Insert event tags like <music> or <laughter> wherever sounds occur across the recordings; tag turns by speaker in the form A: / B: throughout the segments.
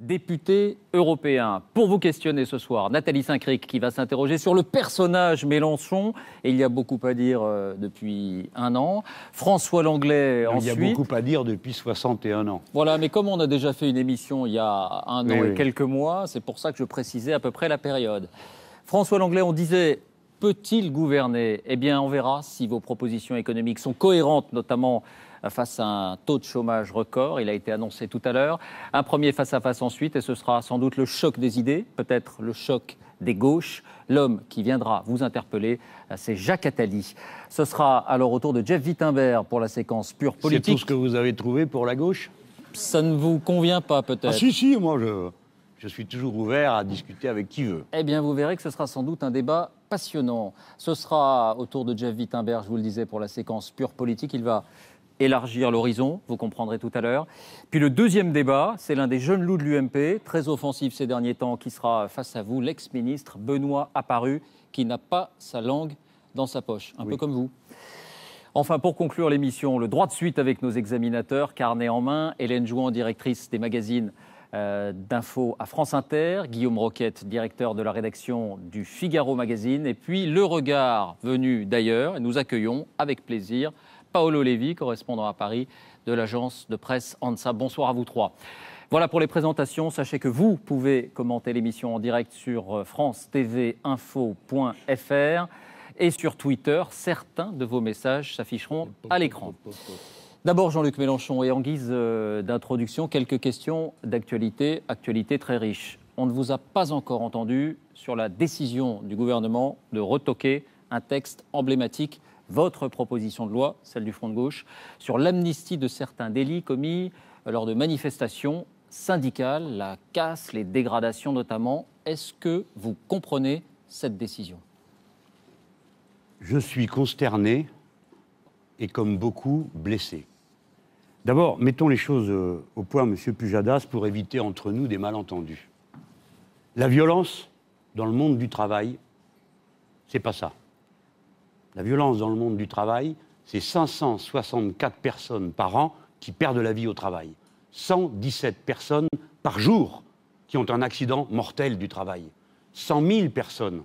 A: député européen. Pour vous questionner ce soir, Nathalie Saint-Cric qui va s'interroger sur le personnage Mélenchon, et il y a beaucoup à dire euh, depuis un an. François Langlais ensuite.
B: Il y a beaucoup à dire depuis 61 ans.
A: Voilà, mais comme on a déjà fait une émission il y a un an et quelques mois, c'est pour ça que je précisais à peu près la période. François Langlais, on disait peut-il gouverner? Eh bien, on verra si vos propositions économiques sont cohérentes, notamment face à un taux de chômage record. Il a été annoncé tout à l'heure. Un premier face-à-face ensuite, et ce sera sans doute le choc des idées, peut-être le choc des gauches. L'homme qui viendra vous interpeller, c'est Jacques Attali. Ce sera alors au tour de Jeff Wittenberg pour la séquence pure politique.
B: C'est tout ce que vous avez trouvé pour la gauche?
A: Ça ne vous convient pas peut-être
B: Ah si, si, moi je, je suis toujours ouvert à discuter avec qui veut.
A: Eh bien, vous verrez que ce sera sans doute un débat passionnant. Ce sera au tour de Jeff Wittenberg, je vous le disais, pour la séquence pure politique. Il va élargir l'horizon, vous comprendrez tout à l'heure. Puis le deuxième débat, c'est l'un des jeunes loups de l'UMP, très offensif ces derniers temps, qui sera face à vous, l'ex-ministre Benoît Apparu, qui n'a pas sa langue dans sa poche, un peu comme vous. Enfin, pour conclure l'émission, le droit de suite avec nos examinateurs, carnet en main, Hélène Jouan, directrice des magazines euh, d'infos à France Inter, Guillaume Roquette, directeur de la rédaction du Figaro Magazine, et puis Le Regard venu d'ailleurs. Nous accueillons avec plaisir Paolo Levi, correspondant à Paris de l'agence de presse ANSA. Bonsoir à vous trois. Voilà pour les présentations. Sachez que vous pouvez commenter l'émission en direct sur france info.fr et sur Twitter. Certains de vos messages s'afficheront à l'écran. D'abord, Jean-Luc Mélenchon, et en guise euh, d'introduction, quelques questions d'actualité, actualité très riche. On ne vous a pas encore entendu sur la décision du gouvernement de retoquer un texte emblématique votre proposition de loi, celle du Front de gauche, sur l'amnistie de certains délits commis lors de manifestations syndicales, la casse, les dégradations notamment. Est-ce que vous comprenez cette décision?
B: Je suis consterné et comme beaucoup blessé. D'abord, mettons les choses euh, au point, Monsieur Pujadas, pour éviter entre nous des malentendus. La violence dans le monde du travail, c'est pas ça. La violence dans le monde du travail, c'est 564 personnes par an qui perdent la vie au travail. 117 personnes par jour qui ont un accident mortel du travail. 100 000 personnes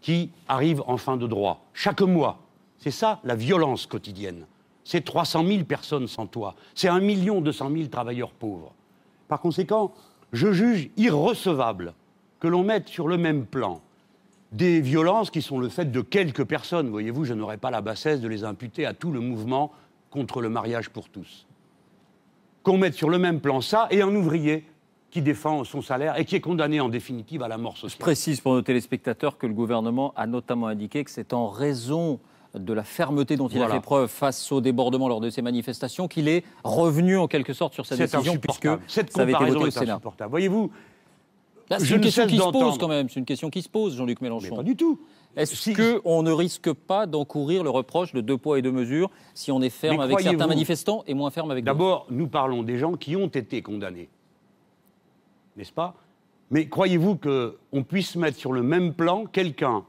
B: qui arrivent en fin de droit chaque mois. C'est ça la violence quotidienne. C'est 300 000 personnes sans toit. C'est 1 200 000 travailleurs pauvres. Par conséquent, je juge irrecevable que l'on mette sur le même plan des violences qui sont le fait de quelques personnes. Voyez-vous, je n'aurais pas la bassesse de les imputer à tout le mouvement contre le mariage pour tous. Qu'on mette sur le même plan ça et un ouvrier qui défend son salaire et qui est condamné en définitive à la mort sociale.
A: Je précise pour nos téléspectateurs que le gouvernement a notamment indiqué que c'est en raison de la fermeté dont il a fait preuve face au débordement lors de ces manifestations qu'il est revenu en quelque sorte sur sa décision puisque
B: Cette ça avait été voté au Sénat. Voyez-vous,
A: c'est une question qui se pose quand même, c'est une question qui se pose, Jean-Luc Mélenchon.
B: pas du tout.
A: Est-ce qu'on ne risque pas d'encourir le reproche de deux poids et deux mesures si on est ferme avec certains manifestants et moins ferme avec d'autres
B: D'abord, nous parlons des gens qui ont été condamnés, n'est-ce pas? Mais croyez-vous qu'on puisse mettre sur le même plan quelqu'un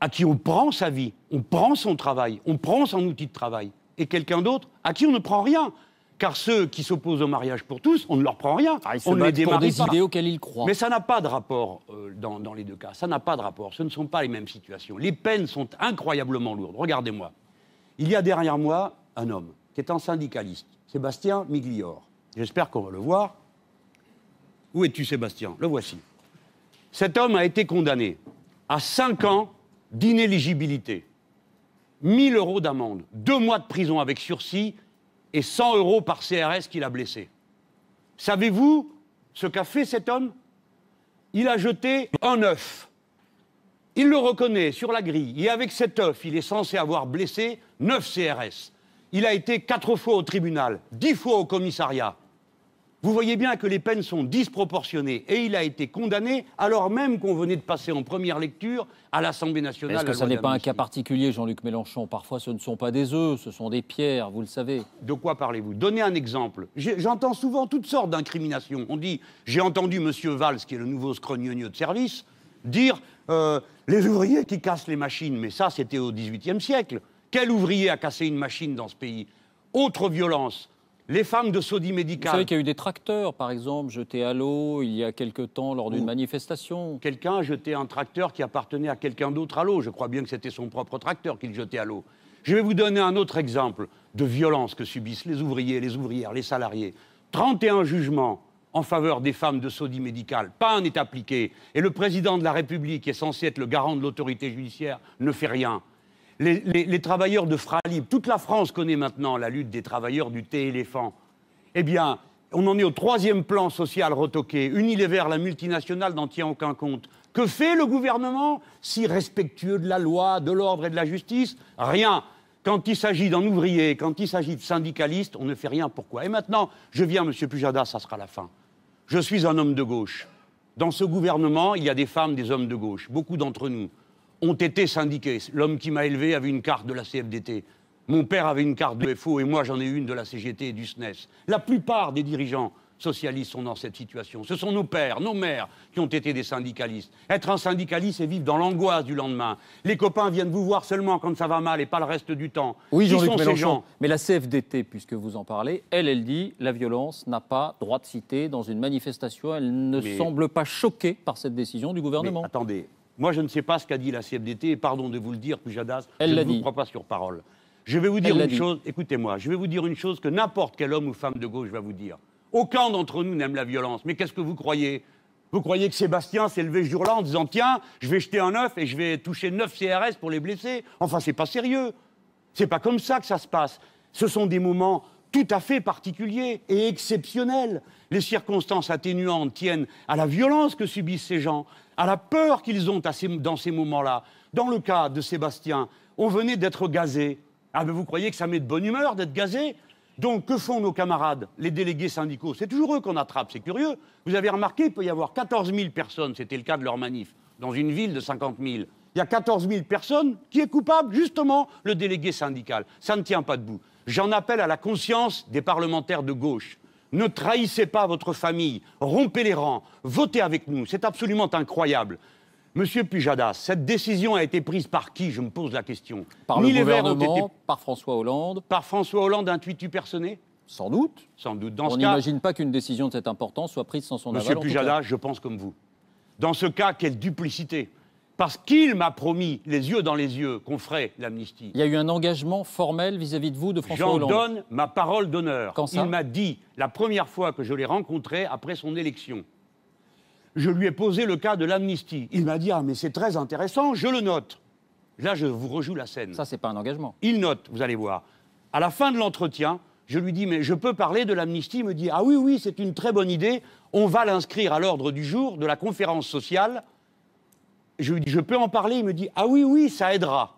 B: à qui on prend sa vie, on prend son travail, on prend son outil de travail, et quelqu'un d'autre à qui on ne prend rien? Car ceux qui s'opposent au mariage pour tous, on ne leur prend rien.
A: Ah,
B: on
A: les pour des idées auxquelles ils croient.
B: Mais ça n'a pas de rapport euh, dans, les deux cas. Ça n'a pas de rapport. Ce ne sont pas les mêmes situations. Les peines sont incroyablement lourdes. Regardez-moi. Il y a derrière moi un homme qui est un syndicaliste, Sébastien Miglior. J'espère qu'on va le voir. Où es-tu, Sébastien? Le voici. Cet homme a été condamné à 5 ans d'inéligibilité, 1000 euros d'amende, 2 mois de prison avec sursis et 100 euros par CRS qu'il a blessé. Savez-vous ce qu'a fait cet homme? Il a jeté un œuf. Il le reconnaît sur la grille. Et avec cet œuf, il est censé avoir blessé 9 CRS. Il a été quatre fois au tribunal, dix fois au commissariat. Vous voyez bien que les peines sont disproportionnées et il a été condamné alors même qu'on venait de passer en première lecture à l'Assemblée nationale.
A: Est-ce que ça n'est pas un cas particulier, Jean-Luc Mélenchon? Parfois, ce ne sont pas des œufs, ce sont des pierres, vous le savez.
B: De quoi parlez-vous? Donnez un exemple. J'entends souvent toutes sortes d'incriminations. On dit, j'ai entendu M. Valls, qui est le nouveau scrognonieux de service, dire euh, les ouvriers qui cassent les machines. Mais ça, c'était au XVIIIe siècle. Quel ouvrier a cassé une machine dans ce pays? Autre violence Les femmes de Saudi
A: Vous
B: Médical.
A: savez qu'il y a eu des tracteurs, par exemple, jetés à l'eau il y a quelque temps lors d'une manifestation.
B: Quelqu'un a jeté un tracteur qui appartenait à quelqu'un d'autre à l'eau. Je crois bien que c'était son propre tracteur qu'il jetait à l'eau. Je vais vous donner un autre exemple de violence que subissent les ouvriers, les ouvrières, les salariés. 31 jugements en faveur des femmes de Saudi Médical. Pas un n'est appliqué. Et le président de la République, qui est censé être le garant de l'autorité judiciaire, ne fait rien. Les, les- travailleurs de Fralib, toute la France connaît maintenant la lutte des travailleurs du thé éléphant. Eh bien, on en est au troisième plan social retoqué. Unilever, la multinationale, n'en tient aucun compte. Que fait le gouvernement si respectueux de la loi, de l'ordre et de la justice? Rien. Quand il s'agit d'un ouvrier, quand il s'agit de syndicalistes, on ne fait rien. Pourquoi? Et maintenant, je viens, Monsieur Pujadas, ça sera la fin. Je suis un homme de gauche. Dans ce gouvernement, il y a des femmes, des hommes de gauche. Beaucoup d'entre nous ont été syndiqués. L'homme qui m'a élevé avait une carte de la CFDT. Mon père avait une carte de FO et moi j'en ai une de la CGT et du SNES. La plupart des dirigeants socialistes sont dans cette situation. Ce sont nos pères, nos mères qui ont été des syndicalistes. Être un syndicaliste, c'est vivre dans l'angoisse du lendemain. Les copains viennent vous voir seulement quand ça va mal et pas le reste du temps.
A: Oui, Jean-Luc Mélenchon.
B: gens
A: Mais la CFDT, puisque vous en parlez, elle, elle dit la violence n'a pas droit de citer dans une manifestation. Elle ne
B: Mais-
A: semble pas choquée par cette décision du
B: Mais
A: gouvernement.
B: attendez, moi je ne sais pas ce qu'a dit la CFDT, et pardon de vous le dire, Pujadas, je ne vous
A: dit.
B: crois pas sur parole. Je vais vous dire
A: Elle
B: une chose, écoutez-moi, je vais vous dire une chose que n'importe quel homme ou femme de gauche va vous dire. Aucun d'entre nous n'aime la violence, mais qu'est-ce que vous croyez? Vous croyez que Sébastien s'est levé ce jour-là en disant tiens, je vais jeter un œuf et je vais toucher 9 CRS pour les blesser Enfin, c'est pas sérieux. C'est pas comme ça que ça se passe. Ce sont des moments tout à fait particuliers et exceptionnels. Les circonstances atténuantes tiennent à la violence que subissent ces gens, à la peur qu'ils ont dans ces moments-là. Dans le cas de Sébastien, on venait d'être gazé. Ah, vous croyez que ça met de bonne humeur d'être gazé? Donc, que font nos camarades, les délégués syndicaux? C'est toujours eux qu'on attrape, c'est curieux. Vous avez remarqué, il peut y avoir 14 000 personnes, c'était le cas de leur manif, dans une ville de 50 000. Il y a 14 000 personnes qui est coupable, justement, le délégué syndical. Ça ne tient pas debout. J'en appelle à la conscience des parlementaires de gauche. Ne trahissez pas votre famille, rompez les rangs, votez avec nous. C'est absolument incroyable. Monsieur Pujadas, cette décision a été prise par qui? Je me pose la question.
A: Par
B: Ni
A: le
B: les Verts
A: gouvernement,
B: été-
A: par François Hollande,
B: par François Hollande, intuitu personné
A: sans doute.
B: Sans doute. Dans
A: On n'imagine pas qu'une décision de cette importance soit prise sans son
B: Monsieur
A: aval. cas.
B: Pujadas, je pense comme vous. Dans ce cas, quelle duplicité Parce qu'il m'a promis, les yeux dans les yeux, qu'on ferait l'amnistie.
A: Il y a eu un engagement formel vis-à-vis de vous, de François
B: J'en
A: Hollande.
B: donne ma parole d'honneur.
A: Quand ça
B: Il m'a dit, la première fois que je l'ai rencontré après son élection, je lui ai posé le cas de l'amnistie. Il m'a dit, ah mais c'est très intéressant, je le note. Là, je vous rejoue la scène.
A: Ça, c'est pas un engagement.
B: Il note, vous allez voir. À la fin de l'entretien, je lui dis, mais je peux parler de l'amnistie? Il me dit, ah oui, oui, c'est une très bonne idée. On va l'inscrire à l'ordre du jour de la conférence sociale. Je lui dis, je peux en parler Il me dit, ah oui, oui, ça aidera.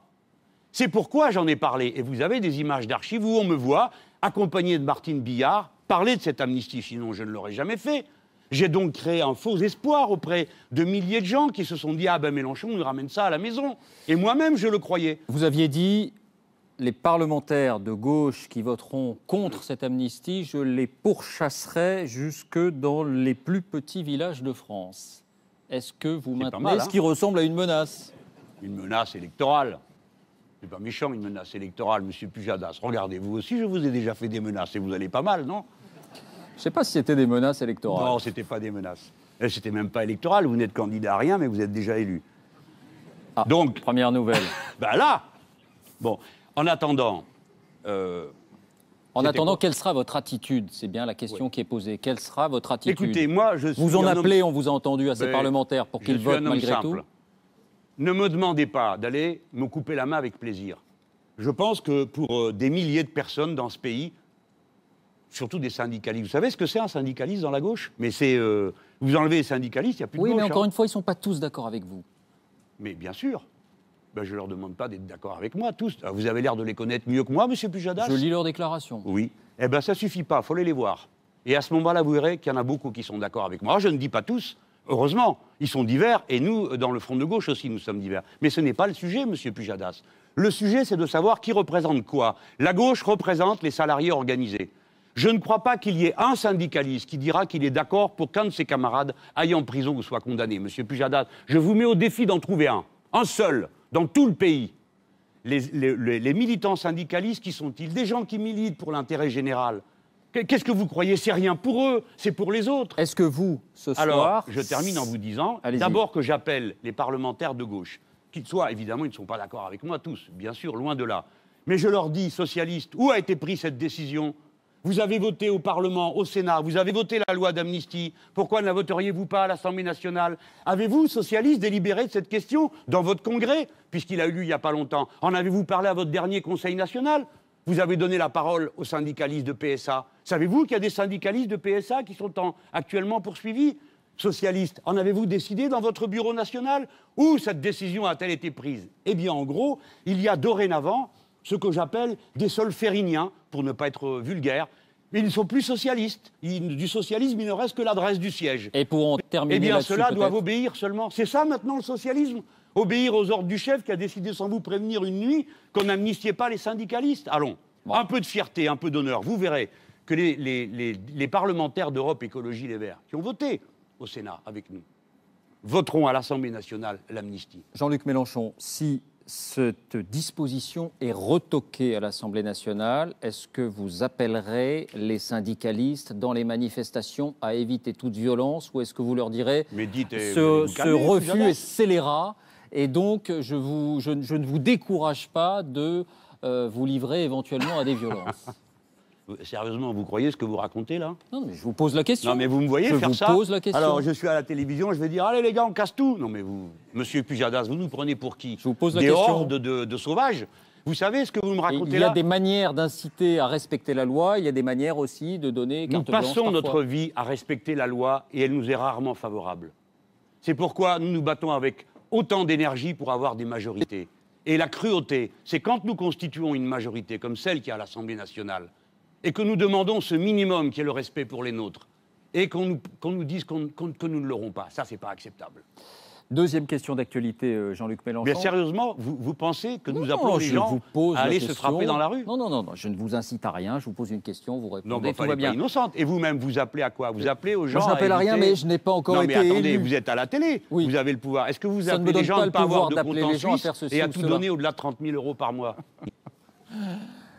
B: C'est pourquoi j'en ai parlé. Et vous avez des images d'archives où on me voit, accompagné de Martine Billard, parler de cette amnistie, sinon je ne l'aurais jamais fait. J'ai donc créé un faux espoir auprès de milliers de gens qui se sont dit Ah ben Mélenchon nous ramène ça à la maison. Et moi-même, je le croyais.
A: Vous aviez dit les parlementaires de gauche qui voteront contre cette amnistie, je les pourchasserai jusque dans les plus petits villages de France. Est-ce que vous maintenez
B: mal, hein
A: ce qui ressemble à une menace?
B: Une menace électorale. C'est pas méchant, une menace électorale, monsieur Pujadas. Regardez, vous aussi, je vous ai déjà fait des menaces et vous allez pas mal, non?
A: Je ne sais pas si c'était des menaces électorales.
B: Non, c'était pas des menaces. Et C'était même pas électoral. Vous n'êtes candidat à rien, mais vous êtes déjà élu.
A: Ah,
B: Donc,
A: Première nouvelle. <laughs>
B: ben là Bon, en attendant, euh,
A: En attendant,
B: quoi
A: quelle sera votre attitude? C'est bien la question qui est posée. Quelle sera votre attitude?
B: Écoutez, moi, je suis.
A: Vous en
B: homme-
A: appelez, on vous a entendu, à ces
B: Ben,
A: parlementaires pour qu'ils votent malgré
B: simple.
A: tout?
B: Ne me demandez pas d'aller me couper la main avec plaisir. Je pense que pour euh, des milliers de personnes dans ce pays, surtout des syndicalistes, vous savez ce que c'est un syndicaliste dans la gauche? Mais c'est. euh, vous enlevez les syndicalistes, il n'y a plus
A: Oui,
B: de
A: mais
B: gauche.
A: encore
B: hein.
A: une fois, ils ne sont pas tous d'accord avec vous.
B: Mais bien sûr. Ben, je ne leur demande pas d'être d'accord avec moi, tous. Ah, Vous avez l'air de les connaître mieux que moi, monsieur Pujadas?
A: Je lis leur déclaration.
B: Oui. Eh bien, ça suffit pas, il faut aller les voir. Et à ce moment-là, vous verrez qu'il y en a beaucoup qui sont d'accord avec moi. Je ne dis pas tous, heureusement, ils sont divers, et nous, dans le Front de gauche aussi, nous sommes divers. Mais ce n'est pas le sujet, monsieur Pujadas. Le sujet, c'est de savoir qui représente quoi. La gauche représente les salariés organisés. Je ne crois pas qu'il y ait un syndicaliste qui dira qu'il est d'accord pour qu'un de ses camarades aille en prison ou soit condamné. Monsieur Pujadas, je vous mets au défi d'en trouver un. Un seul, dans tout le pays les, les- les- les militants syndicalistes, qui sont-ils Des gens qui militent pour l'intérêt général. Qu'est-ce que vous croyez C'est rien pour eux, c'est pour les autres.
A: Est-ce que vous, ce soir...
B: Alors, je termine en vous disant, d'abord que j'appelle les parlementaires de gauche, qu'ils soient, évidemment, ils ne sont pas d'accord avec moi tous, bien sûr, loin de là. Mais je leur dis, socialistes, où a été prise cette décision Vous avez voté au Parlement, au Sénat, vous avez voté la loi d'amnistie. Pourquoi ne la voteriez-vous pas à l'Assemblée nationale? Avez-vous, socialistes, délibéré de cette question dans votre congrès, puisqu'il a eu lieu il n'y a pas longtemps. En avez-vous parlé à votre dernier Conseil national? Vous avez donné la parole aux syndicalistes de PSA. Savez-vous qu'il y a des syndicalistes de PSA qui sont actuellement poursuivis? Socialistes, en avez-vous décidé dans votre bureau national Où cette décision a-t-elle été prise? Eh bien, en gros, il y a dorénavant ce que j'appelle des solfériniens, pour ne pas être vulgaire, mais ils ne sont plus socialistes. du socialisme, il ne reste que l'adresse du siège.
A: Et pour en terminer
B: Eh bien, ceux-là doivent obéir seulement. C'est ça maintenant le socialisme? Obéir aux ordres du chef qui a décidé sans vous prévenir une nuit qu'on n'amnistiait pas les syndicalistes? Allons, un peu de fierté, un peu d'honneur. Vous verrez que les, parlementaires d'Europe Écologie Les Verts, qui ont voté au Sénat avec nous, voteront à l'Assemblée nationale l'amnistie.
A: Jean-Luc Mélenchon, si cette disposition est retoquée à l'Assemblée nationale, est-ce que vous appellerez les syndicalistes dans les manifestations à éviter toute violence ou est-ce que vous leur direz ce, refus est scélérat et donc je, ne vous décourage pas de euh, vous livrer éventuellement à des violences?
B: Sérieusement, vous croyez ce que vous racontez là?
A: Non, mais je vous pose la question.
B: Non, mais vous me voyez
A: je
B: faire
A: vous Pose la question.
B: Alors, je suis à la télévision, je vais dire allez les gars, on casse tout. Non, mais vous, Monsieur Pujadas, vous nous prenez pour qui?
A: Je vous pose la
B: Des
A: question.
B: hordes de, sauvages. Vous savez ce que vous me racontez là
A: Il y a des manières d'inciter à respecter la loi, il y a des manières aussi de donner
B: carte Nous passons notre vie à respecter la loi et elle nous est rarement favorable. C'est pourquoi nous nous battons avec autant d'énergie pour avoir des majorités. Et la cruauté, c'est quand nous constituons une majorité comme celle qui est à l'Assemblée nationale, et que nous demandons ce minimum qui est le respect pour les nôtres, et qu'on nous, dise que nous ne l'aurons pas. Ça, c'est pas acceptable.
A: Deuxième question d'actualité, euh, Jean-Luc Mélenchon.
B: Mais sérieusement, vous, pensez que nous appelons les gens à aller se frapper dans la rue
A: non, non, non, non, je ne vous incite à rien. Je vous pose une question, vous répondez. Non,
B: tout va bien. innocente. Et vous-même, vous appelez à quoi? Vous appelez aux gens
A: Moi, je n'appelle à, rien, mais je n'ai pas encore
B: non,
A: été
B: mais attendez, vous êtes à la télé. Oui. Vous avez le pouvoir. Est-ce que vous appelez les gens à ne pas avoir de compte en et à tout donner au-delà de 30 000 euros par mois?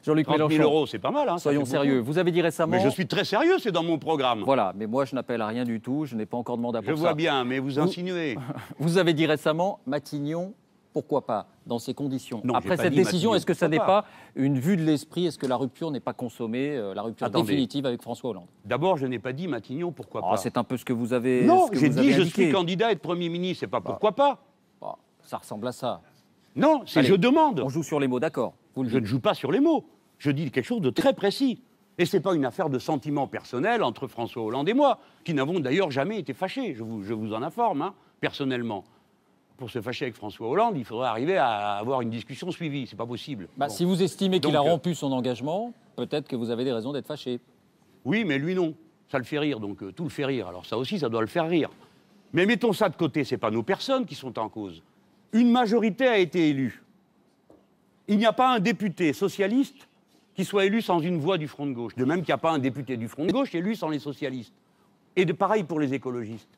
A: Jean-Luc 30 000
B: euros, c'est pas mal. Hein,
A: Soyons sérieux. Vous avez dit récemment.
B: Mais je suis très sérieux, c'est dans mon programme.
A: Voilà, mais moi je n'appelle à rien du tout, je n'ai pas encore de mandat pour
B: je ça. Je vois bien, mais vous insinuez. <laughs>
A: Vous avez dit récemment, Matignon, pourquoi pas, dans ces conditions
B: non,
A: Après cette décision, est-ce que ça n'est pas une vue de l'esprit Est-ce que la rupture n'est pas consommée, euh, la rupture définitive avec François Hollande?
B: D'abord, je n'ai pas dit Matignon, pourquoi ah, pas
A: C'est un peu ce que vous avez.
B: Non, j'ai dit je suis candidat à être Premier ministre, c'est pas pourquoi pas.
A: Bah, ça ressemble à ça.
B: Non, c'est je demande.
A: On joue sur les mots, d'accord.
B: Je ne joue pas sur les mots je dis quelque chose de très précis. Et ce n'est pas une affaire de sentiment personnel entre François Hollande et moi, qui n'avons d'ailleurs jamais été fâchés, je vous, je vous en informe, hein, personnellement. Pour se fâcher avec François Hollande, il faudrait arriver à avoir une discussion suivie. C'est pas possible.
A: Bah, Si vous estimez qu'il a euh, rompu son engagement, peut-être que vous avez des raisons d'être fâché.
B: Oui, mais lui non. Ça le fait rire, donc euh, tout le fait rire. Alors ça aussi, ça doit le faire rire. Mais mettons ça de côté, ce n'est pas nos personnes qui sont en cause. Une majorité a été élue. Il n'y a pas un député socialiste qui soit élu sans une voix du Front de gauche. De même qu'il n'y a pas un député du Front de gauche élu sans les socialistes. Et de pareil pour les écologistes.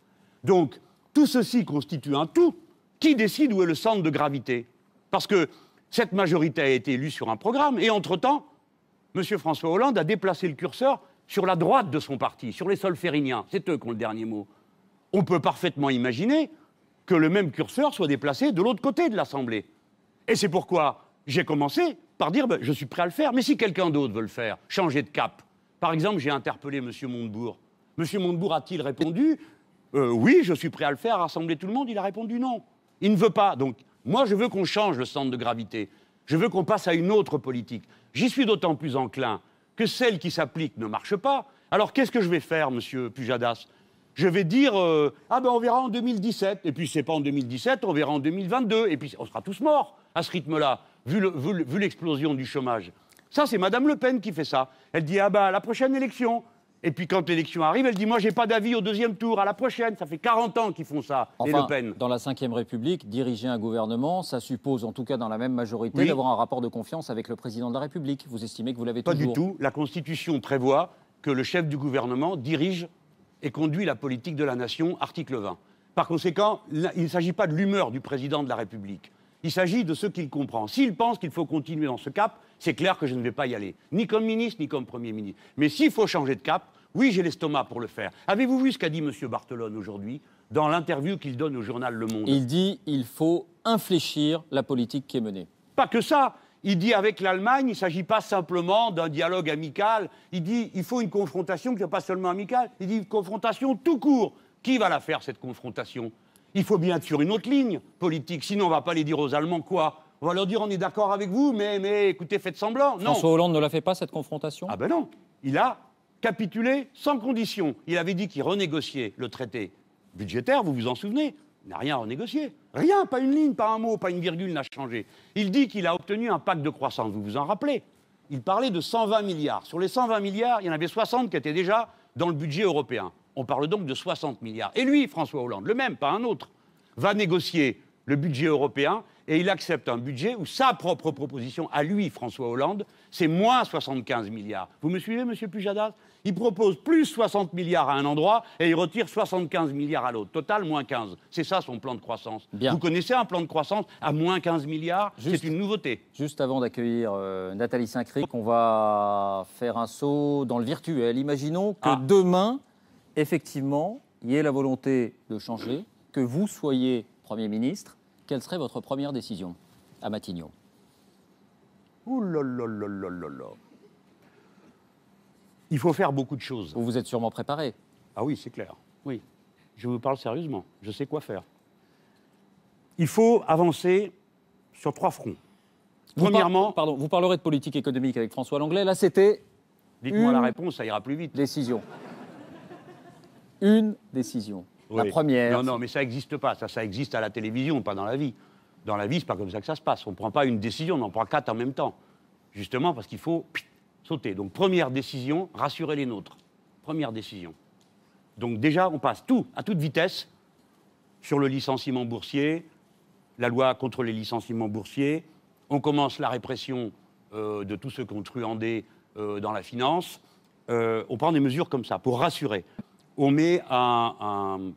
B: Donc, tout ceci constitue un tout. Qui décide où est le centre de gravité Parce que cette majorité a été élue sur un programme, et entre-temps, M. François Hollande a déplacé le curseur sur la droite de son parti, sur les solfériniens. C'est eux qui ont le dernier mot. On peut parfaitement imaginer que le même curseur soit déplacé de l'autre côté de l'Assemblée. Et c'est pourquoi j'ai commencé par dire ben, je suis prêt à le faire, mais si quelqu'un d'autre veut le faire, changer de cap. Par exemple, j'ai interpellé M. Montebourg. M. Montebourg a-t-il répondu euh, Oui, je suis prêt à le faire, rassembler tout le monde? Il a répondu non. Il ne veut pas. Donc, moi, je veux qu'on change le centre de gravité. Je veux qu'on passe à une autre politique. J'y suis d'autant plus enclin que celle qui s'applique ne marche pas. Alors, qu'est-ce que je vais faire, M. Pujadas? Je vais dire euh, ah ben on verra en 2017 et puis c'est pas en 2017 on verra en 2022 et puis on sera tous morts à ce rythme-là vu l'explosion du chômage. Ça, c'est Madame Le Pen qui fait ça. Elle dit, ah ben, à la prochaine élection. Et puis quand l'élection arrive, elle dit, moi, j'ai pas d'avis au deuxième tour, à la prochaine. Ça fait 40 ans qu'ils font ça,
A: les Le Pen. Dans la Ve République, diriger un gouvernement, ça suppose, en tout cas dans la même majorité, d'avoir un rapport de confiance avec le président de la République. Vous estimez que vous l'avez toujours
B: Pas du tout. La Constitution prévoit que le chef du gouvernement dirige et conduit la politique de la nation, article 20. Par conséquent, il ne s'agit pas de l'humeur du président de la République. Il s'agit de ce qu'il comprend. S'il pense qu'il faut continuer dans ce cap, c'est clair que je ne vais pas y aller, ni comme ministre, ni comme Premier ministre. Mais s'il faut changer de cap, oui, j'ai l'estomac pour le faire. Avez-vous vu ce qu'a dit M. Barthelone aujourd'hui dans l'interview qu'il donne au journal Le Monde
A: Il dit il faut infléchir la politique qui est menée.
B: Pas que ça. Il dit avec l'Allemagne, il ne s'agit pas simplement d'un dialogue amical. Il dit il faut une confrontation qui n'est pas seulement amicale. Il dit une confrontation tout court. Qui va la faire, cette confrontation? Il faut bien sur une autre ligne politique. Sinon, on ne va pas les dire aux Allemands quoi On va leur dire on est d'accord avec vous, mais, mais écoutez, faites semblant. Non.
A: François Hollande ne la fait pas, cette confrontation?
B: Ah ben non. Il a capitulé sans condition. Il avait dit qu'il renégociait le traité budgétaire, vous vous en souvenez? Il n'a rien à renégocier. Rien, pas une ligne, pas un mot, pas une virgule n'a changé. Il dit qu'il a obtenu un pacte de croissance, vous vous en rappelez? Il parlait de 120 milliards. Sur les 120 milliards, il y en avait 60 qui étaient déjà dans le budget européen. On parle donc de 60 milliards. Et lui, François Hollande, le même, pas un autre, va négocier le budget européen et il accepte un budget où sa propre proposition, à lui, François Hollande, c'est moins 75 milliards. Vous me suivez, monsieur Pujadas Il propose plus 60 milliards à un endroit et il retire 75 milliards à l'autre. Total, moins 15. C'est ça son plan de croissance.
A: Bien.
B: Vous connaissez un plan de croissance à moins 15 milliards? C'est une nouveauté.
A: Juste avant d'accueillir euh, Nathalie Saint-Cric, on va faire un saut dans le virtuel. Imaginons que
B: Ah.
A: demain, effectivement, il y ait la volonté de changer, que vous soyez Premier ministre. Quelle serait votre première décision à Matignon?
B: Ouh là là là là là là. Il faut faire beaucoup de choses.
A: Vous vous êtes sûrement préparé.
B: Ah oui, c'est clair. Oui. Je vous parle sérieusement. Je sais quoi faire. Il faut avancer sur trois fronts.
A: Vous par-
B: Premièrement,
A: pardon, vous parlerez de politique économique avec François Langlais. Là, c'était
B: dites-moi
A: une-
B: la réponse, ça ira plus vite.
A: décision. Une décision. La première.
B: Non, non, mais ça n'existe pas. Ça, ça existe à la télévision, pas dans la vie. Dans la vie, c'est pas comme ça que ça se passe. On ne prend pas une décision, on en prend quatre en même temps. Justement parce qu'il faut sauter. Donc, première décision, rassurer les nôtres. Première décision. Donc, déjà, on passe tout, à toute vitesse, sur le licenciement boursier, la loi contre les licenciements boursiers. On commence la répression euh, de tous ceux qui ont truandé euh, dans la finance. Euh, on prend des mesures comme ça pour rassurer. On met un,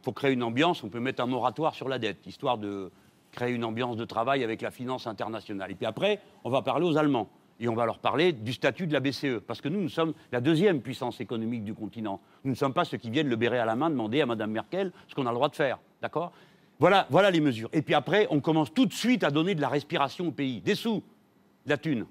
B: un- créer une ambiance, on peut mettre un moratoire sur la dette, histoire de créer une ambiance de travail avec la finance internationale. Et puis après, on va parler aux Allemands. Et on va leur parler du statut de la BCE. Parce que nous, nous sommes la deuxième puissance économique du continent. Nous ne sommes pas ceux qui viennent le béret à la main demander à Mme Merkel ce qu'on a le droit de faire. D'accord? Voilà, voilà les mesures. Et puis après, on commence tout de suite à donner de la respiration au pays. Des sous, de la thune,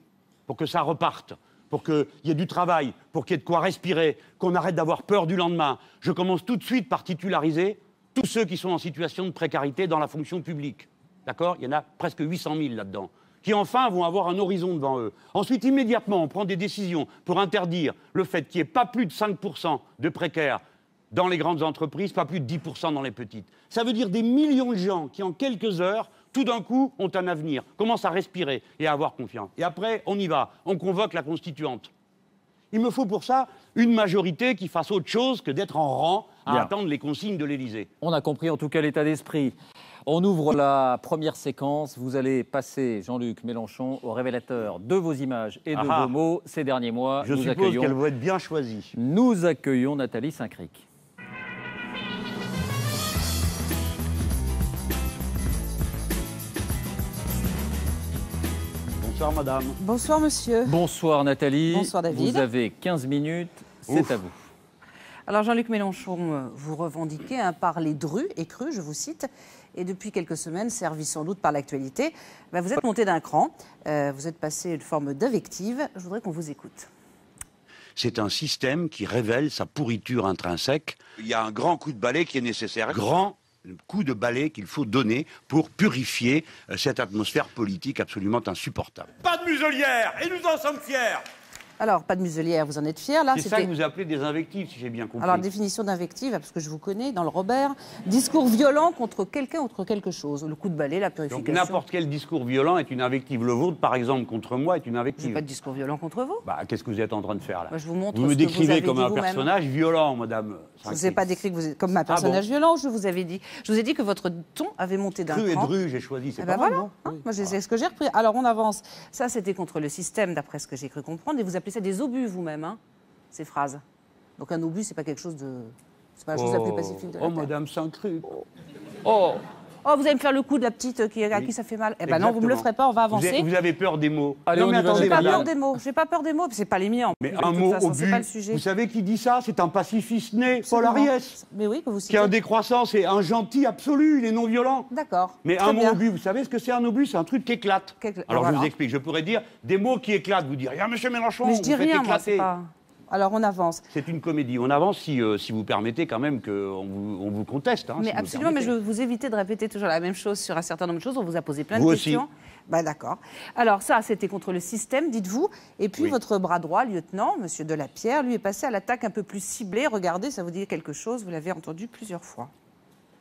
B: pour que ça reparte, pour qu'il y ait du travail, pour qu'il y ait de quoi respirer, qu'on arrête d'avoir peur du lendemain. Je commence tout de suite par titulariser tous ceux qui sont en situation de précarité dans la fonction publique. D'accord? Il y en a presque 800 000 là-dedans qui enfin vont avoir un horizon devant eux. Ensuite, immédiatement, on prend des décisions pour interdire le fait qu'il n'y ait pas plus de 5% de précaires dans les grandes entreprises, pas plus de 10% dans les petites. Ça veut dire des millions de gens qui, en quelques heures, tout d'un coup, ont un avenir, commencent à respirer et à avoir confiance. Et après, on y va, on convoque la constituante. Il me faut pour ça une majorité qui fasse autre chose que d'être en rang à
A: Bien.
B: attendre les consignes de l'Élysée.
A: On a compris en tout cas l'état d'esprit. On ouvre la première séquence. Vous allez passer, Jean-Luc Mélenchon, au révélateur de vos images et de
B: Ah ah.
A: vos mots ces derniers mois.
B: Je
A: nous,
B: suppose qu'elle
A: accueillons,
B: va être bien choisie.
A: nous accueillons Nathalie Saint-Cric.
B: Bonsoir, madame.
C: Bonsoir monsieur.
A: Bonsoir Nathalie.
C: Bonsoir, David.
A: Vous avez 15 minutes, c'est à vous.
C: Alors Jean-Luc Mélenchon, euh, vous revendiquez un parler dru et cru, je vous cite, et depuis quelques semaines, servi sans doute par l'actualité, ben, vous êtes monté d'un cran, euh, vous êtes passé à une forme d'invective, je voudrais qu'on vous écoute.
B: c'est un système qui révèle sa pourriture intrinsèque. Il y a un grand coup de balai qui est nécessaire, grand coup de balai qu'il faut donner pour purifier euh, cette atmosphère politique absolument insupportable. Pas de muselière et nous en sommes fiers.
C: Alors, pas de muselière, vous en êtes fier, là
B: C'est ça que vous appelez des invectives, si j'ai bien compris.
C: Alors, définition d'invective, parce que je vous connais, dans le Robert, discours violent contre quelqu'un, contre quelque chose. Le coup de balai, la
B: Donc
C: purification.
B: n'importe quel discours violent est une invective. Le vôtre, par exemple, contre moi, est une invective.
C: pas de discours violent contre vous.
B: Bah, qu'est-ce que vous êtes en train de faire là
C: je vous montre
B: Vous me
C: ce que vous
B: décrivez
C: avez
B: comme
C: dit
B: un personnage violent, madame.
C: Je ne vous ai pas décrit que vous êtes comme un personnage violent, je vous avais dit. Je vous ai dit que votre ton avait monté d'un
B: Cru et
C: cran.
B: dru, j'ai choisi. C'est
C: Eh
B: pas
C: ben
B: mal,
C: voilà,
B: non
C: hein, moi j'ai- c'est ce que j'ai repris. Alors on avance. Ça c'était contre le système, d'après ce que j'ai cru comprendre. Et vous appelez ça des obus vous-même, hein, ces phrases. Donc un obus, c'est pas quelque chose de. C'est pas la chose la plus pacifique de la
B: Oh,
C: Terre.
B: madame Saint-Cruc. Oh,
C: Oh, vous allez me faire le coup de la petite euh, qui, à
B: Oui.
C: qui ça fait mal. Eh ben non, vous me le ferez pas, on va
B: Vous
C: avancer.
B: avez, vous avez peur des mots.
A: Allez,
B: non,
A: on
B: mais attendez,
C: J'ai pas peur des mots. J'ai pas peur des mots. C'est pas les miens. en
B: Mais
C: plus,
B: un mot
C: façon,
B: au but.
C: pas le sujet.
B: Vous savez qui dit ça? C'est un pacifiste né, Paul. Ariès,
C: Mais oui, que vous
B: qui est un décroissant, c'est un gentil absolu, il est non violent.
C: D'accord.
B: Mais un mot
C: bien.
B: au but, vous savez ce que c'est un obus? C'est un truc qui éclate. Alors je vous explique, je pourrais dire des mots qui éclatent, vous direz, ah monsieur Mélenchon,
C: Mais je
B: vous
C: dis
B: faites
C: rien, moi.
B: éclater.
C: Alors on avance.
B: C'est une comédie. On avance si, euh, si vous permettez quand même qu'on vous, on vous conteste. hein,
C: mais
B: si
C: absolument, mais je veux vous éviter de répéter toujours la même chose sur un certain nombre de choses. On vous a posé plein de
B: Vous aussi.
C: questions. Bah, D'accord. Alors ça, c'était contre le système, dites-vous. Et puis
B: Oui.
C: votre bras droit, lieutenant, Monsieur Delapierre, lui est passé à l'attaque un peu plus ciblée. Regardez, ça vous dit quelque chose. Vous l'avez entendu plusieurs fois.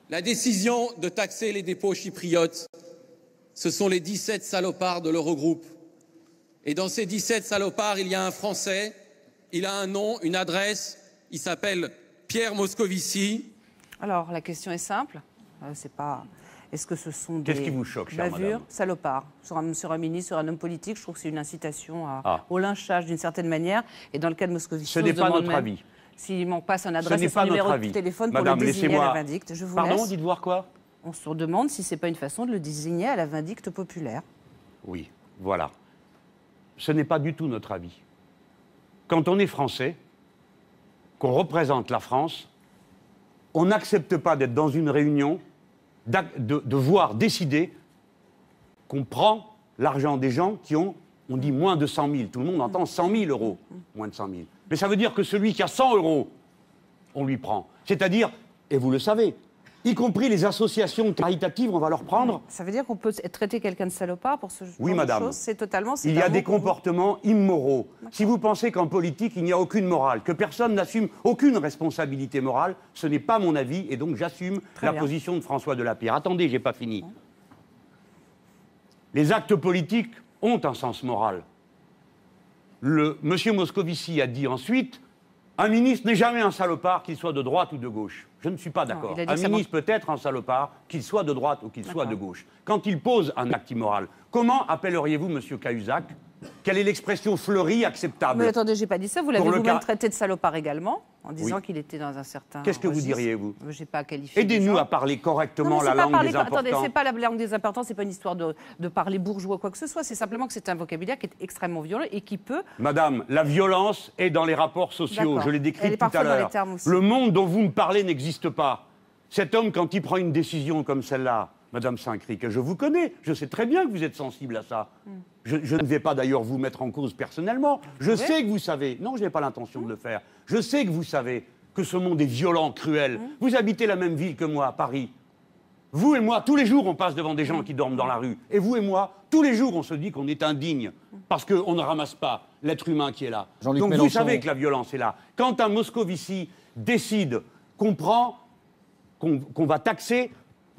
D: La décision de taxer les dépôts chypriotes, ce sont les 17 salopards de l'Eurogroupe. Et dans ces 17 salopards, il y a un Français, il a un nom, une adresse, il s'appelle Pierre Moscovici.
C: Alors la question est simple. Euh, c'est pas. Est-ce que ce sont des
B: Qu'est-ce qui vous choque, chère
C: bavures,
B: madame?
C: Salopards sur un, sur un ministre, sur un homme politique Je trouve que c'est une incitation à-
B: Ah.
C: au lynchage d'une certaine manière. Et dans le cas de Moscovici,
B: Ce n'est pas notre
C: même
B: avis.
C: S'il manque pas son
B: Ce
C: adresse
B: n'est
C: et son numéro de téléphone
B: Madame,
C: pour le désigner à
B: laissez-moi-
C: la vindicte. Je vous
B: Pardon,
C: laisse.
B: dites voir quoi?
C: On se demande si c'est pas une façon de le désigner à la vindicte populaire.
B: Oui, voilà. Ce n'est pas du tout notre avis. Quand on est français, qu'on représente la France, on n'accepte pas d'être dans une réunion, de voir décider qu'on prend l'argent des gens qui ont, on dit moins de 100 000. Tout le monde entend 100 000 euros, moins de 100 000. Mais ça veut dire que celui qui a 100 euros, on lui prend. C'est-à-dire, et vous le savez, y compris les associations caritatives, on va leur prendre
C: Ça veut dire qu'on peut traiter quelqu'un de salopard pour ce genre
B: Oui,
C: de
B: madame.
C: choses? C'est totalement.
B: Il y a des
C: vous.
B: comportements immoraux. Si vous pensez qu'en politique, il n'y a aucune morale, que personne n'assume aucune responsabilité morale, ce n'est pas mon avis et donc j'assume la
C: bien.
B: position de François Delapierre. Attendez, j'ai pas fini. Les actes politiques ont un sens moral. Le monsieur Moscovici a dit ensuite un ministre n'est jamais un salopard, qu'il soit de droite ou de gauche. Je ne suis pas d'accord. Un ministre peut être un salopard, qu'il soit de droite ou qu'il soit de gauche. Quand il pose un acte immoral, comment appelleriez-vous monsieur Cahuzac? Quelle est l'expression fleurie acceptable?
C: Mais attendez, j'ai pas dit ça. Vous l'avez vous-même traité de salopard également, en disant
B: Oui.
C: qu'il était dans un certain.
B: Qu'est-ce que vous diriez, vous
C: Euh, J'ai pas qualifié.
B: Aidez-nous à parler correctement la
C: pas
B: langue
C: parler-
B: des
C: Attendez,
B: importants.
C: c'est pas la langue des importants, c'est pas une histoire de, de parler bourgeois ou quoi que ce soit. C'est simplement que c'est un vocabulaire qui est extrêmement violent et qui peut.
B: Madame, la violence est dans les rapports sociaux. Je l'ai décrit tout à l'heure. Le monde dont vous me parlez n'existe pas. Cet homme, quand il prend une décision comme celle-là, Madame Saint-Cric, je vous connais, je sais très bien que vous êtes sensible à ça.
C: Hmm.
B: Je, je ne vais pas d'ailleurs vous mettre en cause personnellement. Je sais que vous savez. Non, je n'ai pas l'intention de le faire. Je sais que vous savez que ce monde est violent, cruel.
C: Hmm.
B: Vous habitez la même ville que moi, à Paris. Vous et moi, tous les jours, on passe devant des gens qui dorment dans la rue. Et vous et moi, tous les jours, on se dit qu'on est indigne parce qu'on ne ramasse pas l'être humain qui est là. Donc vous savez que la violence est là. Quand un Moscovici décide qu'on prend, qu'on qu'on va taxer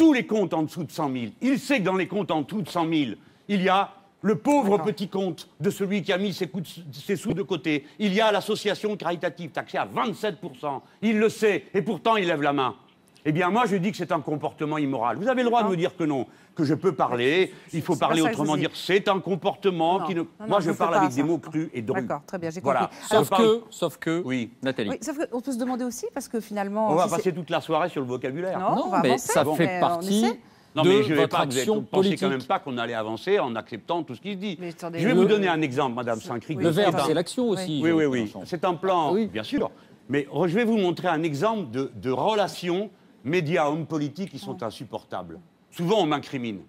B: tous les comptes en dessous de 100 000, il sait que dans les comptes en dessous de 100 000, il y a le pauvre petit compte de celui qui a mis ses, coups de- ses sous de côté. Il y a l'association caritative taxée à 27% Il le sait, et pourtant il lève la main. Eh bien, moi, je dis que c'est un comportement immoral. Vous avez le droit de me dire que non, que je peux parler. Il faut parler autrement, dire c'est un comportement
C: Non,
B: qui ne.
C: non, non,
B: moi,
C: je
B: parle avec
C: ça.
B: des mots crus et drus.
C: D'accord, très bien, j'ai
B: Voilà.
C: compris.
A: Sauf
B: parle-
A: que, sauf que,
B: Oui.
A: Nathalie.
C: Oui, sauf qu'on peut se demander aussi, parce que finalement.
B: On va
C: si
B: passer toute la soirée sur le vocabulaire.
C: Non,
A: non,
C: on va
A: mais
C: avancer,
A: ça
C: mais
A: fait partie.
B: Non,
A: de
B: mais je vais
A: votre
B: pas, vous êtes- pensez quand même pas qu'on allait avancer en acceptant tout ce qui se dit.
C: Attendez,
B: je vais
C: le-
B: vous donner un exemple, Madame Saint-Cric.
A: Le verbe, c'est l'action aussi.
B: Oui, oui, oui. C'est un plan,
A: Ah oui.
B: bien sûr. Mais je vais vous montrer un exemple de, de relations médias-hommes politiques qui sont insupportables. Souvent, on m'incrimine.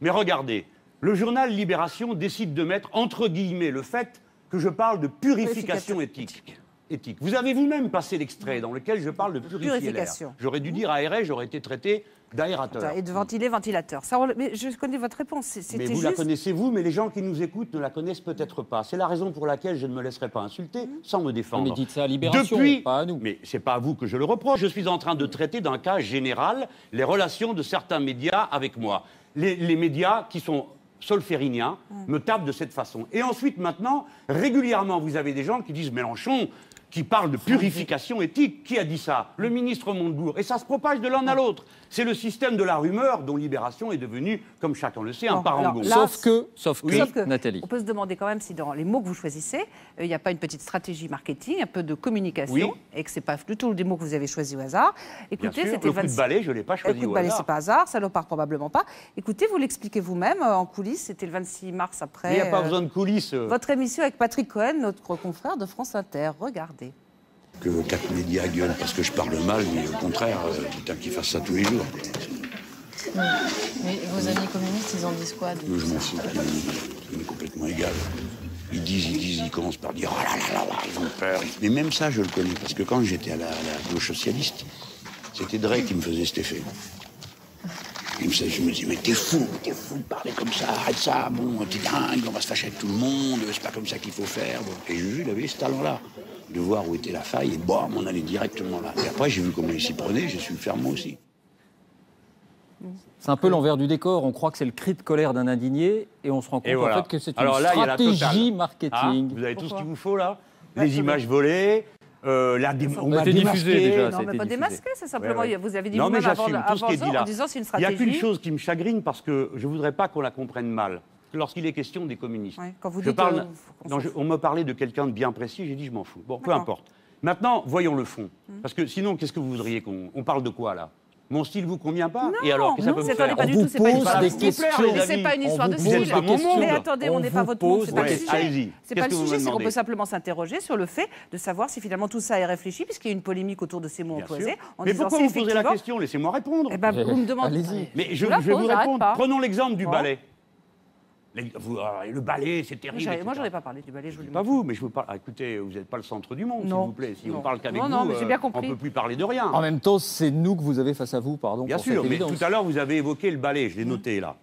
B: Mais regardez, le journal Libération décide de mettre entre guillemets le fait que je parle de Purification éthique. Éthique. Vous avez vous-même passé l'extrait dans lequel je parle de purifier l'air.
C: Purification.
B: J'aurais dû dire aéré, j'aurais été traité d'aérateur.
C: Et de ventiler, ventilateur. Ça, mais je connais votre réponse. c'est-
B: Mais vous la connaissez vous, mais les gens qui nous écoutent ne la connaissent peut-être pas. C'est la raison pour laquelle je ne me laisserai pas insulter sans me défendre.
A: mais dites ça à Libération,
B: Depuis,
A: pas à nous.
B: Mais c'est pas à vous que je le reproche. Je suis en train de traiter d'un cas général les relations de certains médias avec moi. Les, les médias qui sont solfériniens me tapent de cette façon. Et ensuite, maintenant, régulièrement, vous avez des gens qui disent Mélenchon, qui parle de purification éthique. Qui a dit ça? Le ministre Montebourg. Et ça se propage de l'un à l'autre. C'est le système de la rumeur dont Libération est devenu, comme chacun le sait, un parangon.
C: alors là,
A: Sauf que, sauf que,
B: Oui.
C: Sauf que
A: Nathalie.
C: On peut se demander quand même si dans les mots que vous choisissez, euh, il n'y a pas une petite stratégie marketing, un peu de communication,
B: Oui.
C: et que c'est pas du tout des mots que vous avez choisis au hasard. Écoutez, c'était
B: le coup de
C: 26
B: balai, je ne l'ai pas
C: Le
B: choisi
C: coup de
B: au
C: balai, c'est pas hasard, salopard probablement pas. Écoutez, vous l'expliquez vous-même euh, en coulisses, c'était le 26 mars après
B: Mais il n'y a pas
C: euh,
B: besoin de coulisses. euh.
C: votre émission avec Patrick Cohen, notre confrère de France Inter. Regardez.
E: Que quatre médias gueulent parce que je parle mal, mais au contraire, euh, putain, qu'ils fassent ça tous les jours.
F: Mais vos amis communistes, ils en disent quoi de
E: je m'en fous, ça m'est complètement égal. Ils disent, ils disent, ils commencent par dire, oh là là là là, ils ont peur. Mais même ça, je le connais, parce que quand j'étais à la, à la gauche socialiste, c'était Drey qui me faisait cet effet. Il me je me disais, mais t'es fou, t'es fou de parler comme ça, arrête ça, bon, t'es dingue, on va se fâcher avec tout le monde, c'est pas comme ça qu'il faut faire. Bon. Et Juju, il avait ce talent-là, de voir où était la faille, et bam, on allait directement là. Et après, j'ai vu comment il s'y prenait, j'ai su le faire moi aussi.
A: C'est un peu l'envers du décor. On croit que c'est le cri de colère d'un indigné et on se rend compte en fait que c'est une
B: Alors là, il y a la
A: stratégie
B: totale.
A: marketing.
B: Vous avez tout ce qu'il vous faut là
C: Ouais,
B: Les
C: c'est
B: images volées, euh, la dé- on
A: a été diffusé déjà.
C: non,
A: ça a
C: mais
A: été
C: pas
A: diffusé.
C: démasqué, c'est simplement,
B: Ouais, ouais.
C: vous avez dit
B: Non, mais
C: vous-même avant,
B: j'assume tout ce qui est
C: avant
B: dit là.
C: en disant c'est une
B: Il n'y a qu'une chose qui me chagrine parce que je ne voudrais pas qu'on la comprenne mal. Lorsqu'il est question des communistes.
C: Ouais, quand vous
B: Je
C: dites,
B: parle-
C: euh,
B: non, je- on me parlait de quelqu'un de bien précis, j'ai dit je m'en fous. Bon, peu importe. Maintenant, voyons le fond. Parce que sinon, qu'est-ce que vous voudriez qu'on on parle de quoi là? Mon style vous convient pas? Et alors, qu'est-ce que ça peut
C: c'est
B: faire
C: pas
A: On
C: du
A: vous
C: tout, c'est pas une
A: pose
C: histoire
A: des
C: de
B: style.
C: c'est pas une histoire de
A: vous
B: Vous
C: style. Mais attendez, on
A: On
C: n'est pas
A: vous
C: votre monde, c'est pas le sujet.
B: Allez-y.
C: C'est pas le
B: vous
C: sujet, c'est qu'on
B: demandez
C: peut simplement s'interroger sur le fait de savoir si finalement tout ça est réfléchi, puisqu'il y a une polémique autour de ces mots en
B: Mais pourquoi vous posez la question? Laissez-moi répondre.
C: Eh ben, vous me demandez.
A: Allez-y.
B: Mais je,
C: vous
B: vais vous
C: pas.
B: Prenons l'exemple du ballet. Les- vous- ah, le ballet, c'est terrible.
C: Moi, j'en ai pas parlé du ballet, je vous le dis.
B: Pas vous, mais je vous parle. écoutez, vous n'êtes pas le centre du monde, s'il vous plaît. Si
C: Non.
B: on parle qu'avec vous,
C: non, mais j'ai bien
B: euh,
C: compris.
B: on ne peut plus parler de rien.
A: En même temps, c'est nous que vous avez face à vous, pardon.
B: Bien
A: pour
B: sûr,
A: cette
B: mais
A: évidence.
B: tout à l'heure, vous avez évoqué le ballet. Je l'ai noté là,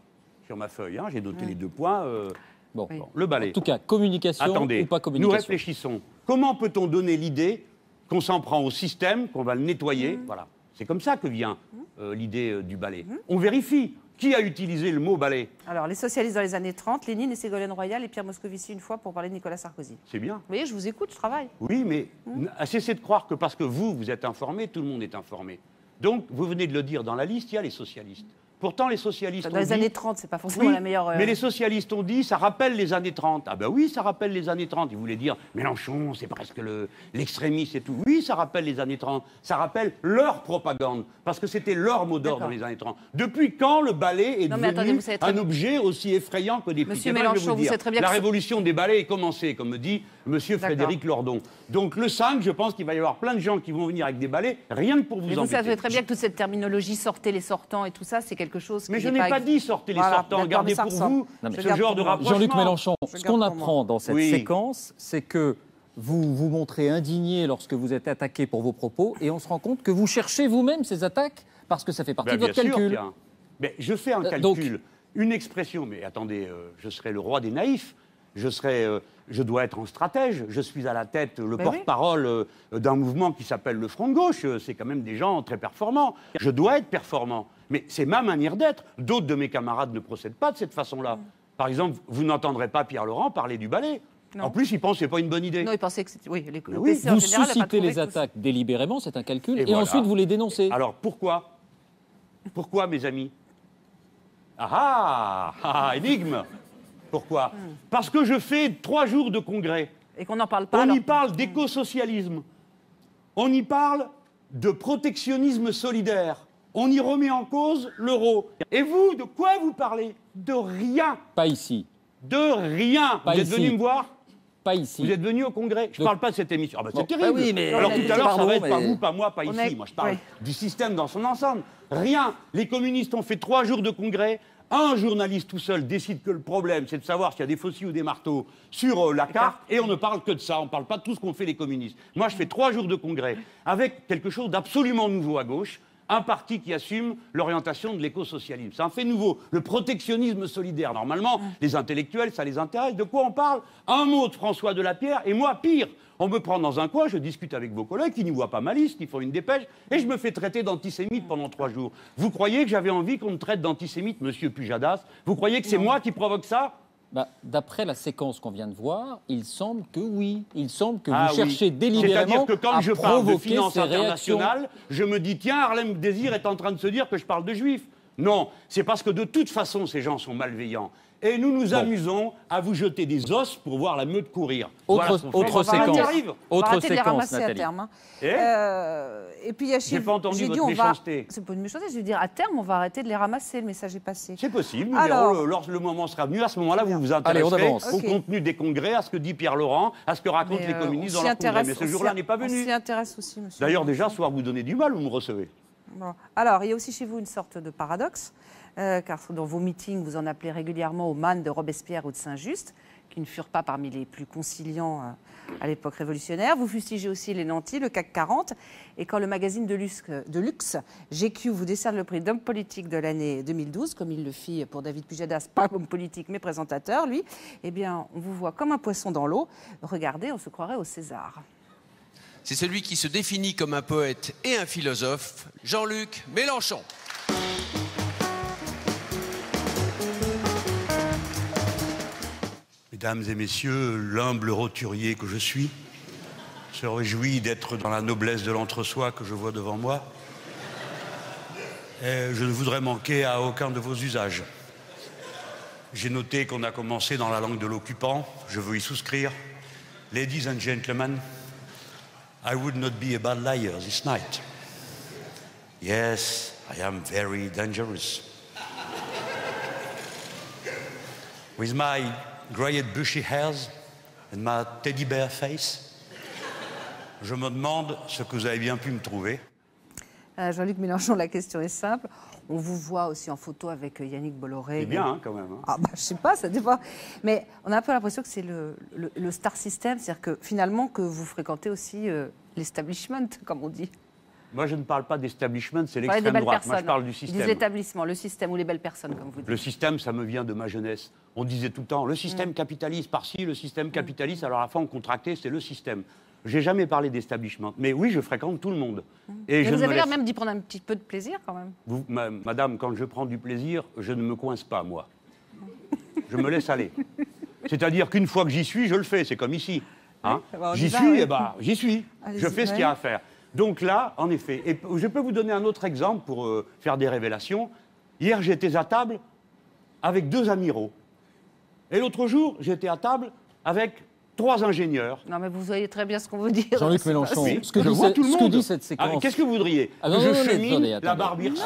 B: sur ma feuille. hein, J'ai noté les deux points. euh,
A: Bon.
C: Oui.
B: bon, le ballet.
A: En tout cas, communication
B: Attendez,
A: ou pas
B: nous
A: communication.
B: réfléchissons. Comment peut-on donner l'idée qu'on s'en prend au système, qu'on va le nettoyer
C: Mmh.
B: Voilà. C'est comme ça que vient euh, l'idée euh, du ballet. On vérifie. Qui a utilisé le mot ballet
C: Alors, les socialistes dans les années 30, Lénine et Ségolène Royal et Pierre Moscovici une fois pour parler de Nicolas Sarkozy.
B: C'est bien.
C: Vous voyez, je vous écoute, je travaille.
B: Oui, mais
C: Mmh.
B: n- cessez de croire que parce que vous, vous êtes informé, tout le monde est informé. Donc, vous venez de le dire, dans la liste, il y a les socialistes. Pourtant, les socialistes
C: Dans
B: ont
C: les
B: dit-
C: années 30, c'est pas forcément
B: Oui,
C: la meilleure. euh,
B: Mais les socialistes ont dit, ça rappelle les années 30. Ah ben oui, ça rappelle les années 30. Ils voulaient dire, Mélenchon, c'est presque le- l'extrémiste et tout. Oui, ça rappelle les années 30. Ça rappelle leur propagande, parce que c'était leur mot d'ordre dans les années 30. Depuis quand le ballet est
C: Non,
B: devenu
C: attendez, très
B: un objet aussi effrayant que des
C: Monsieur Mélenchon, vous savez très bien
B: La
C: que
B: révolution des ballets est commencée, comme me dit Monsieur. Frédéric Lordon. Donc le 5, je pense qu'il va y avoir plein de gens qui vont venir avec des ballets, rien que pour vous
C: Mais vous
B: embêter.
C: savez très bien que toute cette terminologie sortez les sortants et tout ça, c'est quelque chose
B: Mais
C: qui
B: je n'ai pas dit sortez les
C: Voilà,
B: sortants, gardez pour
C: ressemble.
B: vous
A: Non,
B: ce
C: je
B: genre de rapprochement.
A: Jean-Luc Mélenchon,
C: Je
A: ce qu'on apprend dans cette
B: Oui.
A: séquence, c'est que vous vous montrez indigné lorsque vous êtes attaqué pour vos propos et on se rend compte que vous cherchez vous-même ces attaques parce que ça fait partie
B: Ben,
A: de votre
B: bien sûr
A: calcul.
B: Mais je fais un
A: Euh,
B: calcul,
A: donc-
B: une expression, mais attendez, euh, je serai le roi des naïfs, je, serai, euh, je dois être en stratège, je suis à la tête, le
C: Ben oui.
B: porte-parole euh, d'un mouvement qui s'appelle le Front de Gauche, euh, c'est quand même des gens très performants. Je dois être performant, mais c'est ma manière d'être. D'autres de mes camarades ne procèdent pas de cette façon-là. Par exemple, vous n'entendrez pas Pierre Laurent parler du ballet.
C: Non.
B: En plus, il pense que c'est pas une bonne idée.
C: Non, il pensait que c'était. Oui, les, le
B: oui,
A: Vous
C: général
A: suscitez les
C: tout-
A: attaques délibérément, c'est un calcul,
B: Et
A: et,
B: voilà.
A: ensuite vous les dénoncez.
B: Alors pourquoi? Pourquoi, mes amis? Ah ah, ah, énigme Pourquoi Parce que je fais trois jours de congrès.
C: Et qu'on n'en parle pas.
B: On
C: alors-
B: y parle d'écosocialisme. On y parle de protectionnisme solidaire. On y remet en cause l'euro. Et vous, de quoi vous parlez De rien.
A: Pas ici,
B: De rien.
A: Pas
B: vous êtes venu me voir
A: pas ici.
B: Vous êtes venu au congrès Je ne parle pas de cette émission. Ah bah,
A: Bon,
B: c'est terrible.
A: bah oui, mais-
B: Alors tout à l'heure, ça va être pas vous, pas moi, pas
C: On
B: ici.
C: est-
B: Moi, je parle du système dans son ensemble. Rien. Les communistes ont fait trois jours de congrès. Un journaliste tout seul décide que le problème, c'est de savoir s'il y a des faucilles ou des marteaux sur euh, la carte, et on ne parle que de ça. On ne parle pas de tout ce qu'ont fait les communistes. Moi, je fais trois jours de congrès avec quelque chose d'absolument nouveau à gauche. Un parti qui assume l'orientation de l'écosocialisme. C'est un fait nouveau. Le protectionnisme solidaire. Normalement, les intellectuels, ça les intéresse. De quoi on parle? Un mot de François Delapierre, et moi, pire. On me prend dans un coin, je discute avec vos collègues qui n'y voient pas ma liste, qui font une dépêche, et je me fais traiter d'antisémite pendant trois jours. Vous croyez que j'avais envie qu'on me traite d'antisémite, monsieur Pujadas? Vous croyez que c'est moi qui provoque ça?
A: Bah, D'après la séquence qu'on vient de voir, il semble que oui. Il semble que
B: Ah
A: vous
B: oui.
A: cherchez délibérément
B: C'est-à-dire que quand je parle de finances
A: réactions.
B: internationales, je me dis tiens, Harlem Désir est en train de se dire que je parle de juifs. Non, c'est parce que de toute façon, ces gens sont malveillants. Et nous nous amusons à vous jeter des os pour voir la meute courir.
A: Autre,
B: Voilà
A: autre
C: On
A: séquence.
C: On
A: Autre séquence,
C: à
A: Nathalie.
C: terme. hein. Euh, et puis il y a chez
B: J'ai pas entendu
C: dit
B: votre
C: on va.
B: méchanceté.
C: C'est pas une méchanceté, je veux dire à terme on va arrêter de les ramasser. Le message est passé.
B: C'est possible, nous
C: Alors-
B: verrons lorsque le moment sera venu. À ce moment-là, vous vous
A: Allez, on
B: intéresserez au contenu des congrès, à ce que dit Pierre Laurent, à ce que racontent
C: Mais,
B: les
C: euh,
B: communistes
C: on
B: dans leur congrès.
C: intéresse-
B: Mais ce
C: on
B: jour-là n'est pas
C: On
B: venu.
C: s'y intéresse aussi, monsieur.
B: D'ailleurs, déjà, soit vous donnez du mal, vous me recevez.
C: Bon. Alors, il y a aussi chez vous une sorte de paradoxe, euh, car dans vos meetings, vous en appelez régulièrement aux mannes de Robespierre ou de Saint-Just, qui ne furent pas parmi les plus conciliants euh, à l'époque révolutionnaire. Vous fustigez aussi les nantis, le CAC 40. Et quand le magazine de luxe, GQ vous décerne le prix d'homme politique de l'année 2012, comme il le fit pour David Pujadas, pas homme politique, mais présentateur, lui, eh bien, on vous voit comme un poisson dans l'eau. Regardez, on se croirait au César.
G: C'est celui qui se définit comme un poète et un philosophe, Jean-Luc Mélenchon.
E: Mesdames et messieurs, l'humble roturier que je suis se réjouit d'être dans la noblesse de l'entre-soi que je vois devant moi. Je ne voudrais manquer à aucun de vos usages. J'ai noté qu'on a commencé dans la langue de l'occupant. Je veux y souscrire. Ladies and gentlemen, I would not be a bad liar this night. Yes, I am very dangerous. With my grayed bushy hairs and my teddy bear face, je me demande ce que vous avez bien pu me trouver.
C: Euh, Jean-Luc Mélenchon, la question est simple. On vous voit aussi en photo avec euh, Yannick Bolloré.
B: C'est bien, hein, quand même. hein.
C: Ah bah, je sais pas, ça dépend. Mais on a un peu l'impression que c'est le, le- le star system, c'est-à-dire que finalement que vous fréquentez aussi euh, l'establishment, comme on dit.
B: Moi, je ne parle pas d'establishment, c'est
C: des
B: l'extrême droite.
C: personnes.
B: Moi, je parle du système.
C: l'établissement, le système ou les belles personnes, comme vous dites.
B: Le système, ça me vient de ma jeunesse. On disait tout le temps, le système
C: Mm.
B: capitaliste par-ci, le système capitaliste. Alors à la fin, on contractait, c'est le système. J'ai jamais parlé d'establishment. Mais oui, je fréquente tout le monde. Et
C: Mm. Mais
B: je
C: vous avez l'air
B: laisse-
C: même d'y prendre un petit peu de plaisir quand même.
B: Vous, ma- madame, quand je prends du plaisir, je ne me coince pas, moi. Je me laisse aller. C'est-à-dire qu'une fois que j'y suis, je le fais. C'est comme ici. hein.
C: Oui, bah,
B: j'y suis,
C: oui.
B: et ben, j'y suis. Je fais ce qu'il y
C: ouais.
B: a à faire. Donc là, en effet, et je peux vous donner un autre exemple pour euh, faire des révélations. Hier, j'étais à table avec deux amiraux. Et l'autre jour, j'étais à table avec trois ingénieurs.
C: Non, mais vous voyez très bien ce qu'on veut dire.
A: Jean-Luc Mélenchon,
B: Oui,
A: ce que
B: je
A: dit
B: vois
A: cette-
B: tout le
A: ce que
B: monde.
A: dit cette séquence-
B: Ah, Qu'est-ce que vous voudriez?
A: Ah non,
B: Que
A: non,
B: je
A: non,
B: chemine
A: attendez,
B: la
A: attendez.
B: barbe hirsute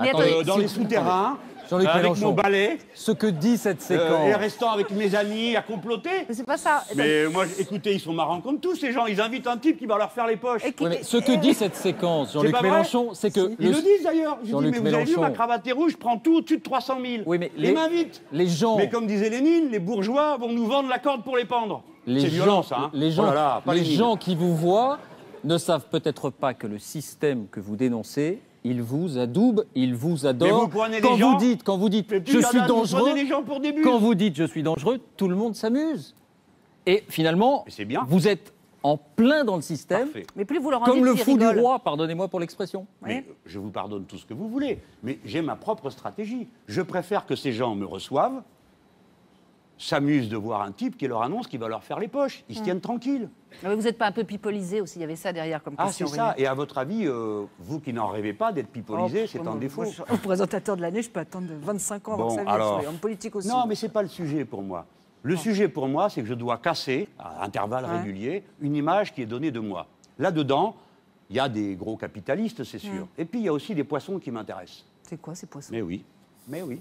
B: euh, dans les souterrains,
A: Jean-Luc
B: euh, avec
A: Mélenchon.
B: mon balai,
A: Ce que dit cette
B: euh, et
A: séquence.
B: restant avec mes amis à comploter.
C: Mais c'est pas ça.
B: Mais moi, écoutez, ils sont marrants comme tous ces gens. Ils invitent un type qui va leur faire les poches.
C: Et qui-
A: Oui, mais ce que dit cette séquence, Jean-Luc Mélenchon, c'est que
B: Ils le disent d'ailleurs. Je dis,
A: Jean-Luc
B: mais vous avez vu,
A: Mélenchon.
B: ma cravate est rouge, je prends tout au-dessus de 300 000.
A: Oui, mais
B: Ils
A: les-
B: m'invitent.
A: les gens,
B: Mais comme disait Lénine, les bourgeois vont nous vendre la corde pour les pendre.
A: Les
B: C'est
A: gens,
B: violent, ça. hein.
A: les
B: Oh
A: gens,
B: là là, pas
A: les gens qui vous voient ne savent peut-être pas que le système que vous dénoncez, il vous adoube, il vous adore.
B: Mais vous prenez
A: quand
B: les gens-
A: vous dites, quand vous dites, je suis
B: vous
A: dangereux,
B: prenez les gens pour
A: quand vous dites je suis dangereux, tout le monde s'amuse. Et finalement,
B: bien.
A: vous êtes en plein dans le système,
B: Parfait.
C: Mais plus vous leur
A: comme
C: dites,
A: le fou du roi, pardonnez-moi pour l'expression.
B: Mais euh, je vous pardonne tout ce que vous voulez. Mais j'ai ma propre stratégie. Je préfère que ces gens me reçoivent, s'amusent de voir un type qui leur annonce qu'il va leur faire les poches. Ils se tiennent tranquilles.
C: Ah, mais Vous n'êtes pas un peu pipolisé aussi Il y avait ça derrière comme
B: Ah,
C: question.
B: c'est ça. Et à votre avis, euh, vous qui n'en rêvez pas d'être pipolisé,
C: Oh,
B: c'est un défaut.
C: moi, je- Au présentateur de l'année, je peux attendre 25 ans avant
B: Bon,
C: que ça vienne.
B: alors-
C: suis homme politique aussi.
B: Non, mais ce n'est pas le sujet pour moi. Le sujet pour moi, c'est que je dois casser, à intervalles
C: Ouais.
B: réguliers, une image qui est donnée de moi. Là-dedans, il y a des gros capitalistes, c'est sûr.
C: Mm.
B: Et puis, il y a aussi des poissons qui m'intéressent.
C: C'est quoi ces poissons?
B: Mais oui, mais oui.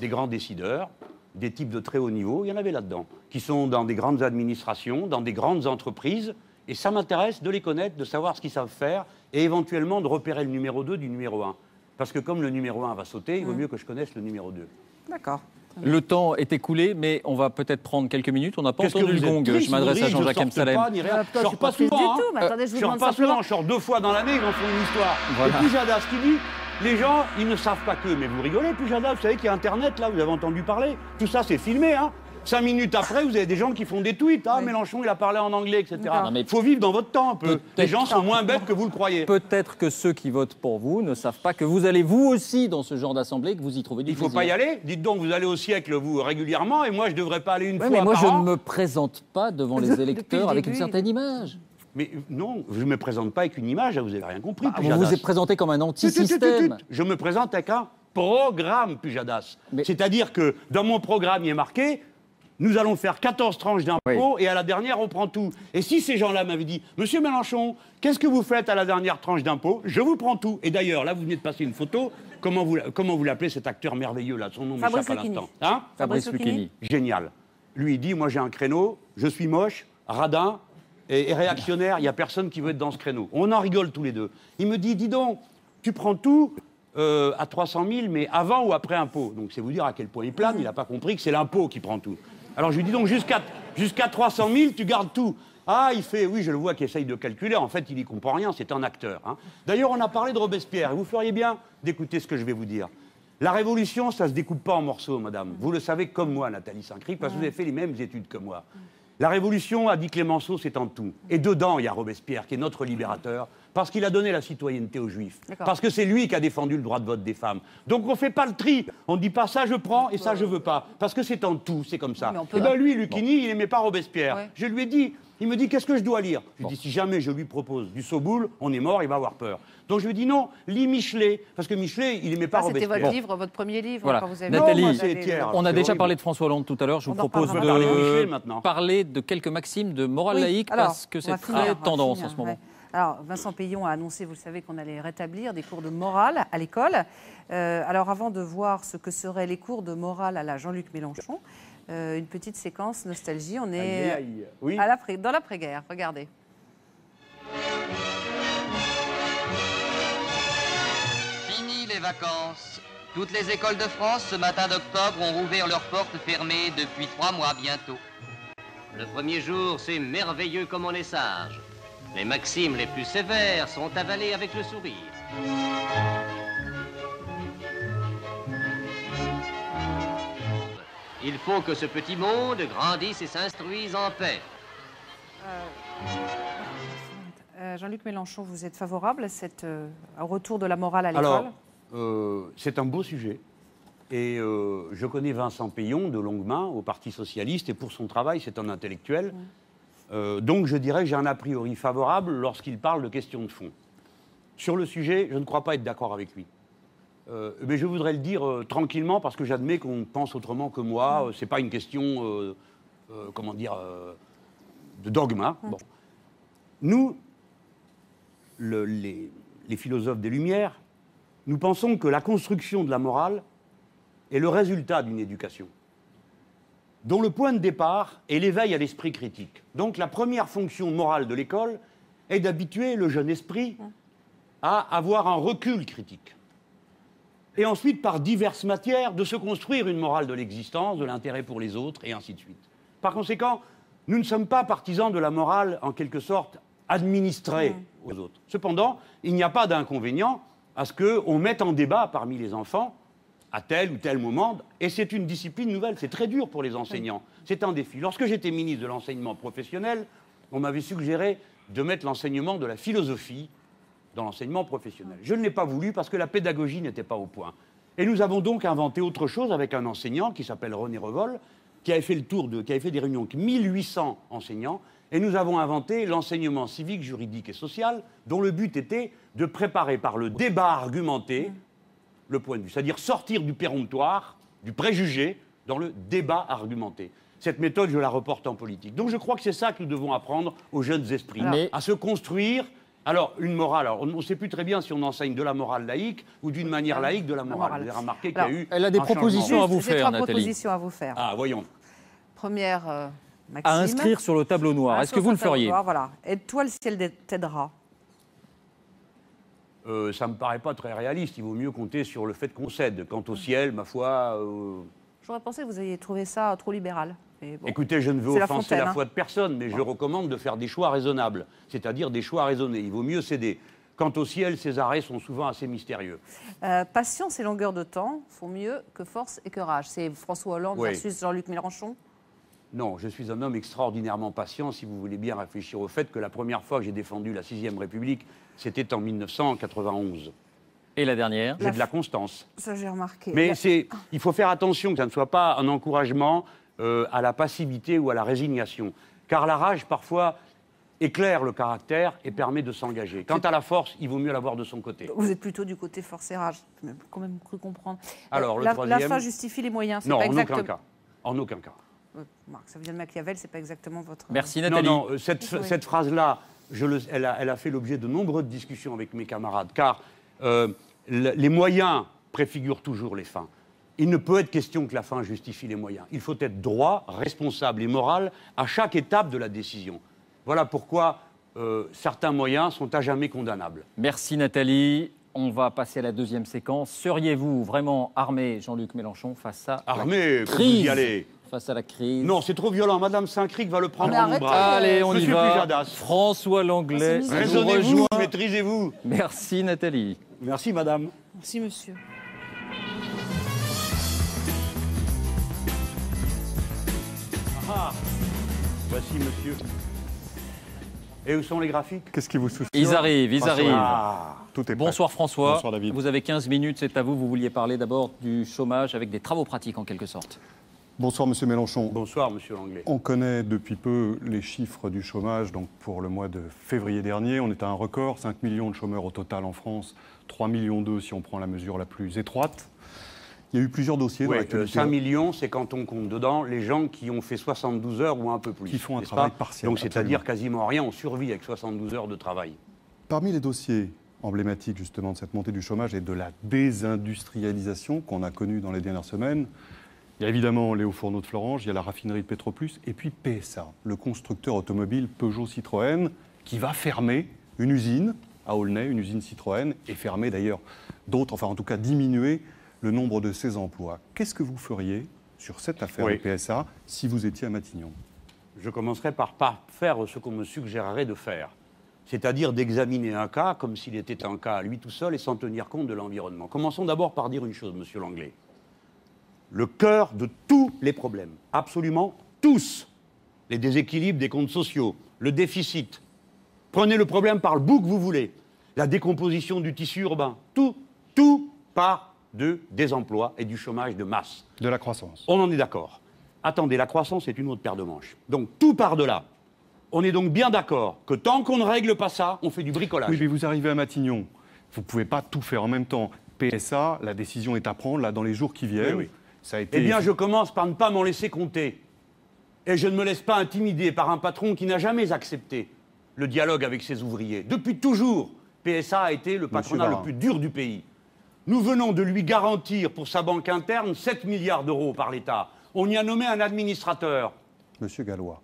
B: Des grands décideurs, des types de très haut niveau, il y en avait là-dedans, qui sont dans des grandes administrations, dans des grandes entreprises. Et ça m'intéresse de les connaître, de savoir ce qu'ils savent faire, et éventuellement de repérer le numéro 2 du numéro 1. Parce que comme le numéro 1 va sauter, il vaut mieux que je connaisse le numéro 2.
C: D'accord.
A: Le temps est écoulé, mais on va peut-être prendre quelques minutes. On n'a pas entendu le gong.
B: triste,
A: Je m'adresse à Jean-Jacques Amsalem.
B: pas, ni rien.
C: Ah,
B: Je
C: toi, je
B: sors pas souvent.
C: du tout,
B: hein.
C: mais attendez, je vous
B: Je sors pas souvent, je sors deux fois dans l'année, ils en font une histoire.
A: Voilà.
B: Et Pujadas qui dit, les gens, ils ne savent pas que, mais vous rigolez, Pujadas, vous savez qu'il y a Internet, là, vous avez entendu parler. Tout ça, c'est filmé, hein. cinq minutes après, vous avez des gens qui font des tweets. Ah,
C: Oui.
B: Mélenchon, il a parlé en anglais, etc.
A: Non, mais-
B: Il faut vivre dans votre temps un peu. Les gens sont moins bêtes que vous le croyez.
A: Peut-être que ceux qui votent pour vous ne savent pas que vous allez vous aussi dans ce genre d'assemblée, que vous y trouvez du
B: Il faut
A: plaisir.
B: pas y aller. Dites donc, vous allez au siècle, vous, régulièrement, et moi, je devrais pas aller une
A: Oui,
B: fois
A: mais moi,
B: par
A: je
B: an.
A: ne me présente pas devant <laughs> les
C: le
A: électeurs avec une certaine image.
B: Mais non, je ne me présente pas avec une image, vous avez rien compris.
A: Ah, vous vous êtes présenté comme un anti-système.
B: Je me présente avec un programme, Pujadas.
A: Mais-
B: C'est-à-dire que dans mon programme, il est marqué nous allons faire 14 tranches d'impôts et à la dernière, on prend tout. Et si ces gens-là m'avaient dit Monsieur Mélenchon, qu'est-ce que vous faites à la dernière tranche d'impôts? Je vous prends tout. Et d'ailleurs, là, vous venez de passer une photo. Comment vous, comment vous l'appelez, cet acteur merveilleux, là Son nom
C: Fabrice
B: m'échappe à l'instant. Hein?
A: Fabrice
C: Fabrice
A: Lucchini.
B: Génial. Lui, il dit Moi, j'ai un créneau, je suis moche, radin et, réactionnaire, il n'y a personne qui veut être dans ce créneau. On en rigole tous les deux. Il me dit Dis donc, tu prends tout euh, à 300 000, mais avant ou après impôt? Donc, c'est vous dire à quel point il plane, il n'a pas compris que c'est l'impôt qui prend tout. Alors, je lui dis donc Jusqu'à jusqu'à 300 000, tu gardes tout. Ah, il fait, oui, je le vois qui essaye de calculer. En fait, il n'y comprend rien, c'est un acteur. hein. D'ailleurs, on a parlé de Robespierre. et Vous feriez bien d'écouter ce que je vais vous dire. La révolution, ça se découpe pas en morceaux, madame. Vous le savez comme moi, Nathalie Saint-Cric, parce que vous avez fait les mêmes études que moi. La révolution, a dit Clémenceau, c'est en tout. Et dedans, il y a Robespierre, qui est notre libérateur, parce qu'il a donné la citoyenneté aux Juifs. Parce que c'est lui qui a défendu le droit de vote des femmes. Donc on ne fait pas le tri. On ne dit pas ça je prends et ça je veux pas. Parce que c'est en tout, c'est comme ça.
C: Peut-
B: Et ben lui, Lucchini, il n'aimait pas Robespierre.
C: Ouais.
B: Je lui ai dit, il me dit qu'est-ce que je dois lire? Je lui ai dit si jamais je lui propose du Soboul, on est mort, il va avoir peur. Donc je lui ai dit non, lis Michelet, parce que Michelet, il n'aimait pas
C: Ah, C'était votre livre, votre premier livre.
A: Voilà.
C: quand vous avez
A: Nathalie,
B: Non.
A: On a déjà
B: horrible.
A: parlé de François Hollande tout à l'heure. Je vous
C: On
A: propose
B: de
A: de
B: Michelet, maintenant.
A: parler de quelques maximes de morale
C: Oui,
A: laïque
C: alors,
A: parce que c'est très
C: finir,
A: tendance
C: finir,
A: en ce moment.
C: ouais. Alors, Vincent Payon a annoncé, vous le savez, qu'on allait rétablir des cours de morale à l'école. Euh, alors, avant de voir ce que seraient les cours de morale à la Jean-Luc Mélenchon, euh, une petite séquence nostalgie. On est
B: Aïe, aïe. Oui.
C: à dans l'après-guerre. Regardez.
H: Vacances. Toutes les écoles de France ce matin d'octobre ont rouvert leurs portes fermées depuis trois mois bientôt. Le premier jour, c'est merveilleux comme on est sage. Les maximes les plus sévères sont avalées avec le sourire. Il faut que ce petit monde grandisse et s'instruise en paix.
C: Euh, Jean-Luc Mélenchon, vous êtes favorable à cette, euh, au retour de la morale à l'école
B: Alors, euh, c'est un beau sujet. Et euh, je connais Vincent Payon de longue main au Parti Socialiste, et pour son travail, c'est un intellectuel. Euh, donc je dirais que j'ai un a priori favorable lorsqu'il parle de questions de fond. Sur le sujet, je ne crois pas être d'accord avec lui. Euh, mais je voudrais le dire euh, tranquillement parce que j'admets qu'on pense autrement que moi. Ce n'est pas une question, euh, euh, comment dire, euh, de dogma. Bon. Nous, le- les, les philosophes des Lumières, nous pensons que la construction de la morale est le résultat d'une éducation dont le point de départ est l'éveil à l'esprit critique. Donc la première fonction morale de l'école est d'habituer le jeune esprit à avoir un recul critique. Et ensuite, par diverses matières, de se construire une morale de l'existence, de l'intérêt pour les autres, et ainsi de suite. Par conséquent, nous ne sommes pas partisans de la morale, en quelque sorte, administrée aux autres. Cependant, il n'y a pas d'inconvénient à ce qu'on mette en débat parmi les enfants à tel ou tel moment, et c'est une discipline nouvelle, c'est très dur pour les enseignants, c'est un défi. Lorsque j'étais ministre de l'enseignement professionnel, on m'avait suggéré de mettre l'enseignement de la philosophie dans l'enseignement professionnel. Je ne l'ai pas voulu parce que la pédagogie n'était pas au point. Et nous avons donc inventé autre chose avec un enseignant qui s'appelle René Revol, qui avait fait le tour de, qui avait fait des réunions avec 1800 enseignants, et nous avons inventé l'enseignement civique, juridique et social, dont le but était de préparer par le débat argumenté le point de vue, c'est-à-dire sortir du péremptoire, du préjugé, dans le débat argumenté. Cette méthode, je la reporte en politique. Donc je crois que c'est ça que nous devons apprendre aux jeunes esprits,
A: Mais-
B: à se construire. Alors, une morale, alors, on ne sait plus très bien si on enseigne de la morale laïque ou d'une manière laïque de la morale.
C: morale.
B: Vous avez remarqué qu'il y a eu.
A: elle a des
B: un changement.
A: propositions à vous
C: J'ai
A: faire,
C: trois
A: Nathalie.
C: propositions à vous faire.
B: Ah, voyons.
C: Première euh, maxime.
A: À inscrire sur le tableau noir. Est-ce que vous le
C: le tableau
A: feriez?
C: noir, Voilà. Aide-toi, le ciel t'aidera?
B: Euh, ça ne me paraît pas très réaliste. Il vaut mieux compter sur le fait qu'on cède. Quant au ciel, ma foi. euh,
C: J'aurais pensé que vous ayez trouvé ça trop libéral. Bon.
B: Écoutez, je ne veux
C: la
B: offenser
C: Fontaine,
B: la,
C: hein.
B: foi de personne, mais je recommande de faire des choix raisonnables, c'est-à-dire des choix raisonnés. Il vaut mieux céder. Quant au ciel, ces arrêts sont souvent assez mystérieux.
C: Euh, patience et longueur de temps font mieux que force et que rage. C'est François Hollande
B: Oui.
C: versus Jean-Luc Mélenchon.
B: Non, je suis un homme extraordinairement patient, si vous voulez bien réfléchir au fait que la première fois que j'ai défendu la Sixième République, c'était en 1991.
A: Et la dernière
B: J'ai de la constance.
C: Ça, j'ai remarqué.
B: Mais c'est, il faut faire attention que ça ne soit pas un encouragement euh, à la passivité ou à la résignation. Car la rage, parfois, éclaire le caractère et permet de s'engager. Quant à la force, il vaut mieux l'avoir de son côté.
C: Vous êtes plutôt du côté force et rage. Quand même cru comprendre.
B: Alors, le
C: la,
B: troisième-
C: la fin justifie les moyens. c'est
B: Non,
C: pas
B: en
C: exactement...
B: aucun cas. En aucun cas.
C: Euh, Marc, ça vient de Machiavel, c'est pas exactement votre.
A: Merci
B: Non,
A: Nathalie.
B: non, euh, cette,
C: Oui.
B: cette phrase-là, elle, a, elle a fait l'objet de nombreuses discussions avec mes camarades, car euh, le- les moyens préfigurent toujours les fins. Il ne peut être question que la fin justifie les moyens. Il faut être droit, responsable et moral à chaque étape de la décision. Voilà pourquoi euh, certains moyens sont à jamais condamnables.
A: Merci Nathalie. On va passer à la deuxième séquence. Seriez-vous vraiment armé, Jean-Luc Mélenchon, face à
B: Armé,
A: la crise
B: vous y allez?
A: Face à la crise.
B: Non, c'est trop violent. Madame Saint-Cric va le prendre en bras.
A: Allez, on y va.
B: Pujadas.
A: François Langlais
C: Ah,
B: Raisonnez-vous, maîtrisez-vous.
A: Merci Nathalie.
B: Merci, madame.
C: Merci, monsieur.
B: Ah, voici, monsieur. Et où sont les graphiques
I: Qu'est-ce qui vous soucie?
A: Ils arrivent, ils
I: François,
A: arrivent.
B: Ah,
I: Tout est prêt.
A: Bonsoir François.
I: Bonsoir, David.
A: Vous avez 15 minutes, c'est à vous. Vous vouliez parler d'abord du chômage avec des travaux pratiques en quelque sorte.
I: Bonsoir, Monsieur Mélenchon.
B: Bonsoir, monsieur Langlais.
I: On connaît depuis peu les chiffres du chômage. Donc pour le mois de février dernier, on est à un record 5 millions de chômeurs au total en France, 3 millions d'eux si on prend la mesure la plus étroite. Il y a eu plusieurs dossiers dans
B: Ouais, euh,
I: l'actualité.
B: 5 millions, c'est quand on compte dedans les gens qui ont fait 72 heures ou un peu plus.
I: Qui font un travail partiel,
B: Donc c'est-à-dire quasiment rien, on survit avec 72 heures de travail.
I: Parmi les dossiers emblématiques justement de cette montée du chômage et de la désindustrialisation qu'on a connue dans les dernières semaines, il y a évidemment les hauts fourneaux de Florange, il y a la raffinerie de Petroplus et puis PSA, le constructeur automobile Peugeot-Citroën, qui va fermer une usine à Aulnay, une usine Citroën, et fermer d'ailleurs d'autres, enfin en tout cas diminuer le nombre de ses emplois. Qu'est-ce que vous feriez sur cette affaire
B: Oui.
I: de PSA si vous étiez à Matignon?
B: Je commencerai par pas faire ce qu'on me suggérerait de faire. C'est-à-dire d'examiner un cas comme s'il était un cas à lui tout seul et sans tenir compte de l'environnement. Commençons d'abord par dire une chose, monsieur Langlais. Le cœur de tous les problèmes, absolument tous, les déséquilibres des comptes sociaux, le déficit, prenez le problème par le bout que vous voulez, la décomposition du tissu urbain, tout, tout part de des emplois et du chômage de masse.
I: De la croissance.
B: On en est d'accord. Attendez, la croissance est une autre paire de manches. Donc tout part de là. On est donc bien d'accord que tant qu'on ne règle pas ça, on fait du bricolage.
I: Oui, mais vous arrivez à Matignon. Vous ne pouvez pas tout faire en même temps. PSA, la décision est à prendre là dans les jours qui viennent.
B: Oui, oui.
I: Ça a été.
B: Eh bien, je commence par ne pas m'en laisser compter. Et je ne me laisse pas intimider par un patron qui n'a jamais accepté le dialogue avec ses ouvriers. Depuis toujours, PSA a été le patronat le plus dur du pays. Nous venons de lui garantir pour sa banque interne 7 milliards d'euros par l'État. On y a nommé un administrateur.
I: Monsieur Gallois.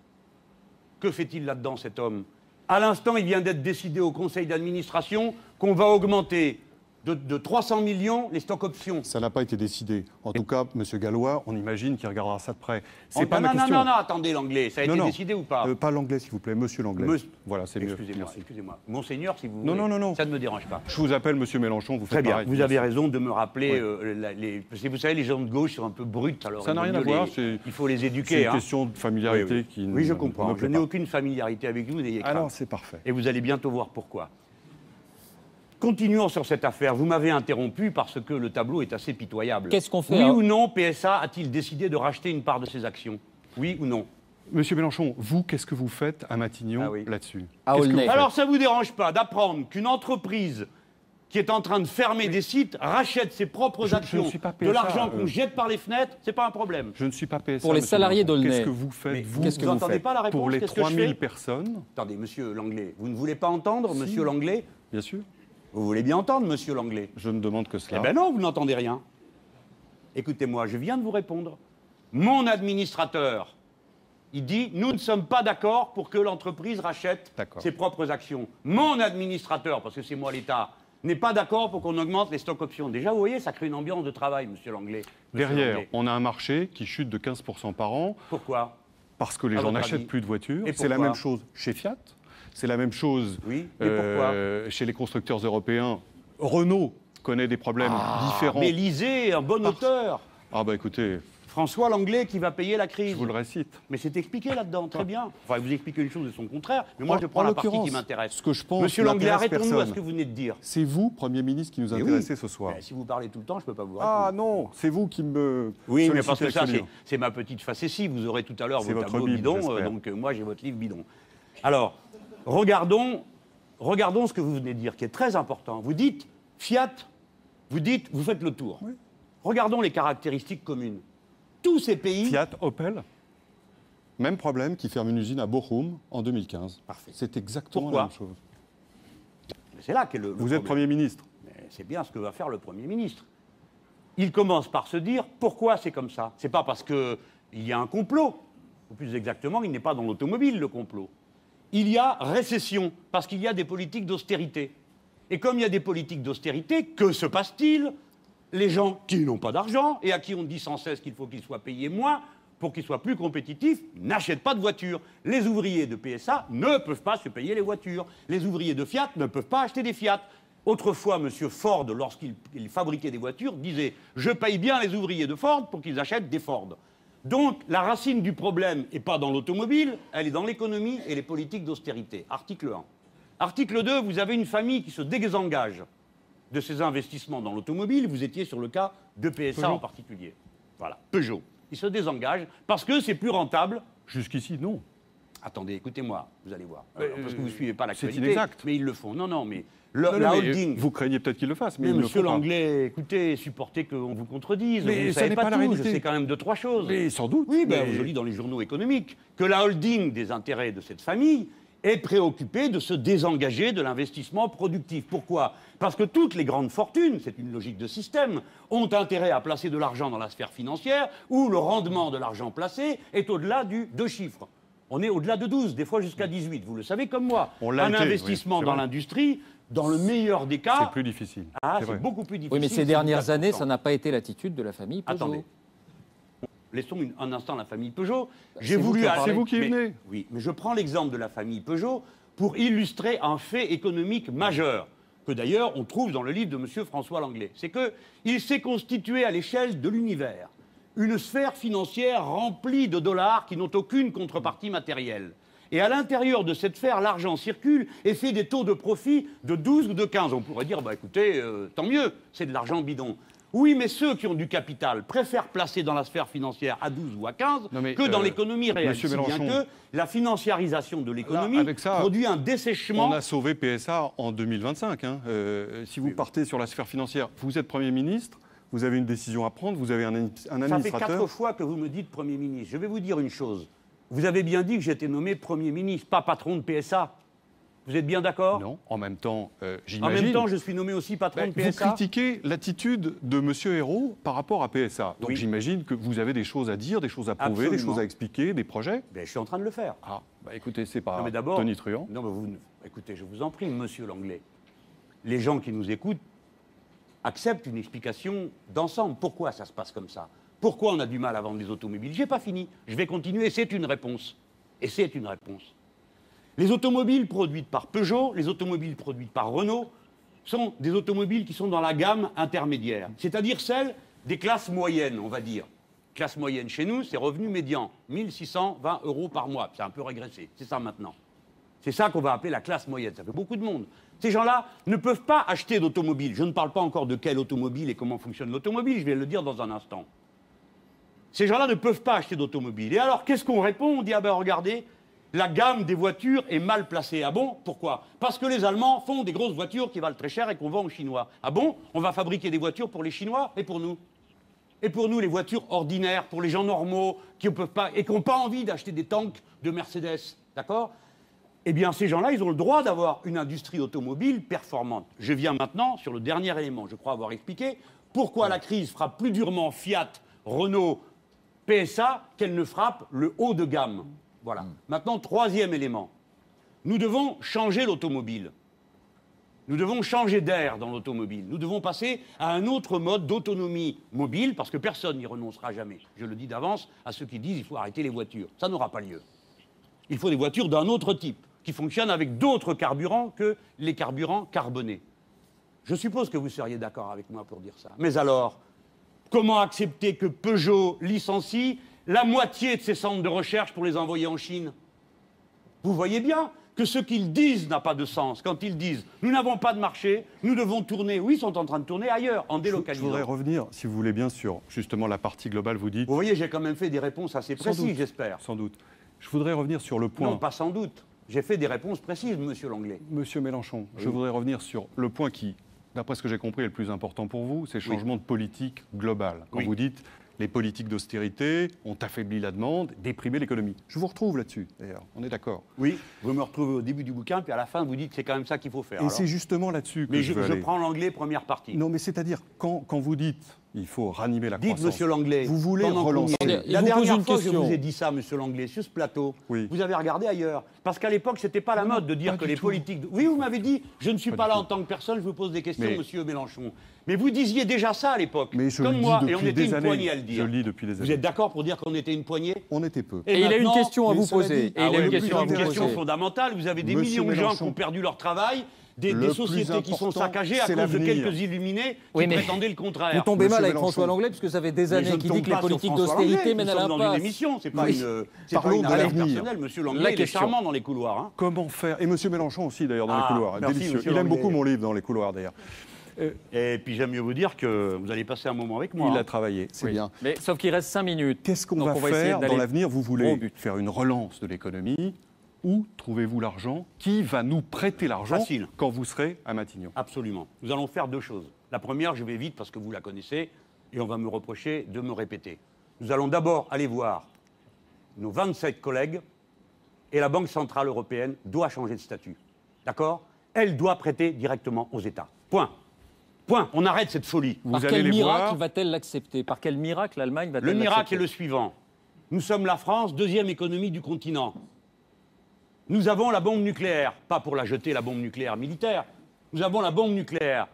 B: Que fait-il là-dedans, cet homme? À l'instant, il vient d'être décidé au conseil d'administration qu'on va augmenter de, de 300 millions les stocks options.
I: Ça n'a pas été décidé. En tout cas, Monsieur Gallois, on imagine qu'il regardera ça de près. C'est
B: Oh,
I: pas
B: non,
I: ma
B: non,
I: question.
B: non, non, attendez l'anglais. Ça a
I: Non,
B: été
I: non.
B: décidé ou pas
I: Euh, pas l'anglais, s'il vous plaît, Monsieur l'anglais. Voilà, c'est mieux.
B: Excusez-moi. Monseigneur, si vous
I: Non,
B: voulez.
I: non, non, non.
B: Ça ne me dérange pas.
I: Je vous appelle Monsieur Mélenchon. Vous
B: Très bien,
I: pareil.
B: vous avez raison de me rappeler.
I: Oui.
B: euh, la- les... Parce que vous savez, les gens de gauche sont un peu bruts. Alors
I: Ça n'a rien à voir,
B: les-
I: c'est-
B: Il faut les
I: C'est
B: éduquer.
I: une
B: hein.
I: question de familiarité
B: oui, oui.
I: qui.
B: Oui, je comprends. Je n'ai aucune familiarité avec vous.
I: Alors, c'est parfait.
B: Et vous allez bientôt voir pourquoi. Continuons sur cette affaire. Vous m'avez interrompu parce que le tableau est assez pitoyable.
A: Qu'est-ce qu'on fait,
B: Oui ou non, PSA a-t-il décidé de racheter une part de ses actions? Oui ou non?
I: Monsieur Mélenchon, vous, qu'est-ce que vous faites à Matignon
B: Ah oui.
I: là-dessus? Vous
B: Alors, ça vous dérange pas d'apprendre qu'une entreprise qui est en train de fermer des sites rachète ses propres
I: Je- je ne
B: actions
I: suis pas
B: de
I: PSA,
B: l'argent qu'on
I: euh.
B: jette par les fenêtres C'est pas un problème.
I: Je ne suis pas PSA.
A: Pour les salariés d'Aulnay.
I: Qu'est-ce que vous faites,
B: Mais
I: vous,
A: qu'est-ce que
B: vous
A: vous
B: entendez
A: faites
B: pas la réponse
I: pour les
B: Qu'est-ce que je
I: 3000
B: fais
I: personnes?
B: Attendez, monsieur Langlais, vous ne voulez pas entendre, monsieur Langlais?
I: Bien sûr.
B: Vous voulez bien entendre, monsieur Langlais?
I: Je ne demande que
B: Eh
I: cela.
B: ben non, vous n'entendez rien. Écoutez-moi, je viens de vous répondre. Mon administrateur, il dit nous ne sommes pas d'accord pour que l'entreprise rachète ses propres actions. Mon administrateur, parce que c'est moi l'État, n'est pas d'accord pour qu'on augmente les stocks options. Déjà, vous voyez, ça crée une ambiance de travail, monsieur Langlais.
I: Derrière, on a un marché qui chute de 15% par an
B: Pourquoi?
I: Parce que les
B: À
I: gens n'achètent plus de voitures.
B: Et
I: C'est la même chose chez Fiat. C'est la même chose
B: Oui,
I: euh, chez les constructeurs européens. Renault connaît des problèmes différents.
B: Mais lisez, un bon auteur.
I: Ah bah écoutez,
B: François Langlais qui va payer la crise.
I: Je vous le récite.
B: Mais c'est expliqué là-dedans, très bien. Enfin, vous expliquez une chose de son contraire, mais moi
I: En-
B: je prends
I: en
B: la partie qui m'intéresse.
I: ce que je pense
B: Monsieur Langlais, arrêtons-nous à ce que vous venez de dire.
I: C'est vous, Premier ministre, qui nous
B: oui.
I: intéressez ce soir.
B: Ben, si vous parlez tout le temps, je ne peux pas vous répondre.
I: Ah non, c'est vous qui me.
B: Oui, mais parce que ça, c'est, ma petite facétie. Vous aurez tout à l'heure vos
I: votre
B: tableaux
I: j'espère.
B: euh, donc euh, moi j'ai votre livre bidon. Alors, regardons, regardons ce que vous venez de dire, qui est très important. Vous dites Fiat, vous dites, vous faites le tour. Regardons les caractéristiques communes. Tous ces pays.
I: Fiat, Opel, même problème qui ferme une usine à Bochum en 2015.
B: Parfait.
I: C'est exactement
B: Pourquoi
I: la même chose.
B: C'est là qu'est le. le
I: Vous êtes. Premier ministre.
B: Mais c'est bien ce que va faire le Premier ministre. Il commence par se dire pourquoi c'est comme ça? C'est pas parce qu'il y a un complot. Ou plus exactement, il n'est pas dans l'automobile, le complot. Il y a récession, parce qu'il y a des politiques d'austérité. Et comme il y a des politiques d'austérité, que se passe-t-il? Les gens qui n'ont pas d'argent et à qui on dit sans cesse qu'il faut qu'ils soient payés moins pour qu'ils soient plus compétitifs, n'achètent pas de voitures. Les ouvriers de PSA ne peuvent pas se payer les voitures. Les ouvriers de Fiat ne peuvent pas acheter des Fiat. Autrefois, M. Ford, lorsqu'il il fabriquait des voitures, disait Je paye bien les ouvriers de Ford pour qu'ils achètent des Ford. Donc, la racine du problème n'est pas dans l'automobile, elle est dans l'économie et les politiques d'austérité. Article 1. Article 2, vous avez une famille qui se désengage de ses investissements dans l'automobile. Vous étiez sur le cas de PSA
I: Peugeot.
B: en particulier. Voilà, Peugeot. Il se désengage parce que c'est plus rentable.
I: Jusqu'ici, non.
B: Attendez, écoutez-moi, vous allez voir. Euh, parce que vous ne suivez pas
I: c'est
B: l'actualité.
I: inexact.
B: Mais ils le font. Non, non, mais le-
I: Non, non,
B: la holding.
I: Vous craignez peut-être qu'il le fasse, mais,
B: Mais monsieur. Langlais, écoutez, supportez qu'on vous contredise.
I: Mais
B: vous ne
I: ça
B: savez
I: n'est
B: pas,
I: pas la
B: tout.
I: réalité.
B: Je sais quand même deux, trois choses.
I: Mais sans doute.
B: Oui, ben,
I: mais-
B: je lis dans les journaux économiques que la holding des intérêts de cette famille est préoccupée de se désengager de l'investissement productif. Pourquoi? Parce que toutes les grandes fortunes, c'est une logique de système, ont intérêt à placer de l'argent dans la sphère financière où le rendement de l'argent placé est au-delà du deux chiffres. On est au-delà de 12, des fois jusqu'à 18, vous le savez comme moi.
I: On l'a
B: Un
I: été,
B: investissement
I: oui,
B: dans l'industrie, dans le meilleur des cas,
I: C'est plus difficile.
B: ah,
I: c'est
B: beaucoup plus difficile.
A: Oui, mais ces dernières
B: 4%.
A: années, ça n'a pas été l'attitude de la famille Peugeot.
B: Attendez. Laissons une- un instant la famille Peugeot. J'ai
A: C'est vous
B: voulu
A: qui.
I: C'est vous
B: mais-
I: venez.
B: Oui, mais je prends l'exemple de la famille Peugeot pour illustrer un fait économique majeur que d'ailleurs on trouve dans le livre de M. François Langlais. C'est qu'il s'est constitué à l'échelle de l'univers une sphère financière remplie de dollars qui n'ont aucune contrepartie matérielle. Et à l'intérieur de cette sphère, l'argent circule et fait des taux de profit de 12 ou de 15. On pourrait dire, bah écoutez, euh, tant mieux, c'est de l'argent bidon. Oui, mais ceux qui ont du capital préfèrent placer dans la sphère financière à 12 ou à 15
I: Non, mais,
B: que dans
I: euh,
B: l'économie réelle.
I: Monsieur
B: si bien que la financiarisation de l'économie produit un dessèchement.
I: On a sauvé PSA en 2025. hein. Euh, si vous partez sur la sphère financière, vous êtes Premier ministre, vous avez une décision à prendre, vous avez un, un
B: Ça fait quatre
I: administrateur.
B: fois que vous me dites Premier ministre. Je vais vous dire une chose. Vous avez bien dit que j'étais nommé Premier ministre, pas patron de PSA. Vous êtes bien d'accord?
I: Non, en même temps, euh,
B: En
I: j'imagine.
B: même temps, je suis nommé aussi patron
I: Ben,
B: de
I: vous
B: PSA.
I: critiquez l'attitude de M. Hérault par rapport à PSA. Donc
B: Oui.
I: j'imagine que vous avez des choses à dire, des choses à prouver, des choses à expliquer, des projets.
B: Ben, je suis en train de le faire.
I: Ah, bah écoutez, c'est pas
B: Non, mais
I: Tony Truant.
B: Non, mais vous, écoutez, je vous en prie, monsieur Langlais. Les gens qui nous écoutent acceptent une explication d'ensemble. Pourquoi ça se passe comme ça? Pourquoi on a du mal à vendre des automobiles? J'ai pas fini. Je vais continuer c'est une réponse. Et c'est une réponse. Les automobiles produites par Peugeot, les automobiles produites par Renault, sont des automobiles qui sont dans la gamme intermédiaire, c'est-à-dire celles des classes moyennes, on va dire. Classe moyenne chez nous, c'est revenu médian, 1620 euros par mois. C'est un peu régressé, c'est ça maintenant. C'est ça qu'on va appeler la classe moyenne. Ça fait beaucoup de monde. Ces gens-là ne peuvent pas acheter d'automobile. Je ne parle pas encore de quelle automobile et comment fonctionne l'automobile, je vais le dire dans un instant. Ces gens-là ne peuvent pas acheter d'automobile. Et alors, qu'est-ce qu'on répond? On dit, ah ben regardez, la gamme des voitures est mal placée. Ah bon? Pourquoi? Parce que les Allemands font des grosses voitures qui valent très cher et qu'on vend aux Chinois. Ah bon? On va fabriquer des voitures pour les Chinois et pour nous et pour nous, les voitures ordinaires, pour les gens normaux, qui peuvent pas, et qui n'ont pas envie d'acheter des tanks de Mercedes, d'accord? Eh bien, ces gens-là, ils ont le droit d'avoir une industrie automobile performante. Je viens maintenant sur le dernier élément. Je crois avoir expliqué pourquoi la crise frappe plus durement Fiat, Renault, PSA qu'elle ne frappe le haut de gamme. Voilà. Maintenant, troisième élément. Nous devons changer l'automobile. Nous devons changer d'air dans l'automobile. Nous devons passer à un autre mode d'autonomie mobile, parce que personne n'y renoncera jamais. Je le dis d'avance à ceux qui disent qu'il faut arrêter les voitures. Ça n'aura pas lieu. Il faut des voitures d'un autre type, qui fonctionnent avec d'autres carburants que les carburants carbonés. Je suppose que vous seriez d'accord avec moi pour dire ça. Mais alors, Comment accepter que Peugeot licencie la moitié de ses centres de recherche pour les envoyer en Chine? Vous voyez bien que ce qu'ils disent n'a pas de sens. Quand ils disent nous n'avons pas de marché, nous devons tourner, oui, ils sont en train de tourner ailleurs, en
I: Je
B: délocalisant.
I: voudrais revenir, si vous voulez bien, sur justement la partie globale. Vous dites
B: Vous voyez, j'ai quand même fait des réponses assez précises, j'espère.
I: sans doute. Je voudrais revenir sur le point.
B: Non, pas sans doute. J'ai fait des réponses précises, monsieur Langlais.
I: Monsieur Mélenchon, je voudrais revenir sur le point qui, d'après ce que j'ai compris, est le plus important pour vous, c'est le changement de politique globale. Quand
B: Oui.
I: vous dites les politiques d'austérité ont affaibli la demande, déprimé l'économie. Je vous retrouve là-dessus, d'ailleurs. On est d'accord.
B: Oui, vous me retrouvez au début du bouquin, puis à la fin, vous dites que c'est quand même ça qu'il faut faire.
I: Et c'est justement là-dessus que
B: Mais
I: je
B: je,
I: veux
B: je
I: aller.
B: prends l'anglais, première partie.
I: Non, mais c'est-à-dire, quand, quand vous dites il faut ranimer la
B: Dites,
I: croissance,
B: monsieur Langlais,
I: vous voulez relancer.
A: Attendez,
B: La
A: vous
B: dernière
A: une
B: fois que je
A: question.
B: vous ai dit ça, monsieur Langlais, sur ce plateau,
I: Oui.
B: vous avez regardé ailleurs. Parce qu'à l'époque, c'était pas la mode de dire
I: pas
B: que les
I: tout.
B: politiques. Oui, vous m'avez dit, je ne suis
I: Pas
B: là
I: tout.
B: en tant que personne, je vous pose des questions,
I: Mais-
B: monsieur Mélenchon. Mais vous disiez déjà ça à l'époque,
I: Mais je
B: comme moi, et on était une
I: années.
B: poignée à le dire.
I: Je le dis depuis des
B: Vous
I: années.
B: êtes d'accord pour dire qu'on était une poignée?
I: On était peu.
A: Et, il a une
B: maintenant-
A: question à vous poser.
I: dit-
A: Et
B: Ah
A: il a une question vous
B: une fondamentale. Vous avez des millions de gens qui ont perdu leur travail, des, sociétés qui sont saccagées à cause de quelques illuminés qui
A: Oui, mais
B: prétendaient le contraire.
A: Vous tombez
I: Monsieur
A: mal avec
I: Mélenchon.
A: François Langlais, parce que ça fait des années qu'il dit que les
B: pas
A: politiques d'austérité mènent à
B: sommes dans une
A: l'impasse.
B: émission, c'est pas
A: Oui.
B: une, c'est pas
I: Parlons
B: une
I: de
B: personnelle. Monsieur
A: La
B: Langlais, il est
A: question.
B: charmant dans les couloirs. hein.
I: Comment faire Et Monsieur Mélenchon aussi, d'ailleurs, dans
B: Ah,
I: les couloirs.
B: merci,
I: Délicieux.
B: monsieur
I: Il aime
B: Langlais.
I: beaucoup mon livre dans les couloirs, d'ailleurs.
B: Et puis j'aime mieux vous dire que vous allez passer un moment avec moi.
I: Il
B: hein.
I: a travaillé, c'est
A: Oui.
I: bien.
A: Mais sauf qu'il reste 5 minutes.
I: Qu'est-ce qu'on
A: Donc
I: va,
A: on va essayer
I: faire
A: d'aller
I: dans l'avenir Vous voulez faire une relance de l'économie Où trouvez-vous l'argent? Qui va nous prêter l'argent
B: Facile.
I: quand vous serez à Matignon?
B: Absolument. Nous allons faire deux choses. La première, je vais vite parce que vous la connaissez et on va me reprocher de me répéter. Nous allons d'abord aller voir nos 27 collègues et la Banque Centrale Européenne doit changer de statut. D'accord? Elle doit prêter directement aux États. Point. Point. On arrête cette folie.
I: Vous
A: Par
I: allez
A: quel
I: les
A: miracle va-t-elle l'accepter? Par quel miracle l'Allemagne va-t-elle
B: Le miracle
A: l'accepter?
B: est le suivant. Nous sommes la France, deuxième économie du continent. Nous avons la bombe nucléaire, pas pour la jeter, la bombe nucléaire militaire. Nous avons la bombe nucléaire.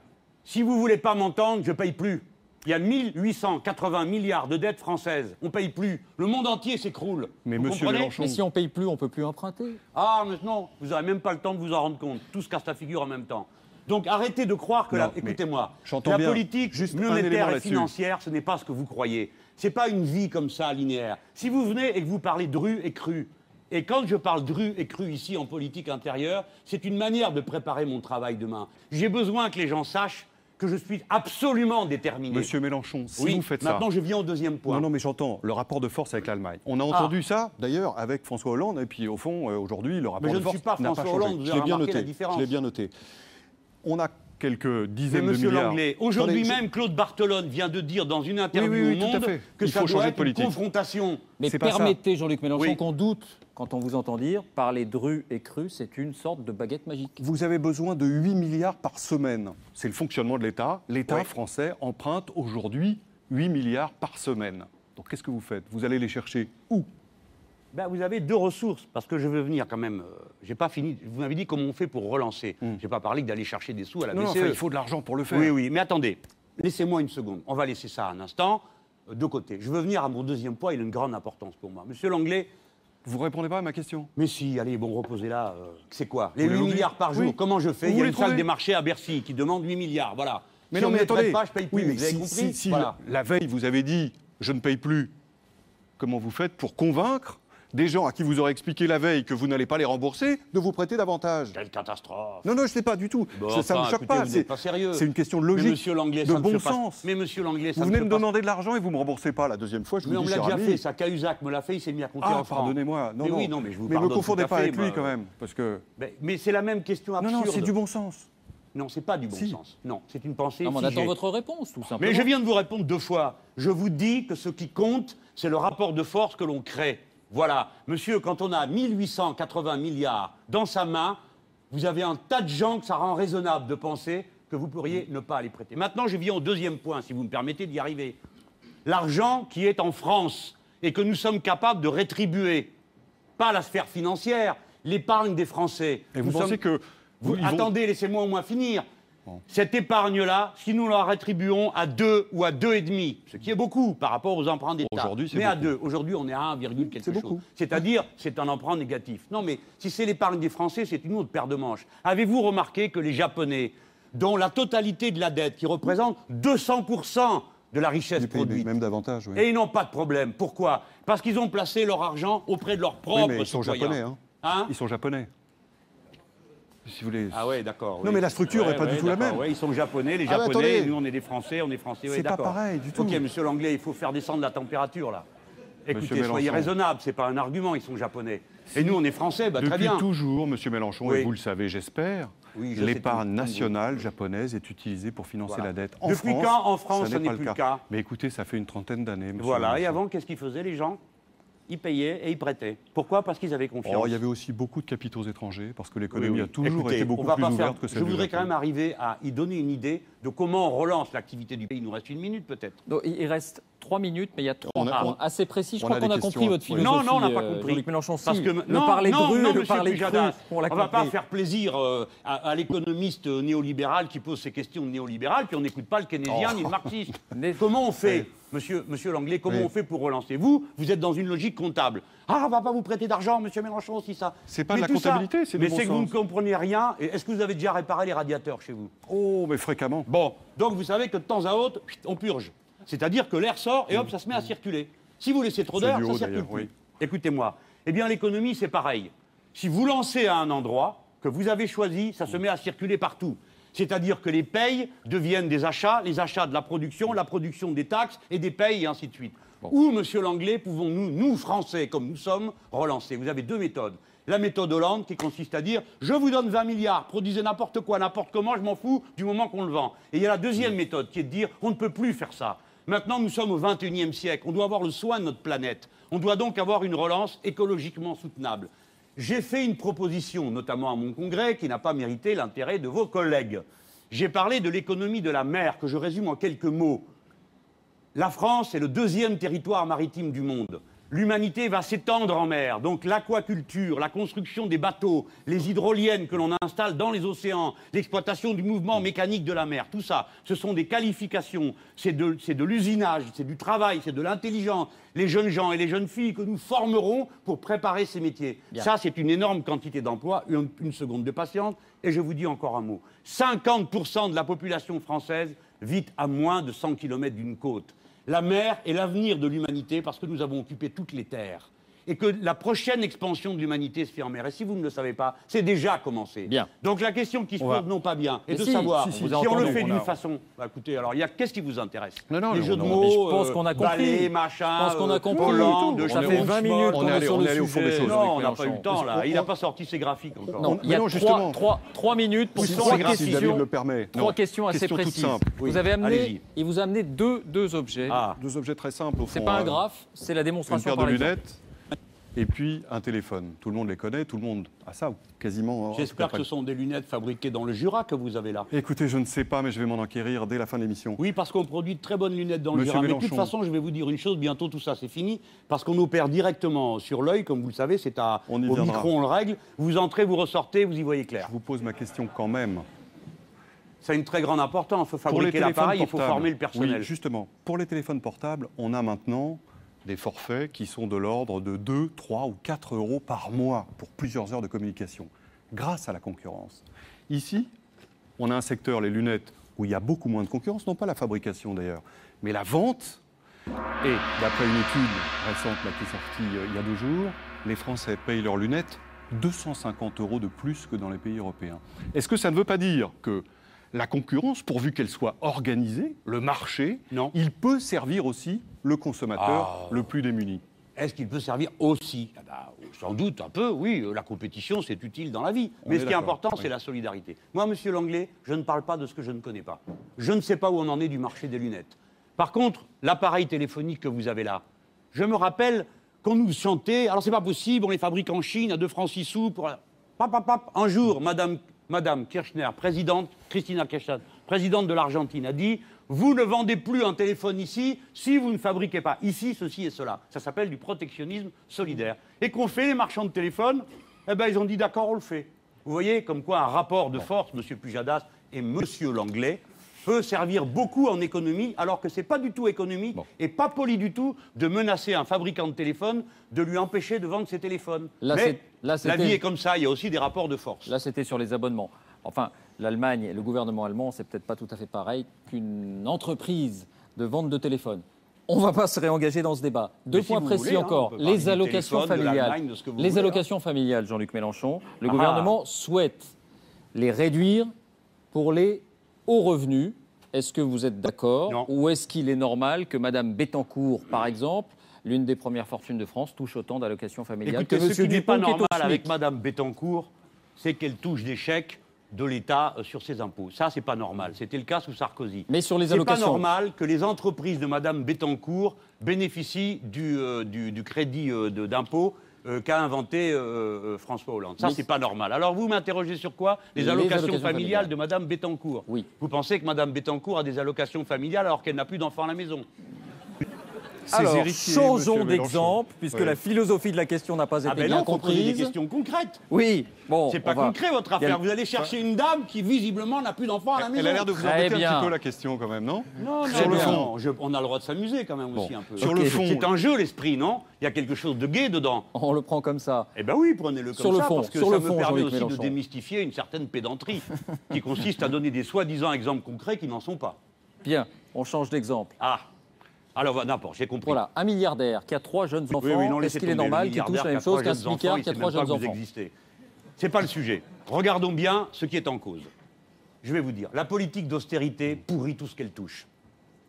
B: Si vous voulez pas m'entendre, je paye plus. Il y a 1880 milliards de dettes françaises. On paye plus. Le monde entier s'écroule.
I: Mais
B: Vous
I: monsieur Mélenchon-
A: Mais si on paye plus, on peut plus emprunter.
B: Ah, maintenant, vous n'aurez même pas le temps de vous en rendre compte. Tout se casse la figure en même temps. Donc arrêtez de croire que
I: Non,
B: la... Écoutez-moi, la
I: bien.
B: politique
I: Juste
B: monétaire et financière, ce n'est pas ce que vous croyez. C'est pas une vie comme ça, linéaire. Si vous venez et que vous parlez dru et cru, et quand je parle dru et cru ici en politique intérieure, c'est une manière de préparer mon travail demain. J'ai besoin que les gens sachent que je suis absolument déterminé.
I: Monsieur Mélenchon, si
B: oui,
I: vous faites ça.
B: maintenant je viens au deuxième point.
I: Non, non, mais j'entends le rapport de force avec l'Allemagne. On a
B: Ah.
I: entendu ça, d'ailleurs, avec François Hollande, et puis au fond, euh, aujourd'hui, le rapport
B: Mais je
I: de
B: ne
I: force
B: suis pas François. Hollande, vous
I: Je
B: avez
I: l'ai bien noté.
B: la différence.
I: Je l'ai bien noté. On a quelques
B: Mais
I: dizaines de
B: Monsieur
I: milliards.
B: Langlais, aujourd'hui même, Claude Barthelone vient de dire dans une interview
I: Oui, oui, oui,
B: au
I: tout à
B: Monde
I: fait.
B: que
I: Il
B: ça
I: faut
B: doit
I: changer de
B: être
I: politique.
B: une confrontation.
A: Mais
I: C'est pas ça.
A: permettez, Jean-Luc Mélenchon,
B: Oui.
A: qu'on doute, quand on vous entend dire, parler dru et cru, c'est une sorte de baguette magique.
I: Vous avez besoin de 8 milliards par semaine. C'est le fonctionnement de l'État. L'État
B: Oui.
I: français emprunte aujourd'hui 8 milliards par semaine. Donc qu'est-ce que vous faites? Vous allez les chercher où?
B: Ben, vous avez deux ressources, parce que je veux venir quand même. J'ai pas fini. Vous m'avez dit comment on fait pour relancer. J'ai pas parlé d'aller chercher des sous à la.
I: Non,
B: BCE.
I: enfin, il faut de l'argent pour le faire.
B: Oui, oui, mais attendez. Laissez-moi une seconde. On va laisser ça un instant euh, de côté. Je veux venir à mon deuxième point. Il a une grande importance pour moi. Monsieur Langlais,
I: Vous répondez pas à ma question?
B: Mais si, allez, bon, reposez-là. euh, c'est quoi? Les
I: Vous
B: 8
I: l'avez
B: milliards par jour.
I: Oui.
B: Comment je fais?
I: Vous
B: Il y a une salle des marchés à Bercy qui demande 8 milliards. Voilà.
I: Mais
B: Si
I: non,
B: on
I: mais attendez.
B: pas, je paye plus.
I: Oui, mais
B: vous avez
I: si,
B: compris?
I: si- si
B: Voilà.
I: la veille, vous avez dit je ne paye plus, comment vous faites pour convaincre des gens à qui vous aurez expliqué la veille que vous n'allez pas les rembourser de vous prêter davantage
B: Quelle catastrophe
I: Non, non, je ne sais pas du tout.
B: Bon,
I: ça ne
B: enfin,
I: me choque
B: écoutez,
I: pas.
B: vous
I: C'est
B: n'êtes pas sérieux.
I: c'est une question de
B: Mais
I: logique,
B: monsieur Langlais,
I: de
B: ça ne
I: bon sens.
B: Mais monsieur Langlais, ça
I: Vous
B: ne
I: venez me demander de l'argent et vous ne me remboursez pas la deuxième fois. Je
B: Mais
I: vous
B: on me l'a déjà
I: ami.
B: fait, ça. Cahuzac me l'a fait, il s'est mis à compter
I: Ah,
B: en francs.
I: pardonnez-moi. Non,
B: mais
I: non.
B: oui, non, mais je vous
I: mais me confondez pas
B: fait,
I: avec lui
B: moi.
I: quand même, parce que
B: Mais, mais c'est la même question
I: non,
B: absurde.
I: non, c'est du bon sens.
B: Non, c'est pas du bon
I: Si.
B: sens. Non, c'est une pensée
A: Non, mais on attend votre réponse, tout simplement.
B: Mais je viens de vous répondre deux fois. Je vous dis que ce qui compte, c'est le rapport de force que l'on crée. Voilà. Monsieur, quand on a 1880 milliards dans sa main, vous avez un tas de gens que ça rend raisonnable de penser que vous pourriez ne pas les prêter. Maintenant, je viens au deuxième point, si vous me permettez d'y arriver. L'argent qui est en France et que nous sommes capables de rétribuer, pas la sphère financière, l'épargne des Français.
I: Et vous
B: Nous
I: pensez
B: sommes-
I: que
B: vous-
I: vont-
B: attendez, laissez-moi au moins finir. Cette épargne-là, si nous la rétribuons à 2 ou à 2,5, ce qui est beaucoup par rapport aux emprunts d'État.
I: Aujourd'hui, c'est
B: Mais à
I: beaucoup.
B: 2, aujourd'hui, on est à 1, quelque
I: C'est
B: chose.
I: beaucoup.
B: C'est-à-dire, c'est un emprunt négatif. Non, mais si c'est l'épargne des Français, c'est une autre paire de manches. Avez-vous remarqué que les Japonais, dont la totalité de la dette, qui représente 200% de la richesse
I: Du PIB,
B: produite.
I: même davantage, oui.
B: Et ils n'ont pas de problème. Pourquoi? Parce qu'ils ont placé leur argent auprès de leurs
I: Oui,
B: propres
I: mais ils sont
B: citoyens.
I: japonais, hein.
B: Hein?
I: Ils sont japonais. Si vous voulez.
B: Ah ouais, d'accord.
I: Non,
B: oui.
I: mais la structure
B: Ouais,
I: est pas du tout la même.
B: ouais, ils sont japonais, les
I: Ah,
B: japonais, nous on est des français, on est français.
I: C'est pas pareil du tout.
B: Ok, monsieur l'anglais, il faut faire descendre la température là. Écoutez, soyez raisonnable, c'est pas un argument, ils sont japonais. Et nous on est français, bah, très
I: Depuis
B: bien.
I: toujours, Monsieur Mélenchon,
B: Oui.
I: et vous le savez, j'espère,
B: Oui,
I: l'épargne nationale japonaise est utilisée pour financer
B: Voilà.
I: la dette. En
B: Depuis
I: France,
B: quand, en France,
I: ça
B: ce
I: n'est
B: n'est plus
I: le cas.
B: cas
I: Mais écoutez, ça fait une trentaine d'années. monsieur
B: Voilà, et avant, qu'est-ce qu'ils faisaient les gens? Ils payaient et ils prêtaient. Pourquoi? Parce qu'ils avaient confiance.
I: Oh, il y avait aussi beaucoup de capitaux étrangers, parce que l'économie
B: Oui, oui.
I: a toujours
B: Écoutez,
I: été beaucoup
B: on va
I: plus
B: pas
I: ouverte
B: faire-
I: que celle
B: Je voudrais quand même arriver à y donner une idée de comment on relance l'activité du pays. Il nous reste une minute peut-être.
A: Il reste trois minutes, mais il y a trois
I: On a-
A: points
I: on-
A: assez précis. Je
I: on
A: crois
I: a
A: qu'on a
I: questions,
A: compris votre philosophie.
B: Non, non, on n'a pas
A: euh,
B: compris.
A: Jean-Luc Mélenchon, si.
B: Parce que
A: le parler
B: non,
A: dru,
B: non,
A: le parler on
B: on va pas faire plaisir euh, à, à l'économiste euh, néolibéral qui pose ses questions de néolibéral, puis on n'écoute pas le keynésien
I: Oh.
B: ni le marxiste. <laughs> Comment on fait,
I: Oui.
B: Monsieur, monsieur Langlais, comment
I: Oui.
B: on fait pour relancer Vous, vous êtes dans une logique comptable. Ah, on va pas vous prêter d'argent, monsieur Mélenchon, si ça.
I: C'est pas
B: Mais
I: de la comptabilité, c'est
B: Mais
I: bon
B: c'est que vous ne comprenez rien. Est-ce que vous avez déjà réparé les radiateurs chez vous?
I: Oh, mais fréquemment.
B: Bon, donc vous savez que de temps à autre, on purge. C'est-à-dire que l'air sort et hop, ça se met à circuler. Si vous laissez trop d'air, ça circule
I: d'ailleurs,
B: plus.
I: oui.
B: Écoutez-moi. Eh bien, l'économie, c'est pareil. Si vous lancez à un endroit que vous avez choisi, ça se met à circuler partout. C'est-à-dire que les payes deviennent des achats, les achats de la production, la production des taxes et des payes et ainsi de suite. Où, monsieur Langlais, pouvons-nous, nous, Français, comme nous sommes, relancer? Vous avez deux méthodes. La méthode Hollande qui consiste à dire je vous donne 20 milliards, produisez n'importe quoi, n'importe comment, je m'en fous du moment qu'on le vend. Et il y a la deuxième méthode qui est de dire on ne peut plus faire ça. Maintenant, nous sommes au 21e siècle, on doit avoir le soin de notre planète. On doit donc avoir une relance écologiquement soutenable. J'ai fait une proposition, notamment à mon congrès, qui n'a pas mérité l'intérêt de vos collègues. J'ai parlé de l'économie de la mer, que je résume en quelques mots. La France est le deuxième territoire maritime du monde. L'humanité va s'étendre en mer. Donc l'aquaculture, la construction des bateaux, les hydroliennes que l'on installe dans les océans, l'exploitation du mouvement mécanique de la mer, tout ça, ce sont des qualifications, c'est de, l'usinage, c'est du travail, c'est de l'intelligence. Les jeunes gens et les jeunes filles que nous formerons pour préparer ces métiers.
A: Bien.
B: Ça, c'est une énorme quantité d'emplois. Une, une seconde de patience. Et je vous dis encore un mot. 50% de la population française vit à moins de 100 km d'une côte. La mer est l'avenir de l'humanité parce que nous avons occupé toutes les terres. Et que la prochaine expansion de l'humanité se fait en mer. Et si vous ne le savez pas, c'est déjà commencé.
A: Bien.
B: Donc la question qui se pose,
A: va-
B: non pas bien, est
A: Mais
B: de
A: si,
B: savoir
A: si,
B: on le fait d'une
A: a-
B: façon. Bah, écoutez, alors il y a qu'est-ce qui vous intéresse?
I: Non, non,
B: Les jeux de mots,
A: je pense
B: euh,
A: qu'on a compris.
B: balais, machin,
A: Je pense qu'on a
B: euh,
A: compris.
B: Hollande,
A: Ça
B: on
A: fait
B: est
A: 20
B: au
A: minutes qu'on
I: on est
A: sur le
I: est allé au fond des
A: sujet.
I: choses.
B: Non, on n'a pas eu le temps là. Il n'a pas sorti ses graphiques encore.
A: Non, il y a
I: justement.
A: trois- trois minutes pour trois questions.
I: le permet.
A: Trois questions assez précises. Vous avez amené, il vous a amené deux, deux objets.
B: Ah,
I: Deux objets très simples au fond.
A: c'est pas un
I: euh,
A: graphe, c'est la
I: Une
A: démonstration
I: paire
A: par
I: de lunettes et puis un téléphone. Tout le monde les connaît, tout le monde a ça, ou quasiment.
B: j'espère que ce sont des lunettes fabriquées dans le Jura que vous avez là.
I: Écoutez, je ne sais pas, mais je vais m'en enquérir dès la fin de l'émission.
B: Oui, parce qu'on produit de très bonnes lunettes dans le Jura. Mais de toute façon, je vais vous dire une chose, bientôt tout ça c'est fini, parce qu'on opère directement sur l'œil, comme vous le savez, c'est à
I: On y
B: au
I: viendra.
B: micro, on le règle. Vous entrez, vous ressortez, vous y voyez clair.
I: Je vous pose ma question quand même.
B: Ça a une très grande importance. Il faut
I: Pour les
B: fabriquer
I: téléphones
B: l'appareil, il faut former le personnel.
I: Oui, justement. Pour les téléphones portables, on a maintenant des forfaits qui sont de l'ordre de 2, 3 ou 4 euros par mois pour plusieurs heures de communication, grâce à la concurrence. Ici, on a un secteur, les lunettes, où il y a beaucoup moins de concurrence, non pas la fabrication d'ailleurs, mais la vente. Et d'après une étude récente là, qui est sortie euh, il y a deux jours, les Français payent leurs lunettes 250 euros de plus que dans les pays européens. Est-ce que ça ne veut pas dire que la concurrence, pourvu qu'elle soit organisée, le marché,
B: Non.
I: il peut servir aussi le consommateur
B: Ah.
I: le plus démuni
B: Est-ce qu'il peut servir aussi? Ah bah, Sans doute un peu, oui. euh, La compétition, c'est utile dans la vie.
I: On
B: Mais ce qui est important,
I: oui.
B: c'est la solidarité. Moi, monsieur Langlais, je ne parle pas de ce que je ne connais pas. Je ne sais pas où on en est du marché des lunettes. Par contre, l'appareil téléphonique que vous avez là, je me rappelle qu'on nous chantait, alors c'est pas possible, on les fabrique en Chine à 2 francs 6 sous pour... Pap, pap, pap. Un jour, Madame, Madame Kirchner, présidente, Christina Kirchner, présidente de l'Argentine, a dit Vous ne vendez plus un téléphone ici si vous ne fabriquez pas ici ceci et cela. Ça s'appelle du protectionnisme solidaire. Et qu'on fait les marchands de téléphone Eh ben, ils ont dit D'accord, on le fait. Vous voyez comme quoi un rapport de force, Monsieur Pujadas et Monsieur Langlais, peut servir beaucoup en économie, alors que c'est pas du tout économique et pas poli du tout de menacer un fabricant de téléphone de lui empêcher de vendre ses téléphones.
A: Là,
B: Mais
A: là,
B: la vie est comme ça, il y a aussi des rapports de force.
A: Là, c'était sur les abonnements. Enfin, l'Allemagne et le gouvernement allemand, c'est peut-être pas tout à fait pareil qu'une entreprise de vente de téléphone. On ne va pas se réengager dans ce débat. Deux
B: Mais
A: points précis
B: voulez, hein,
A: encore. les allocations familiales. les
B: voulez, hein.
A: allocations familiales, Jean-Luc Mélenchon. Le
B: Ah.
A: gouvernement souhaite les réduire pour les hauts revenus. Est-ce que vous êtes d'accord. Ou est-ce qu'il est normal que Madame Bettencourt, par exemple, l'une des premières fortunes de France, touche autant d'allocations familiales
B: Écoutez,
A: que
B: ce qui n'est pas normal avec Madame Bettencourt, c'est qu'elle touche des chèques de l'État euh, sur ses impôts. Ça, c'est pas normal. C'était le cas sous Sarkozy.
A: Mais sur les
B: C'est pas normal que les entreprises de Madame Bettencourt bénéficient du, euh, du- du crédit euh, d'impôt euh, qu'a inventé euh, euh, François Hollande. Ça, c'est pas normal. Alors vous m'interrogez sur quoi? Les,
A: Les
B: allocations,
A: allocations
B: familiales,
A: familiales.
B: de Madame Bettencourt.
A: Oui.
B: Vous pensez que Madame Bettencourt a des allocations familiales alors qu'elle n'a plus d'enfants à la maison?
A: Alors,
I: héritiers,
A: changeons d'exemple, puisque
I: Ouais.
A: la philosophie de la question n'a pas été
B: Ah ben
A: bien
B: non, faut poser des
A: comprise.
B: questions concrètes.
A: Oui, bon.
B: C'est pas
A: va-
B: concret votre
A: a
B: affaire.
A: le-
B: Vous allez chercher une dame qui visiblement n'a plus d'enfants à la maison.
I: Elle a l'air de vous embêter un petit peu la question quand même, non?
B: Non, non,
A: Très
B: non,
A: bien.
B: non, je- on a le droit de s'amuser quand même aussi un peu.
I: Sur le fond-
B: C'est un jeu l'esprit, non? Il y a quelque chose de gai dedans.
A: On le prend comme ça.
B: Eh ben oui, prenez-le comme
A: Sur le
B: ça,
A: fond,
B: parce que
A: sur
B: ça
A: le
B: me
A: fond,
B: permet
A: Jean-Luc
B: aussi de démystifier une certaine pédanterie qui consiste à donner des soi-disant exemples concrets qui n'en sont pas.
A: Bien, on change d'exemple.
B: Ah Alors, voilà, n'importe, j'ai compris.
A: Voilà, un milliardaire qui a trois jeunes enfants,
B: Oui, oui, non,
A: est-ce qu'il est normal qu'il touche la même chose qu'un smicard qui a trois jeunes enfants?
B: C'est pas le sujet. Regardons bien ce qui est en cause. Je vais vous dire, la politique d'austérité pourrit tout ce qu'elle touche.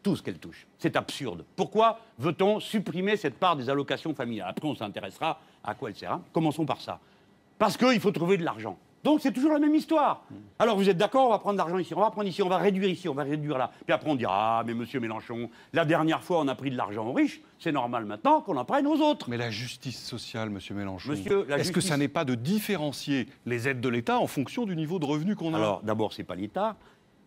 B: Tout ce qu'elle touche. C'est absurde. Pourquoi veut-on supprimer cette part des allocations familiales? Après, on s'intéressera à quoi elle sert. hein. Commençons par ça. Parce qu'il faut trouver de l'argent. Donc c'est toujours la même histoire. Alors vous êtes d'accord, on va prendre de l'argent ici, on va prendre ici, on va réduire ici, on va réduire là. Puis après on dira, ah mais monsieur Mélenchon, la dernière fois on a pris de l'argent aux riches, c'est normal maintenant qu'on en prenne aux autres.
I: Mais la justice sociale, Monsieur Mélenchon,
B: Monsieur,
I: est-ce que ça n'est pas de différencier les aides de l'État en fonction du niveau de revenu qu'on a?
B: Alors, d'abord, c'est pas l'État,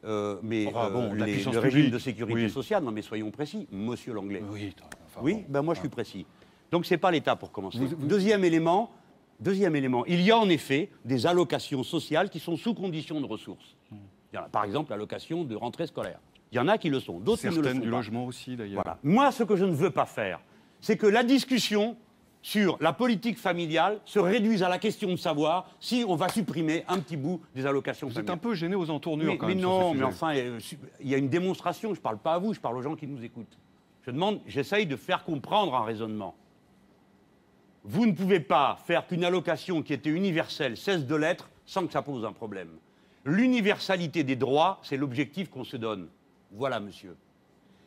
B: euh, mais
I: Enfin, bon,
B: euh,
I: la puissance
B: le régime
I: publique.
B: de sécurité
I: Oui.
B: sociale. Non, mais soyons précis, Monsieur Langlais.
I: Oui, enfin,
B: oui,
I: bon.
B: ben moi je suis précis. Donc c'est pas l'État pour commencer. Deuxième élément, deuxième élément, il y a en effet des allocations sociales qui sont sous condition de ressources. Il y en a, par exemple, l'allocation de rentrée scolaire. Il y en a qui le sont, d'autres qui ne le
I: Certaines
B: sont
I: du
B: pas.
I: logement aussi, d'ailleurs.
B: Voilà. Moi, ce que je ne veux pas faire, c'est que la discussion sur la politique familiale se réduise à la question de savoir si on va supprimer un petit bout des allocations
I: Vous êtes
B: familiales.
I: un peu gêné aux entournures
B: Mais,
I: quand
B: mais
I: même. ce
B: non, mais enfin, euh, il y a une démonstration. Je ne parle pas à vous, je parle aux gens qui nous écoutent. Je demande, j'essaye de faire comprendre un raisonnement. Vous ne pouvez pas faire qu'une allocation qui était universelle cesse de l'être sans que ça pose un problème. L'universalité des droits, c'est l'objectif qu'on se donne. Voilà, monsieur.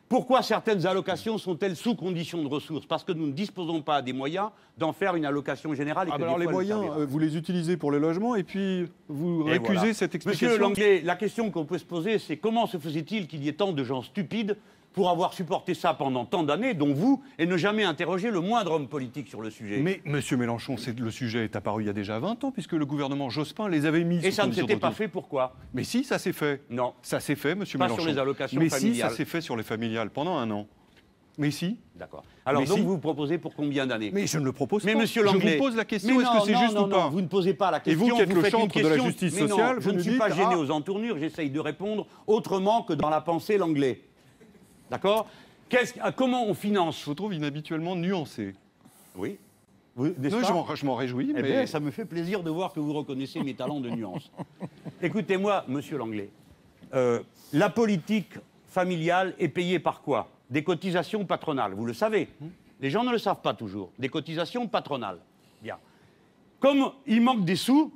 B: Pourquoi certaines allocations sont-elles sous condition de ressources? Parce que nous ne disposons pas des moyens d'en faire une allocation générale. Et
I: Ah bah alors les moyens, euh, vous les utilisez pour les logements et puis vous
B: et
I: récusez
B: voilà.
I: cette explication.
B: Monsieur Langlais, la question qu'on peut se poser, c'est comment se faisait-il qu'il y ait tant de gens stupides pour avoir supporté ça pendant tant d'années, dont vous, et ne jamais interroger le moindre homme politique sur le sujet
I: Mais Monsieur Mélenchon, le sujet est apparu il y a déjà 20 ans puisque le gouvernement Jospin les avait mis.
B: Et
I: sous
B: ça ne s'était pas fait, pourquoi?
I: Mais si, ça s'est fait.
B: Non.
I: Ça s'est fait, Monsieur
B: Pas
I: Mélenchon.
B: sur les allocations
I: Mais
B: familiales.
I: si, ça s'est fait sur les familiales pendant un an. Mais si.
B: D'accord. Alors
I: Mais
B: donc
I: si.
B: vous proposez pour combien d'années?
I: Mais je ne le propose
B: Mais
I: pas.
B: monsieur
I: je
B: Langlais,
I: vous pose la question,
B: mais
I: est-ce que c'est juste
B: non,
I: ou pas
B: non, Vous ne posez pas la
I: Et
B: question.
I: vous qui êtes le
B: faites une
I: chantre de la justice
B: Mais non,
I: sociale,
B: je
I: vous
B: ne suis
I: dites,
B: pas gêné
I: ah.
B: aux entournures, j'essaye de répondre autrement que dans la pensée l'anglais. D'accord Comment on finance
I: Je vous trouve inhabituellement nuancé.
B: Oui. Vous-
I: Non, je m'en- réjouis,
B: Eh
I: mais
B: bien, ça me fait plaisir de voir que vous reconnaissez mes talents de nuance. <laughs> Écoutez-moi, monsieur Langlais, euh, la politique familiale est payée par quoi? Des cotisations patronales, vous le savez. Les gens ne le savent pas toujours. Des cotisations patronales. Bien. Comme il manque des sous,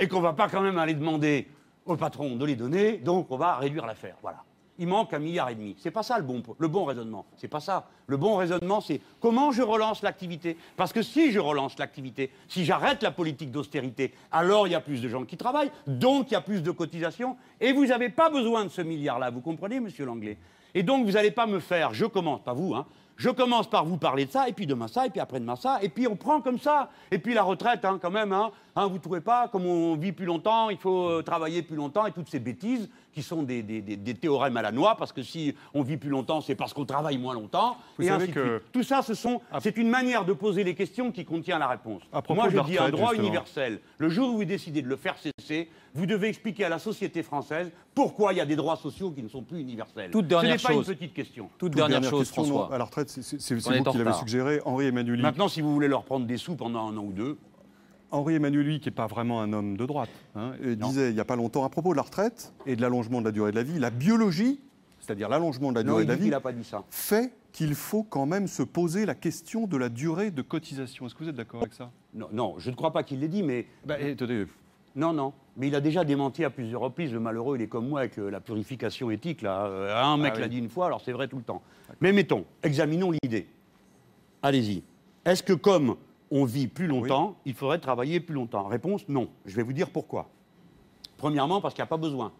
B: et qu'on ne va pas quand même aller demander au patron de les donner, donc on va réduire l'affaire. Voilà. Il manque un milliard et demi. C'est pas ça le bon, le bon raisonnement. C'est pas ça. Le bon raisonnement, c'est comment je relance l'activité. Parce que si je relance l'activité, si j'arrête la politique d'austérité, alors il y a plus de gens qui travaillent, donc il y a plus de cotisations, et vous n'avez pas besoin de ce milliard-là. Vous comprenez, monsieur Langlais? Et donc vous n'allez pas me faire, je commence, pas vous, hein, je commence par vous parler de ça, et puis demain ça, et puis après-demain ça, et puis on prend comme ça. Et puis la retraite, hein, quand même, hein, hein, vous ne trouvez pas, comme on vit plus longtemps, il faut euh, travailler plus longtemps, et toutes ces bêtises qui sont des, des- des- des théorèmes à la noix, parce que si on vit plus longtemps, c'est parce qu'on travaille moins longtemps,
I: Vous
B: et
I: savez
B: ainsi de suite. Tout ça, ce sont, c'est une manière de poser les questions qui contient la réponse.
I: À
B: Moi, je dis un droit
I: justement.
B: universel. Le jour où vous décidez de le faire cesser, vous devez expliquer à la société française pourquoi il y a des droits sociaux qui ne sont plus universels.
A: Toute dernière
B: Ce n'est pas
A: chose.
B: une petite question.
A: Toute
I: Toute
A: dernière, chose,
I: question, non,
A: François.
I: à la retraite, c'est- vous qui l'avez suggéré, Henri Emmanuel.
B: Maintenant, si vous voulez leur prendre des sous pendant un an ou deux,
I: Henri Emmanuel, qui n'est pas vraiment un homme de droite, hein, euh, disait il n'y a pas longtemps à propos de la retraite et de l'allongement de la durée de la vie, la biologie, c'est-à-dire l'allongement de la
B: Non,
I: durée
B: il
I: de la vie,
B: n'a pas dit ça.
I: fait qu'il faut quand même se poser la question de la durée de cotisation. Est-ce que vous êtes d'accord avec ça?
B: Non, non, je ne crois pas qu'il l'ait dit, mais
I: bah, attendez,
B: Non, non. Mais il a déjà démenti à plusieurs reprises. Le malheureux, il est comme moi avec euh, la purification éthique. Là. Euh, un mec
I: Ah oui.
B: l'a dit une fois, alors c'est vrai tout le temps. Mais mettons, examinons l'idée. Allez-y. Est-ce que comme on vit plus longtemps, il faudrait travailler plus longtemps Réponse non. Je vais vous dire pourquoi. Premièrement, parce qu'il n'y a pas besoin.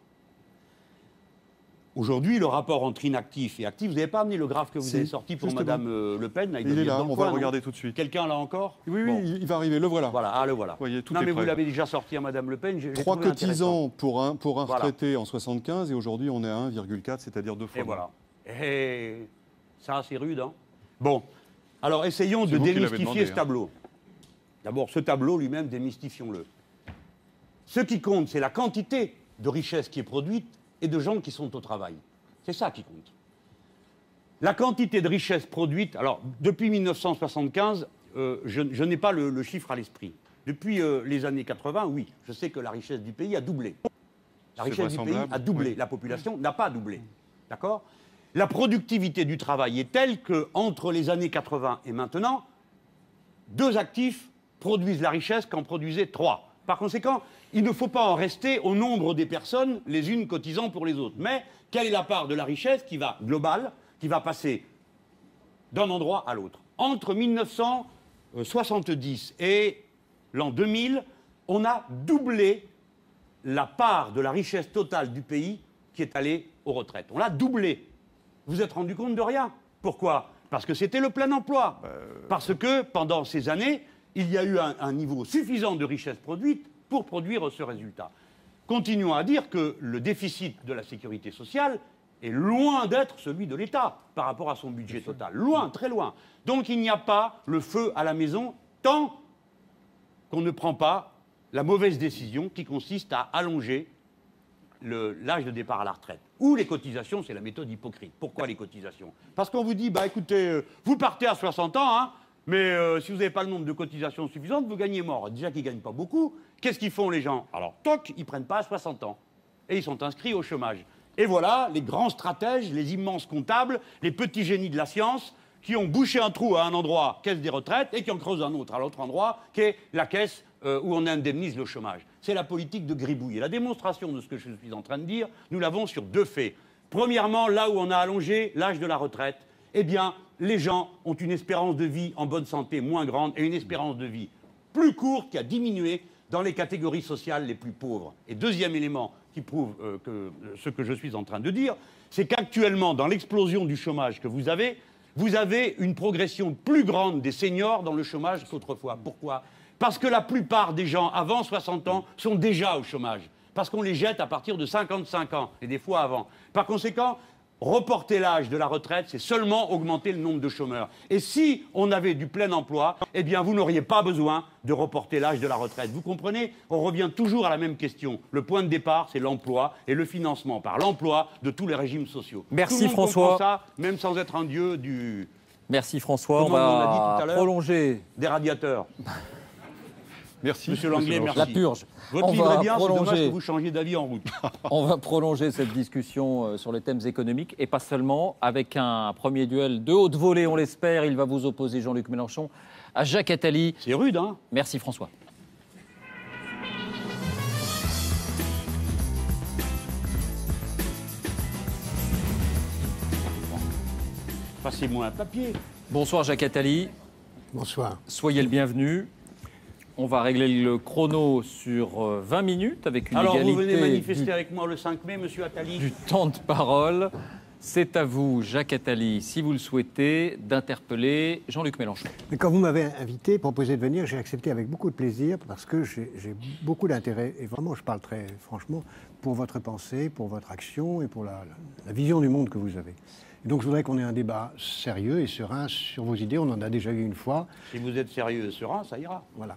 B: Aujourd'hui, le rapport entre inactif et actif, vous n'avez pas amené le graphe que vous
I: Si,
B: avez sorti pour
I: justement.
B: Madame euh, Le Pen
I: il est là, on va le regarder tout de suite.
B: Quelqu'un l'a encore
I: Oui, oui,
B: Bon.
I: il va arriver, le voilà.
B: Voilà, ah, le voilà.
I: voyez, tout
B: non, mais
I: prêt.
B: vous l'avez déjà sorti à Madame Le Pen.
I: Trois cotisants pour un, pour un
B: Voilà.
I: retraité en 75 et aujourd'hui on est à 1,4, c'est-à-dire deux fois
B: Et
I: moins.
B: voilà. Et ça, c'est rude, hein Bon. Alors, essayons de démystifier
I: demandé,
B: ce
I: hein.
B: D'abord, ce tableau lui-même, démystifions-le. Ce qui compte, c'est la quantité de richesse qui est produite et de gens qui sont au travail. C'est ça qui compte. La quantité de richesse produite, alors, depuis 1975, euh, je, je n'ai pas le, le chiffre à l'esprit. Depuis euh, les années 80, oui, je sais que la richesse du pays a doublé. La richesse du pays a doublé.
I: oui.
B: La population n'a pas doublé. D'accord? La productivité du travail est telle que entre les années 80 et maintenant, deux actifs produisent la richesse qu'en produisaient trois. Par conséquent, il ne faut pas en rester au nombre des personnes, les unes cotisant pour les autres. Mais quelle est la part de la richesse qui va globale, qui va passer d'un endroit à l'autre? Entre 1970 et l'an 2000, on a doublé la part de la richesse totale du pays qui est allée aux retraites. On l'a doublé. Vous vous êtes rendu compte de rien? Pourquoi? Parce que c'était le plein emploi. Parce que pendant ces années, il y a eu un, un niveau suffisant de richesse produite pour produire ce résultat. Continuons à dire que le déficit de la sécurité sociale est loin d'être celui de l'État par rapport à son budget total. Loin, très loin. Donc il n'y a pas le feu à la maison tant qu'on ne prend pas la mauvaise décision qui consiste à allonger l'âge de départ à la retraite. Ou les cotisations, c'est la méthode hypocrite. Pourquoi les cotisations? Parce qu'on vous dit, bah écoutez, euh, vous partez à 60 ans, hein, mais euh, si vous n'avez pas le nombre de cotisations suffisantes, vous gagnez mort. Déjà qu'ils ne gagnent pas beaucoup, qu'est-ce qu'ils font les gens? Alors, toc, ils prennent pas à 60 ans. Et ils sont inscrits au chômage. Et voilà les grands stratèges, les immenses comptables, les petits génies de la science qui ont bouché un trou à un endroit, caisse des retraites, et qui en creusent un autre à l'autre endroit, qui est la caisse euh, où on indemnise le chômage. C'est la politique de gribouille. Et la démonstration de ce que je suis en train de dire, nous l'avons sur deux faits. Premièrement, là où on a allongé l'âge de la retraite, eh bien, les gens ont une espérance de vie en bonne santé moins grande et une espérance de vie plus courte qui a diminué dans les catégories sociales les plus pauvres. Et deuxième élément qui prouve euh, euh, ce que je suis en train de dire, c'est qu'actuellement, dans l'explosion du chômage que vous avez, vous avez une progression plus grande des seniors dans le chômage qu'autrefois. Pourquoi? Parce que la plupart des gens avant 60 ans sont déjà au chômage. Parce qu'on les jette à partir de 55 ans, et des fois avant. Par conséquent, reporter l'âge de la retraite, c'est seulement augmenter le nombre de chômeurs. Et si on avait du plein emploi, eh bien, vous n'auriez pas besoin de reporter l'âge de la retraite. Vous comprenez? On revient toujours à la même question. Le point de départ, c'est l'emploi et le financement par l'emploi de tous les régimes sociaux.
A: Merci,
B: Tout le monde
A: François.
B: ça, même sans être un dieu du,
A: Merci François. On
B: on a dit tout
A: va
B: à l'heure
A: prolonger
B: des radiateurs. <laughs>
I: Merci.
B: Monsieur Langlais, merci.
A: la purge.
B: Votre
A: on
B: livre
A: va
B: est bien, c'est dommage
A: prolonger.
B: que vous changiez d'avis en route. <laughs>
A: On va prolonger cette discussion euh, sur les thèmes économiques et pas seulement avec un premier duel de haute volée, on l'espère. Il va vous opposer Jean-Luc Mélenchon à Jacques Attali.
B: C'est rude, hein?
A: Merci François.
B: Passez-moi un papier.
A: Bonsoir Jacques Attali.
J: Bonsoir.
A: Soyez le bienvenu. On va régler le chrono sur euh, 20 minutes avec une
B: Alors, vous
A: égalité
B: venez manifester
A: du,
B: avec moi le 5 mai, monsieur Attali
A: du temps de parole. C'est à vous, Jacques Attali, si vous le souhaitez, d'interpeller Jean-Luc Mélenchon.
J: Mais quand vous m'avez invité, proposé de venir, j'ai accepté avec beaucoup de plaisir parce que j'ai beaucoup d'intérêt, et vraiment, je parle très franchement, pour votre pensée, pour votre action et pour la, la- la vision du monde que vous avez. Et donc, je voudrais qu'on ait un débat sérieux et serein sur vos idées. On en a déjà eu une fois.
B: Si vous êtes sérieux et serein, ça ira.
J: Voilà.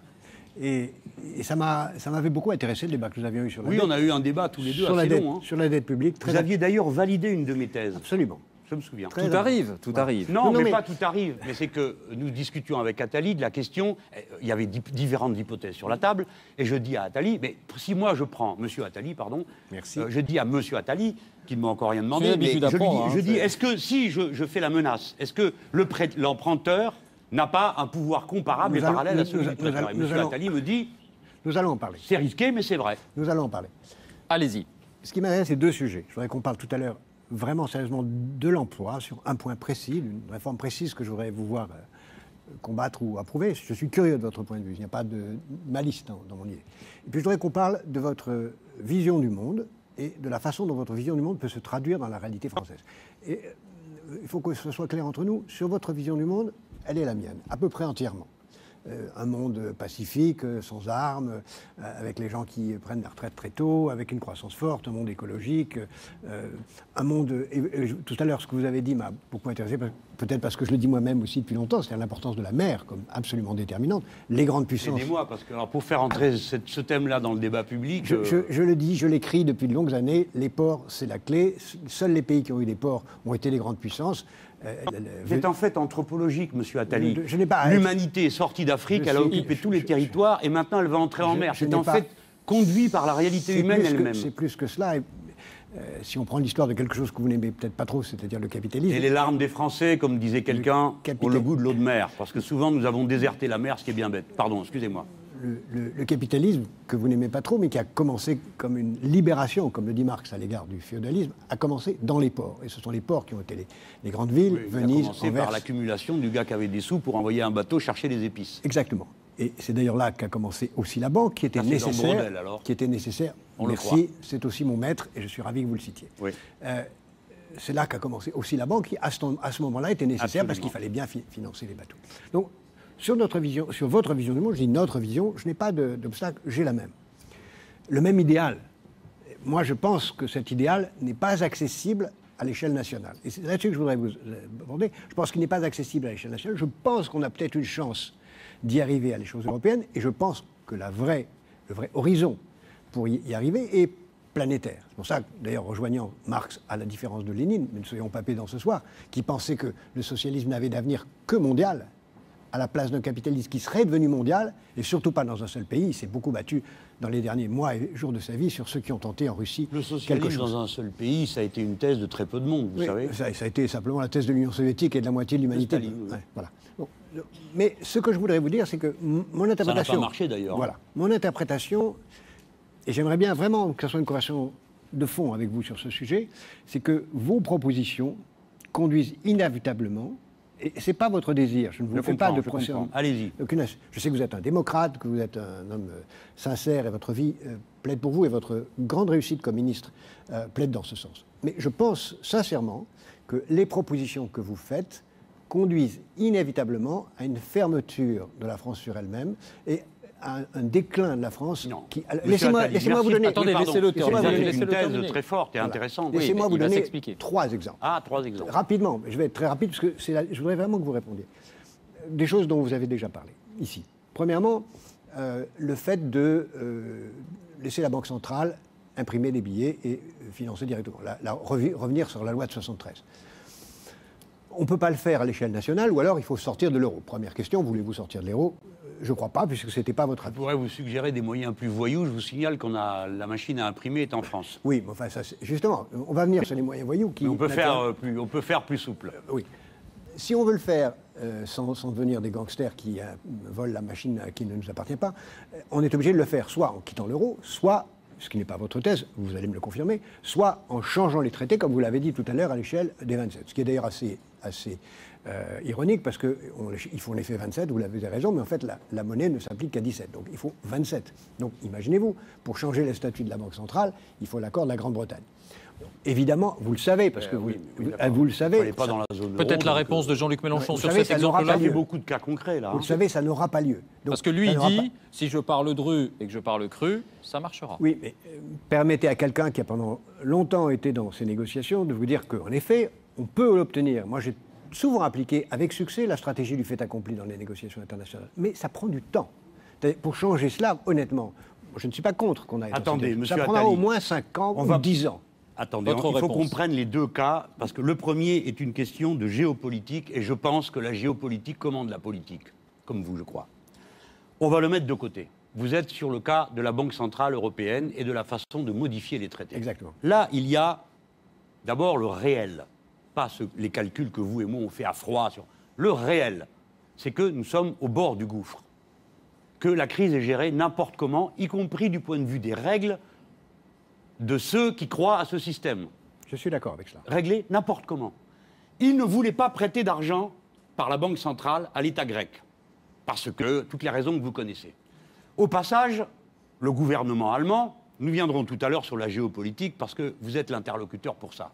J: Et, et ça m'a- ça m'avait beaucoup intéressé le débat que nous avions eu sur la
B: Oui,
J: dette.
B: on a eu un débat tous les deux
J: sur la
B: assez
J: dette,
B: long. hein.
J: sur la dette publique. Très
B: Vous aviez d'ailleurs validé une de mes thèses.
J: Absolument.
B: je me souviens.
A: Tout arrive, tout arrive.
B: Non,
J: Non, non,
B: mais,
J: mais-
B: pas tout arrive. Mais c'est que nous discutions avec Attali de la question. euh, Il y avait di- différentes hypothèses sur la table. Et je dis à Attali, mais si moi je prends, monsieur Attali, pardon,
J: Merci.
B: euh, je dis à monsieur Attali, qui ne m'a encore rien demandé, mais
A: l'habitude
B: je, lui dis-
A: hein,
B: je dis, est-ce que si je, je fais la menace, est-ce que le l'emprunteur n'a pas un pouvoir comparable
J: Nous
B: et
J: allons-
B: parallèle à celui
J: nous-
B: du prêteur
J: nous
B: Et
J: allons-
B: monsieur
J: nous allons-
B: Attali me dit,
J: Nous allons en parler.
B: c'est risqué, mais c'est vrai.
J: Nous allons en parler.
A: Allez-y.
J: Ce qui m'intéresse, c'est deux sujets. Je voudrais qu'on parle tout à l'heure vraiment sérieusement de l'emploi, sur un point précis, d'une réforme précise que je voudrais vous voir euh, combattre ou approuver. Je suis curieux de votre point de vue. Il n'y a pas de malice dans, dans mon idée. Et puis je voudrais qu'on parle de votre vision du monde et de la façon dont votre vision du monde peut se traduire dans la réalité française. Et euh, il faut que ce soit clair entre nous. Sur votre vision du monde, elle est la mienne, à peu près entièrement. Euh, un monde pacifique, euh, sans armes, euh, avec les gens qui prennent la retraite très tôt, avec une croissance forte, un monde écologique, un monde... et- et je- tout à l'heure, ce que vous avez dit m'a beaucoup intéressé, peut-être parce que je le dis moi-même aussi depuis longtemps, c'est l'importance de la mer comme absolument déterminante. Les grandes puissances...
B: Aidez-moi, parce que alors, pour faire entrer cette- ce thème-là dans le débat public,
J: Je, je- je le dis, je l'écris depuis de longues années, les ports, c'est la clé. Seuls les pays qui ont eu des ports ont été les grandes puissances. Euh,
B: C'est en fait anthropologique, monsieur Attali.
J: Je- je n'ai pas-
B: L'humanité est sortie d'Afrique, elle a occupé tous les territoires et maintenant elle va entrer en mer. C'est en fait conduit par la réalité humaine elle-même.
J: C'est plus que cela. et, euh, si on prend l'histoire de quelque chose que vous n'aimez peut-être pas trop, c'est-à-dire le capitalisme.
B: Et les larmes des Français, comme disait quelqu'un, ont le goût de l'eau de mer. Parce que souvent nous avons déserté la mer, ce qui est bien bête. Pardon, excusez-moi.
J: Le, le- le capitalisme, que vous n'aimez pas trop, mais qui a commencé comme une libération, comme le dit Marx à l'égard du féodalisme, a commencé dans les ports. Et ce sont les ports qui ont été les, les grandes villes,
B: Il a
J: Venise,
B: commencé
J: Anvers.
B: par l'accumulation du gars qui avait des sous pour envoyer un bateau chercher des épices.
J: Exactement. Et c'est d'ailleurs là qu'a commencé aussi la banque, qui était
B: le
J: nécessaire.
B: bordel, alors.
J: Qui était nécessaire.
B: On le
J: Merci,
B: croit.
J: c'est aussi mon maître, et je suis ravi que vous le citiez.
B: Oui.
J: Euh, c'est là qu'a commencé aussi la banque, qui à ce, moment-là était nécessaire parce qu'il fallait bien fi- financer les bateaux. Donc, sur, notre vision, sur votre vision du monde, je dis notre vision, je n'ai pas d'obstacle, j'ai la même. Le même idéal. Moi, je pense que cet idéal n'est pas accessible à l'échelle nationale. Et c'est là-dessus que je voudrais vous euh, aborder. Je pense qu'il n'est pas accessible à l'échelle nationale. Je pense qu'on a peut-être une chance d'y arriver à l'échelle européenne, et je pense que le vrai horizon pour y y arriver est planétaire. C'est pour ça que, d'ailleurs, rejoignant Marx, à la différence de Lénine, mais ne soyons pas pédants ce soir, qui pensait que le socialisme n'avait d'avenir que mondial, à la place d'un capitalisme qui serait devenu mondial, et surtout pas dans un seul pays. Il s'est beaucoup battu dans les derniers mois et jours de sa vie sur ceux qui ont tenté en Russie
B: Le
J: quelque
B: socialisme
J: chose.
B: dans un seul pays, ça a été une thèse de très peu de monde, vous
J: Oui,
B: savez.
J: ça, ça a été simplement la thèse de l'Union soviétique et de la moitié de l'humanité.
B: Oui.
J: Ouais, voilà. Bon, mais ce que je voudrais vous dire, c'est que mon interprétation.
B: marché, d'ailleurs.
J: Voilà. Mon interprétation, et j'aimerais bien vraiment que ce soit une conversation de fond avec vous sur ce sujet, c'est que vos propositions conduisent inévitablement, ce n'est pas votre désir, je ne vous
B: Je
J: fais pas de procès.
B: Allez-y.
J: Je sais que vous êtes un démocrate, que vous êtes un homme euh, sincère et votre vie euh, plaide pour vous et votre grande réussite comme ministre euh, plaide dans ce sens. Mais je pense sincèrement que les propositions que vous faites conduisent inévitablement à une fermeture de la France sur elle-même et à un, un déclin de la France
B: Non.
J: qui... Laissez-moi vous donner...
A: Attendez, laissez-le terminer.
J: vous
B: une thèse
A: terminer.
B: très forte et
J: Voilà.
B: intéressante.
J: Laissez-moi vous donner trois exemples.
B: Ah, trois exemples.
J: Rapidement, je vais être très rapide parce que c'est la- je voudrais vraiment que vous répondiez. Des choses dont vous avez déjà parlé ici. Premièrement, euh, le fait de euh, laisser la Banque centrale imprimer des billets et financer directement. La- la- revi- revenir sur la loi de 73. On ne peut pas le faire à l'échelle nationale ou alors il faut sortir de l'euro. Première question, voulez-vous sortir de l'euro? Je ne crois pas puisque ce n'était pas votre
B: Je
J: avis.
B: pourrais vous suggérer des moyens plus voyous. Je vous signale qu'on a la machine à imprimer est en France.
J: Oui, mais enfin, ça, justement, on va venir sur les moyens voyous qui.
B: Mais on peut faire euh, plus, on peut faire plus souple.
J: Oui. Si on veut le faire euh, sans, sans devenir des gangsters qui euh, volent la machine euh, qui ne nous appartient pas, euh, on est obligé de le faire soit en quittant l'euro, soit, ce qui n'est pas votre thèse, vous allez me le confirmer, soit en changeant les traités, comme vous l'avez dit tout à l'heure, à l'échelle des 27. Ce qui est d'ailleurs assez, assez euh, ironique, parce qu'il faut en effet 27, vous l'avez raison, mais en fait, la, la monnaie ne s'applique qu'à 17. Donc il faut 27. Donc imaginez-vous, pour changer les statuts de la Banque centrale, il faut l'accord de la Grande-Bretagne. Évidemment, vous le savez, parce que
B: Euh,
J: vous,
B: oui, oui,
J: vous- le savez.
B: fallait pas
J: ça-
B: dans la zone euro,
A: Peut-être la réponse
B: euh,
A: de Jean-Luc Mélenchon sur
J: savez,
A: cet
J: ça n'aura
A: exemple-là.
J: pas
B: Il y a
J: lieu.
B: beaucoup de cas concrets là.
J: Vous
B: hein.
J: le savez, ça n'aura pas lieu. Donc,
A: Parce que lui, il dit,
J: pas-
A: si je parle dru et que je parle cru, ça marchera.
J: Oui, mais euh, permettez à quelqu'un qui a pendant longtemps été dans ces négociations de vous dire qu'en effet, on peut l'obtenir. Moi, j'ai souvent appliqué avec succès la stratégie du fait accompli dans les négociations internationales. Mais ça prend du temps. Pour changer cela, honnêtement, je ne suis pas contre qu'on aille
B: Attendez, monsieur
J: Ça prendra
B: Attali.
J: au moins 5 ans
B: On
J: ou
B: va-
J: 10 ans.
B: Attendez,
A: Votre
B: il faut qu'on prenne les deux cas, parce que le premier est une question de géopolitique, et je pense que la géopolitique commande la politique, comme vous, je crois. On va le mettre de côté. Vous êtes sur le cas de la Banque Centrale Européenne et de la façon de modifier les traités.
J: Exactement.
B: Là, il y a d'abord le réel, pas ce- les calculs que vous et moi on fait à froid. Sur... Le réel, c'est que nous sommes au bord du gouffre, que la crise est gérée n'importe comment, y compris du point de vue des règles de ceux qui croient à ce système.
J: Je suis d'accord avec cela.
B: Réglé n'importe comment. Ils ne voulaient pas prêter d'argent par la Banque centrale à l'État grec, parce que toutes les raisons que vous connaissez. Au passage, le gouvernement allemand, nous viendrons tout à l'heure sur la géopolitique, parce que vous êtes l'interlocuteur pour ça.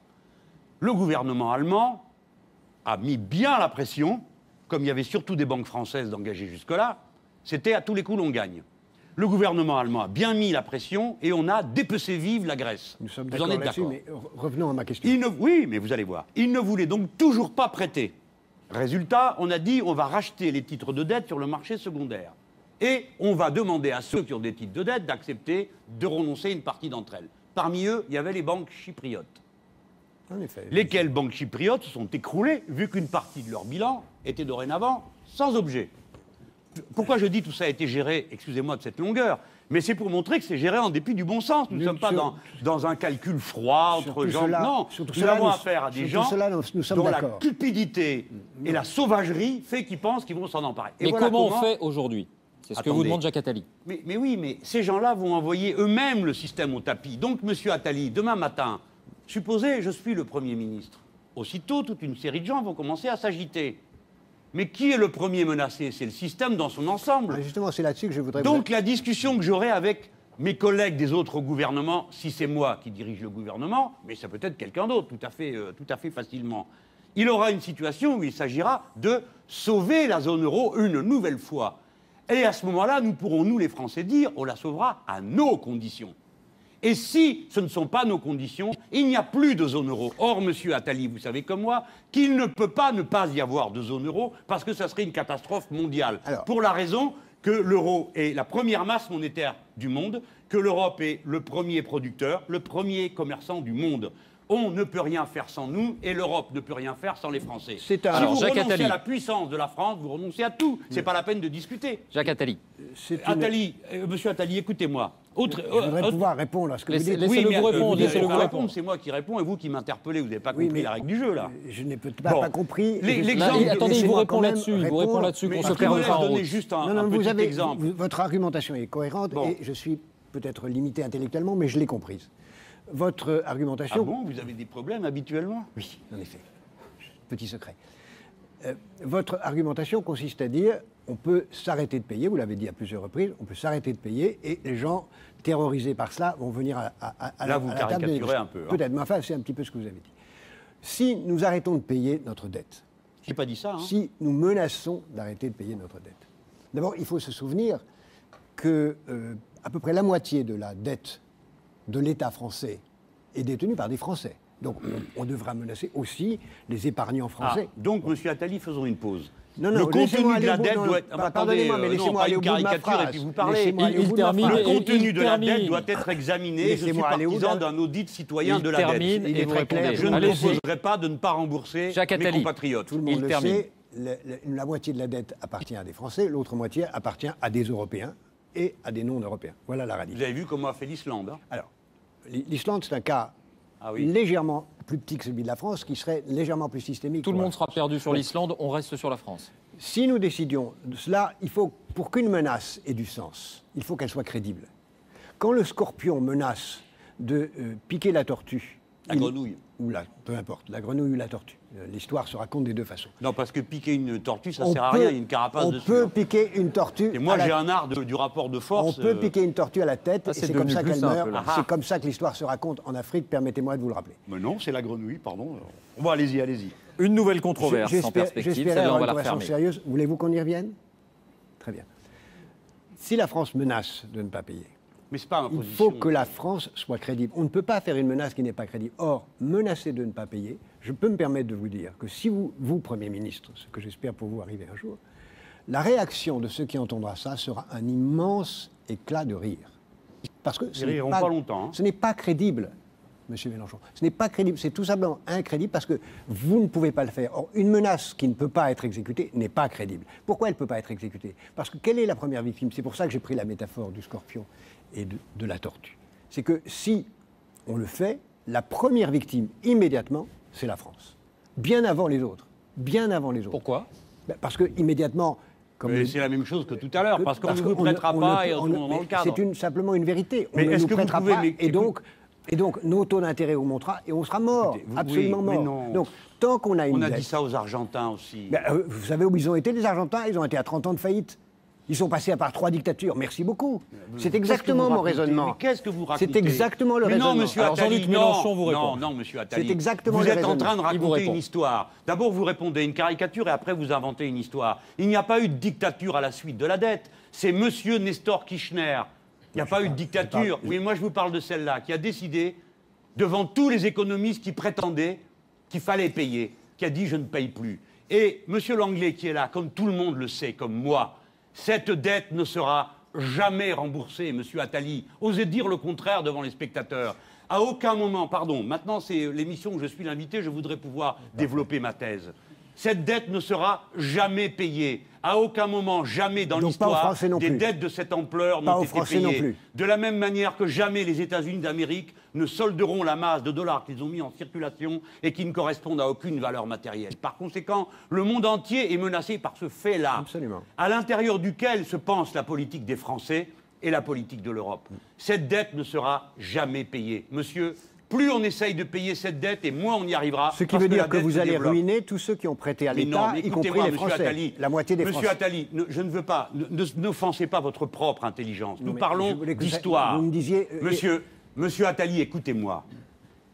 B: Le gouvernement allemand a mis bien la pression, comme il y avait surtout des banques françaises d'engager jusque-là, c'était à tous les coups l'on gagne. Le gouvernement allemand a bien mis la pression et on a dépecé vive la Grèce.
J: Nous sommes
B: vous
J: d'accord
B: en êtes d'accord
J: mais re- revenons à ma question.
B: il ne- oui, mais vous allez voir. Il ne voulait donc toujours pas prêter. Résultat, on a dit on va racheter les titres de dette sur le marché secondaire. Et on va demander à ceux qui ont des titres de dette d'accepter de renoncer à une partie d'entre elles. Parmi eux, il y avait les banques chypriotes.
J: En effet.
B: Lesquelles banques chypriotes se sont écroulées, vu qu'une partie de leur bilan était dorénavant sans objet. Pourquoi je dis tout ça a été géré, excusez-moi de cette longueur, mais c'est pour montrer que c'est géré en dépit du bon sens. Nous ne sommes pas dans, dans un calcul froid entre gens.
J: cela-
B: non, nous
J: cela,
B: avons
J: nous-
B: affaire à des gens
J: cela, nous-
B: dont la cupidité et la sauvagerie fait qu'ils pensent qu'ils vont s'en emparer. Et
A: Mais
B: voilà
A: comment, on fait aujourd'hui? C'est ce que vous demande Jacques Attali.
B: mais, mais oui, mais ces gens-là vont envoyer eux-mêmes le système au tapis. Donc, Monsieur Attali, demain matin, supposez, je suis le Premier ministre. Aussitôt, toute une série de gens vont commencer à s'agiter. Mais qui est le premier menacé? C'est le système dans son ensemble.
J: Ah, Justement, c'est là-dessus que je voudrais.
B: Donc la discussion que j'aurai avec mes collègues des autres gouvernements, si c'est moi qui dirige le gouvernement, mais ça peut être quelqu'un d'autre, tout à fait, euh, tout à fait facilement. Il aura une situation où il s'agira de sauver la zone euro une nouvelle fois. Et à ce moment-là, nous pourrons, nous les Français, dire on la sauvera à nos conditions. Et si ce ne sont pas nos conditions, il n'y a plus de zone euro. Or, monsieur Attali, vous savez comme moi qu'il ne peut pas ne pas y avoir de zone euro parce que ça serait une catastrophe mondiale.
J: Alors-
B: Pour la raison que l'euro est la première masse monétaire du monde, que l'Europe est le premier producteur, le premier commerçant du monde. On ne peut rien faire sans nous et l'Europe ne peut rien faire sans les Français.
J: C'est un-
B: Si
A: Alors,
B: vous
A: Jacques
B: renoncez
A: Attali.
B: à la puissance de la France, vous renoncez à tout. C'est pas la peine de discuter.
A: Jacques Attali.
J: Une-
B: Attali, euh, monsieur Attali, écoutez-moi. Autre,
J: Je voudrais
B: autre-
J: pouvoir répondre à ce que
A: Laissez-
J: vous dites.
A: laissez-le
B: mais,
A: vous
B: euh,
A: répondre,
B: vous
A: répondre.
B: C'est moi qui réponds et vous qui m'interpellez. Vous n'avez pas
J: Oui,
B: compris la règle du jeu, là.
J: Je n'ai peut-être pas,
B: Bon.
J: pas compris.
B: L'exemple-
A: attendez, il vous répond là-dessus. Il vous répond là-dessus qu'on se perd pas route.
B: juste un,
J: Non,
B: un
J: non, vous
B: petit
J: avez,
B: exemple.
J: votre argumentation est cohérente
B: Bon.
J: et je suis peut-être limité intellectuellement, mais je l'ai comprise. Votre argumentation.
B: Ah bon Vous avez des problèmes habituellement?
J: Oui, en effet. Petit secret. Euh, votre argumentation consiste à dire on peut s'arrêter de payer, vous l'avez dit à plusieurs reprises, on peut s'arrêter de payer et les gens terrorisés par cela vont venir à, à-
B: Là,
J: la,
B: vous
J: à la table
B: un peu, hein.
J: Peut-être, mais enfin, c'est un petit peu ce que vous avez dit. Si nous arrêtons de payer notre dette,
B: J'ai pas dit ça. Hein.
J: si nous menaçons d'arrêter de payer notre dette. D'abord, il faut se souvenir que euh, à peu près la moitié de la dette de l'État français est détenue par des Français. Donc, on, on devra menacer aussi les épargnants
B: Ah,
J: français.
B: donc, monsieur Attali, faisons une pause.
J: Non, non,
B: le contenu de la dette doit être.
J: pardonnez-moi, mais laissez-moi aller au bout de ma phrase.
B: et puis vous parlez.
J: Phrase.
B: Le contenu de la dette doit être examiné. Je suis partisan d'un audit citoyen de la dette.
J: Il est
A: vous
J: très clair.
B: Je ne proposerai pas de ne pas rembourser mes compatriotes.
J: Tout le monde le sait, la moitié de la dette appartient à des Français, l'autre moitié appartient à des Européens et à des non-Européens. Voilà la
B: Vous
J: réalité.
B: avez vu comment a fait l'Islande. hein
J: Alors, l'I- l'Islande, c'est un cas
B: Ah oui.
J: légèrement plus petit que celui de la France, qui serait légèrement plus systémique.
A: Tout le monde sera perdu sur l'Islande, on reste sur la France.
J: Si nous décidions de cela, il faut, pour qu'une menace ait du sens, il faut qu'elle soit crédible. Quand le scorpion menace de euh, piquer la tortue,
B: La
J: il-
B: grenouille.
J: Ou la, peu importe, la grenouille ou la tortue, euh, l'histoire se raconte des deux façons.
B: Non, parce que piquer une tortue, ça
J: On
B: sert à rien. Il y a une carapace
J: On
B: dessus.
J: peut
B: hein.
J: piquer une tortue.
B: Et moi,
J: la-
B: j'ai un art de- du rapport de
J: On
B: force.
J: peut
B: euh,
J: piquer une tortue à la tête
A: Ah,
J: et
A: c'est
J: comme ça qu'elle meurt. C'est comme ça que l'histoire se raconte en Afrique. Permettez-moi de vous le rappeler.
B: Mais non, c'est la grenouille, pardon. Bon, allez-y, allez-y.
A: Une nouvelle controverse
J: j'espère-
A: perspective, on va
J: une
A: la
J: conversation sérieuse. Voulez-vous qu'on y revienne? Très bien. Si la France menace de ne pas payer,
B: Mais c'est pas ma
J: il faut que la France soit crédible. On ne peut pas faire une menace qui n'est pas crédible. Or, menacer de ne pas payer, je peux me permettre de vous dire que si vous, vous Premier ministre, ce que j'espère pour vous arriver un jour, la réaction de ceux qui entendront ça sera un immense éclat de rire. Parce que ce
B: Ils
J: n'est
B: riront pas longtemps, hein.
J: Ce n'est pas crédible. Monsieur Mélenchon. Ce n'est pas crédible, c'est tout simplement incrédible parce que vous ne pouvez pas le faire. Or, une menace qui ne peut pas être exécutée n'est pas crédible. Pourquoi elle ne peut pas être exécutée? Parce que quelle est la première victime? C'est pour ça que j'ai pris la métaphore du scorpion et de, de la tortue. C'est que si on le fait, la première victime immédiatement, c'est la France. Bien avant les autres. Bien avant les autres.
A: Pourquoi?
J: Ben, Parce que immédiatement. Comme
B: Mais c'est la même chose que tout à l'heure, parce qu'on ne vous prêtera
J: on
B: pas et
J: on
B: on
J: ne-
B: dans le cadre.
J: C'est une- simplement une vérité. On
B: Mais
J: ne nous prêtera
B: pouvez-
J: pas.
B: mais
J: et, donc, et donc, nos taux d'intérêt augmentera et on sera mort.
B: Écoutez, vous-
J: absolument
B: oui,
J: mort.
B: non.
J: Donc, tant qu'on a une
B: On a
J: dette-
B: dit ça aux Argentins aussi.
J: Ben, euh, vous savez où ils ont été, les Argentins? Ils ont été à 30 ans de faillite. Ils sont passés à par trois dictatures. Merci beaucoup. C'est exactement mon raisonnement.
B: Mais qu'est-ce que vous racontez
J: C'est exactement le
B: Mais
J: raisonnement.
B: Non, monsieur Attali, non,
A: Mélenchon vous répond.
B: Non, non, monsieur Attali.
J: C'est exactement
B: Vous
J: le
B: êtes en train de raconter une histoire. D'abord, vous répondez une caricature et après, vous inventez une histoire. Il n'y a pas eu de dictature à la suite de la dette. C'est monsieur Nestor Kirchner. Il n'y a pas eu de dictature. Oui, moi, je vous parle de celle-là, qui a décidé, devant tous les économistes qui prétendaient qu'il fallait payer, qui a dit je ne paye plus. Et monsieur Langlais, qui est là, comme tout le monde le sait, comme moi, cette dette ne sera jamais remboursée, monsieur Attali. Osez dire le contraire devant les spectateurs. À aucun moment, pardon, maintenant c'est l'émission où je suis l'invité, je voudrais pouvoir développer ma thèse. Cette dette ne sera jamais payée. À aucun moment, jamais dans l'histoire, des
J: plus.
B: dettes de cette ampleur n'ont été
J: non
B: payées.
J: plus.
B: De la même manière que jamais les États-Unis d'Amérique ne solderont la masse de dollars qu'ils ont mis en circulation et qui ne correspondent à aucune valeur matérielle. Par conséquent, le monde entier est menacé par ce fait-là, à l'intérieur duquel se pense la politique des Français et la politique de l'Europe. Cette dette ne sera jamais payée. Monsieur, plus on essaye de payer cette dette et moins on y arrivera.
J: Ce qui veut dire que vous allez
B: développe.
J: ruiner tous ceux qui ont prêté à l'État,
B: mais
J: y compris
B: écoutez-moi,
J: les Français.
B: Attali.
J: la moitié des
B: Monsieur
J: Français.
B: Attali, ne- je ne veux pas, n'offensez pas votre propre intelligence. Nous parlons d'histoire.
J: vous me disiez, euh,
B: Monsieur, monsieur Attali, écoutez-moi.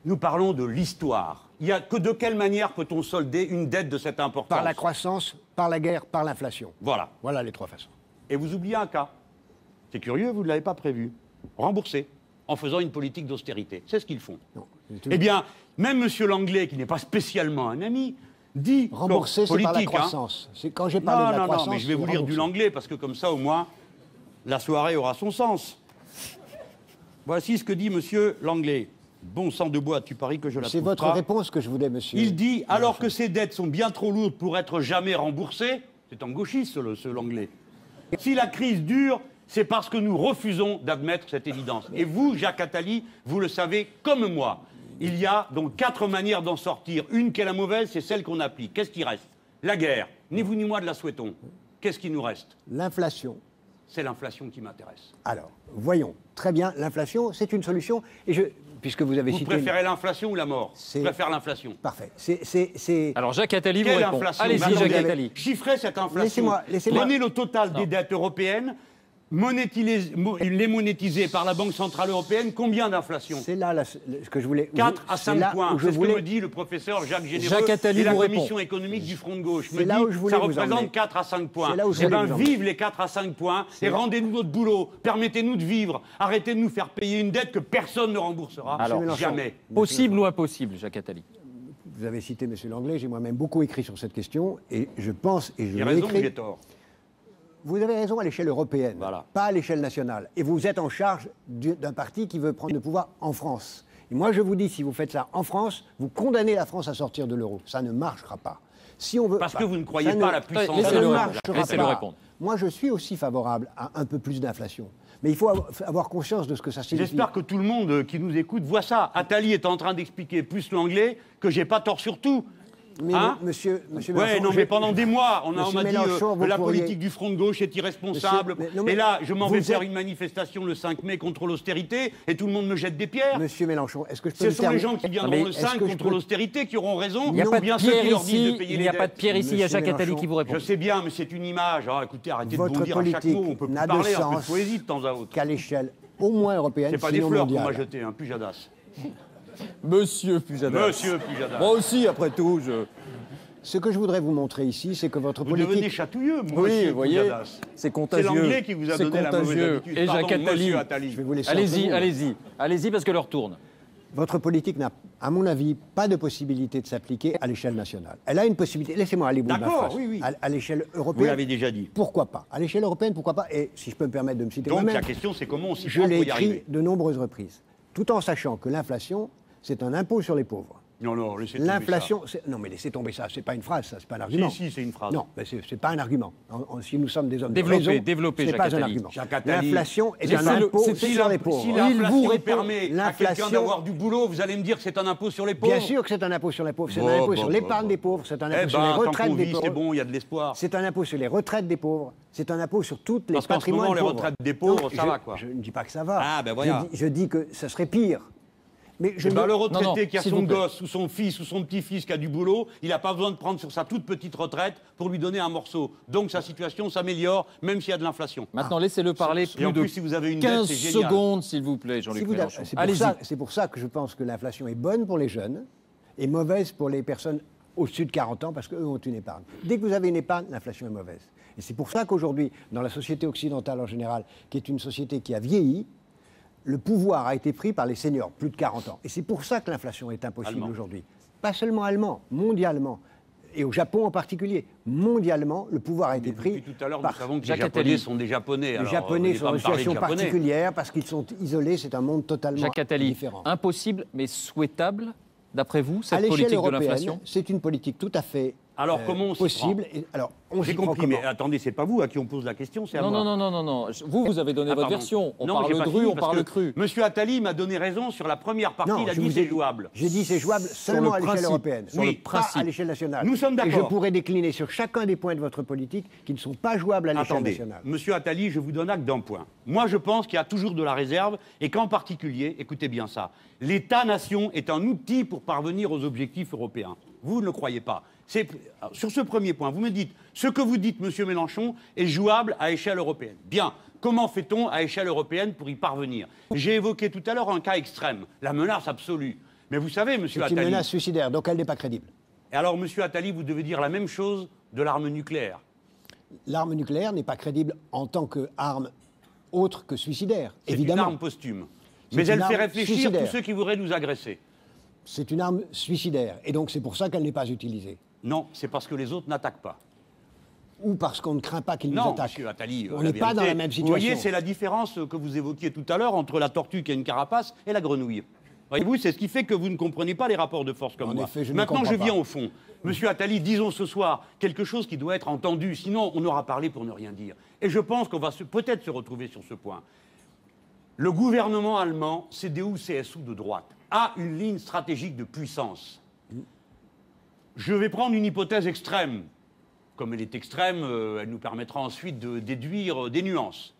B: Nous parlons de l'histoire. Il y a que de quelle manière peut-on solder une dette de cette importance?
J: Par la croissance, par la guerre, par l'inflation.
B: Voilà.
J: Voilà les trois façons.
B: Et vous oubliez un cas. C'est curieux, vous ne l'avez pas prévu. Rembourser en faisant une politique d'austérité. C'est ce qu'ils font.
J: Non.
B: Eh bien, même M. Langlais, qui n'est pas spécialement un ami, dit
J: rembourser, c'est par la
B: politique, hein.
J: croissance. C'est quand j'ai parlé
B: Non,
J: de la
B: non,
J: croissance.
B: non, mais je vais vous lire du. Langlais parce que comme ça, au moins, la soirée aura son sens. Voici ce que dit Monsieur Langlais. Bon sang de bois, tu paries que je la
J: C'est votre
B: pas.
J: réponse que je voulais, monsieur.
B: Il dit alors que ces dettes sont bien trop lourdes pour être jamais remboursées, c'est un gauchiste le- ce Langlais. Si la crise dure, c'est parce que nous refusons d'admettre cette évidence. Et vous, Jacques Attali, vous le savez comme moi. Il y a donc quatre manières d'en sortir. Une qui est la mauvaise, c'est celle qu'on applique. Qu'est-ce qui reste? La guerre. Ni vous ni moi ne la souhaitons. Qu'est-ce qui nous reste?
J: L'inflation.
B: C'est l'inflation qui m'intéresse.
J: Alors, voyons. Très bien, l'inflation, c'est une solution. Et je, puisque vous avez
B: Vous
J: cité.
B: préférez l'inflation ou la mort? Je
J: C'est-
B: préfère l'inflation.
J: Parfait. C'est, c'est, c'est-
A: Alors Jacques Attali vous
B: Quelle
A: répond.
B: inflation?
A: Allez-y, Jacques
B: vous avez
A: Attali.
B: Chiffrez cette inflation.
J: Laissez-moi- laissez-moi-
B: Prenez le total des dettes européennes, les monétisez par la Banque Centrale Européenne. Combien d'inflation?
J: C'est là la- ce que je voulais.
B: 4 à
J: c'est
B: 5
J: là
B: points. C'est ce
J: voulais-
B: que me dit le professeur Jacques Généreux
A: Jacques Attali
B: et la
A: vous répond.
B: Commission économique du Front de Gauche. Me
J: là
B: dit
J: où je voulais
B: ça
J: vous
B: représente
J: emmener.
B: 4 à 5 points.
J: C'est là où je
B: Eh
J: emmener.
B: vive les 4 à 5 points et rendez-nous notre boulot. Permettez-nous de vivre. Arrêtez de nous faire payer une dette que personne ne remboursera.
A: Alors,
B: jamais.
A: Possible ou impossible, Jacques Attali?
J: Vous avez cité M. Langlais, j'ai moi-même beaucoup écrit sur cette question, et je pense, et je
B: J'ai
J: l'ai écrit.
B: j'ai tort
J: Vous avez raison à l'échelle européenne,
B: Voilà.
J: pas à l'échelle nationale. Et vous êtes en charge du- d'un parti qui veut prendre le pouvoir en France. Et moi, je vous dis, si vous faites ça en France, vous condamnez la France à sortir de l'euro. Ça ne marchera pas. Si on veut,
B: Parce
J: bah,
B: que vous ne croyez pas à la puissance
J: ça
A: Laissez-le répondre.
J: Moi, je suis aussi favorable à un peu plus d'inflation. Mais il faut avoir- avoir conscience de ce que ça signifie.
B: J'espère que tout le monde euh, qui nous écoute voit ça. Attali est en train d'expliquer plus l'anglais que j'ai pas tort sur tout.
J: Mais
B: Hein
J: monsieur, monsieur
B: Ouais,
J: Mélenchon,
B: non, mais pendant des mois, on a- on m'a dit euh, la
J: pourriez-
B: politique du Front de gauche est irresponsable.
J: Monsieur- mais- non, mais
B: et là, je m'en vais faire
J: êtes-
B: une manifestation le 5 mai contre l'austérité et tout le monde me jette des pierres.
J: Monsieur Mélenchon, est-ce que je peux
B: Ce
J: me
B: sont les gens qui viendront le
J: est-ce
B: 5
J: que je
B: contre
J: peux-
B: l'austérité qui auront raison.
A: Il n'y a
B: ou
A: pas
B: bien
A: de
B: ceux
A: pierre
B: qui leur disent
A: ici.
B: de payer
A: Il n'y a pas de pierre ici. Il y a Jacques Attali qui vous répond.
B: Je sais bien, mais c'est une image. Ah, écoutez, arrêtez
J: Votre
B: de bondir à chaque mot. On peut plus parler,
J: sens
B: poésie de temps à autre.
J: qu'à l'échelle au moins européenne,
B: C'est pas des fleurs qu'on m'a jeté, un Pujadas.
A: Monsieur Pujadas.
B: Monsieur Pujadas.
A: Moi aussi, après tout, je.
J: Ce que je voudrais vous montrer ici, c'est que votre
B: Vous
J: politique...
B: devenez chatouilleux, moi
A: Oui, vous voyez, c'est
B: C'est
A: contagieux.
B: l'anglais qui vous a
A: C'est
B: donné la mauvaise habitude.
A: Et
B: Pardon,
A: Jacques Attali.
B: monsieur Attali.
J: Je vais vous laisser entre
A: Allez-y,
J: vous.
A: allez-y. Allez-y parce que l'heure tourne.
J: Votre politique n'a, à mon avis, pas de possibilité de s'appliquer à l'échelle nationale. Elle a une possibilité... Laissez-moi aller bout de ma
B: D'accord,
J: phrase.
B: oui, oui.
J: À, à l'échelle
B: Vous
J: européenne...
B: l'avez déjà dit.
J: Pourquoi pas? À l'échelle européenne, pourquoi pas? Et si je peux me permettre de me citer
B: Donc la question, c'est comment on s'y
J: Je
B: prend
J: l'ai
B: pour y
J: écrit de nombreuses reprises, tout en sachant que l'inflation, c'est un impôt sur les pauvres.
B: Non, non, laissez tomber
J: L'inflation, c'est- non mais laissez tomber ça, c'est pas une phrase, ça, c'est pas un argument.
B: Si, si, c'est une phrase.
J: Non, mais c'est c'est pas un argument. En- en- si nous sommes des hommes
A: Développez,
J: de raison,
A: développez,
J: ce n'est
A: Jacques
J: pas un argument. L'inflation est un
A: c'est
J: impôt
A: c'est-
J: sur les pauvres.
B: Si
J: Il
B: l'inflation
J: vous répond,
B: permet à quelqu'un d'avoir du boulot, vous allez me dire que c'est un impôt sur les pauvres
J: Bien sûr que c'est un impôt sur les pauvres, c'est
B: Bon,
J: un impôt
B: bon,
J: sur
B: bon,
J: l'épargne
B: bon.
J: des pauvres, c'est un
B: Eh
J: impôt sur les
B: ben,
J: retraites des pauvres.
B: c'est bon, il y a de l'espoir.
J: C'est un impôt sur les retraites des pauvres, c'est un impôt sur toutes les
B: Parce qu'en ce
J: patrimoines
B: moment, les
J: pauvres.
B: retraites des pauvres, ça
J: je-
B: va, quoi.
J: Je ne dis pas que ça va.
B: Ah, ben voilà.
J: Je dis, je dis que ça serait pire. Mais je
B: Eh ben, le retraité
A: Non, non,
B: qui a son gosse ou son fils ou son petit-fils qui a du boulot, il n'a pas besoin de prendre sur sa toute petite retraite pour lui donner un morceau. Donc sa situation s'améliore, même s'il y a de l'inflation.
A: Maintenant, laissez-le parler
B: Et
A: plus
B: en
A: de
B: plus, si vous avez une dette,
A: 15
B: c'est génial.
A: secondes, s'il vous plaît,
J: Si
A: Jean-Luc
J: vous-
A: Mélenchon.
J: C'est pour,
A: Allez-y.
J: ça- c'est pour ça que je pense que l'inflation est bonne pour les jeunes et mauvaise pour les personnes au-dessus de 40 ans parce qu'eux ont une épargne. Dès que vous avez une épargne, l'inflation est mauvaise. Et c'est pour ça qu'aujourd'hui, dans la société occidentale en général, qui est une société qui a vieilli, le pouvoir a été pris par les seniors, plus de 40 ans. Et c'est pour ça que l'inflation est impossible aujourd'hui. Pas seulement allemand, mondialement. Et au Japon en particulier. Mondialement, le pouvoir a été pris.
B: Depuis tout à l'heure, nous savons que les Japonais
A: Attali.
B: sont des Japonais.
J: les
B: alors,
J: Japonais
B: veuillez
J: sont
B: de
J: situation particulière parce qu'ils sont isolés. C'est un monde totalement
A: Jacques Attali,
J: différent.
A: impossible, mais souhaitable, d'après vous, cette politique de l'inflation?
J: c'est une politique tout à fait
B: Alors,
J: euh,
B: comment on
J: possible. Et, alors, on
B: J'ai compris, mais attendez, c'est pas vous à qui on pose la question, c'est à
A: Non,
B: moi.
A: non, non, non, non, Vous, vous avez donné
B: Ah,
A: votre
B: pardon.
A: version. On
B: Non,
A: parle dru,
B: fini,
A: on parle cru.
B: Monsieur Attali m'a donné raison sur la première partie,
J: Non,
B: il a
J: je
B: dit c'est jouable.
J: J'ai dit c'est jouable seulement à l'échelle
A: principe,
J: européenne,
A: sur
J: oui,
A: le
J: pas à l'échelle nationale.
B: Nous sommes
J: Et je
B: d'accord.
J: pourrais décliner sur chacun des points de votre politique qui ne sont pas jouables à l'échelle
B: Attendez,
J: nationale.
B: Monsieur Attali, je vous donne acte d'un point. Moi, je pense qu'il y a toujours de la réserve et qu'en particulier, écoutez bien ça, l'État-nation est un outil pour parvenir aux objectifs européens. Vous ne le croyez pas. Sur ce premier point, vous me dites, ce que vous dites, Monsieur Mélenchon, est jouable à échelle européenne. Bien. Comment fait-on à échelle européenne pour y parvenir? J'ai évoqué tout à l'heure un cas extrême, la menace absolue. Mais vous savez, Monsieur
J: C'est une
B: Attali,
J: menace suicidaire, donc elle n'est pas crédible.
B: et alors, Monsieur Attali, vous devez dire la même chose de l'arme nucléaire.
J: L'arme nucléaire n'est pas crédible en tant qu'arme autre que suicidaire,
B: C'est une
J: évidemment.
B: arme posthume. Mais elle fait réfléchir
J: suicidaire.
B: tous ceux qui voudraient nous agresser.
J: C'est une arme suicidaire, et donc c'est pour ça qu'elle n'est pas utilisée.
B: Non, c'est parce que les autres n'attaquent pas.
J: Ou parce qu'on ne craint pas qu'ils nous
B: Non,
J: attaquent.
B: monsieur Attali, euh,
J: On n'est pas dans la même
B: Vous
J: situation.
B: voyez, c'est la différence que vous évoquiez tout à l'heure entre la tortue qui a une carapace et la grenouille. Voyez-vous, c'est ce qui fait que vous ne comprenez pas les rapports de force comme
J: En
B: moi.
J: effet, je
B: Maintenant, je viens
J: pas.
B: au fond. Monsieur Attali, disons ce soir quelque chose qui doit être entendu, sinon on aura parlé pour ne rien dire. Et je pense qu'on va peut-être se retrouver sur ce point. Le gouvernement allemand, CDU-CSU de droite, a une ligne stratégique de puissance. Je vais prendre une hypothèse extrême. Comme elle est extrême, euh, elle nous permettra ensuite de déduire euh, des nuances.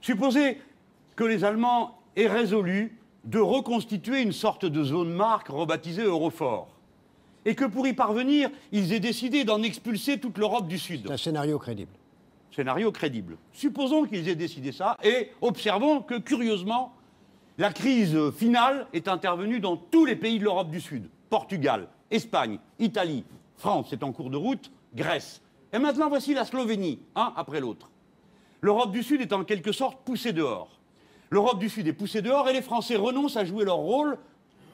B: Supposez que les Allemands aient résolu de reconstituer une sorte de zone marque rebaptisée Eurofort. Et que pour y parvenir, ils aient décidé d'en expulser toute l'Europe du Sud.
J: C'est un scénario crédible.
B: Scénario crédible. Supposons qu'ils aient décidé ça et observons que, curieusement, la crise finale est intervenue dans tous les pays de l'Europe du Sud. Portugal, Espagne, Italie, France, c'est en cours de route, Grèce. Et maintenant, voici la Slovénie, un après l'autre. L'Europe du Sud est en quelque sorte poussée dehors. L'Europe du Sud est poussée dehors et les Français renoncent à jouer leur rôle,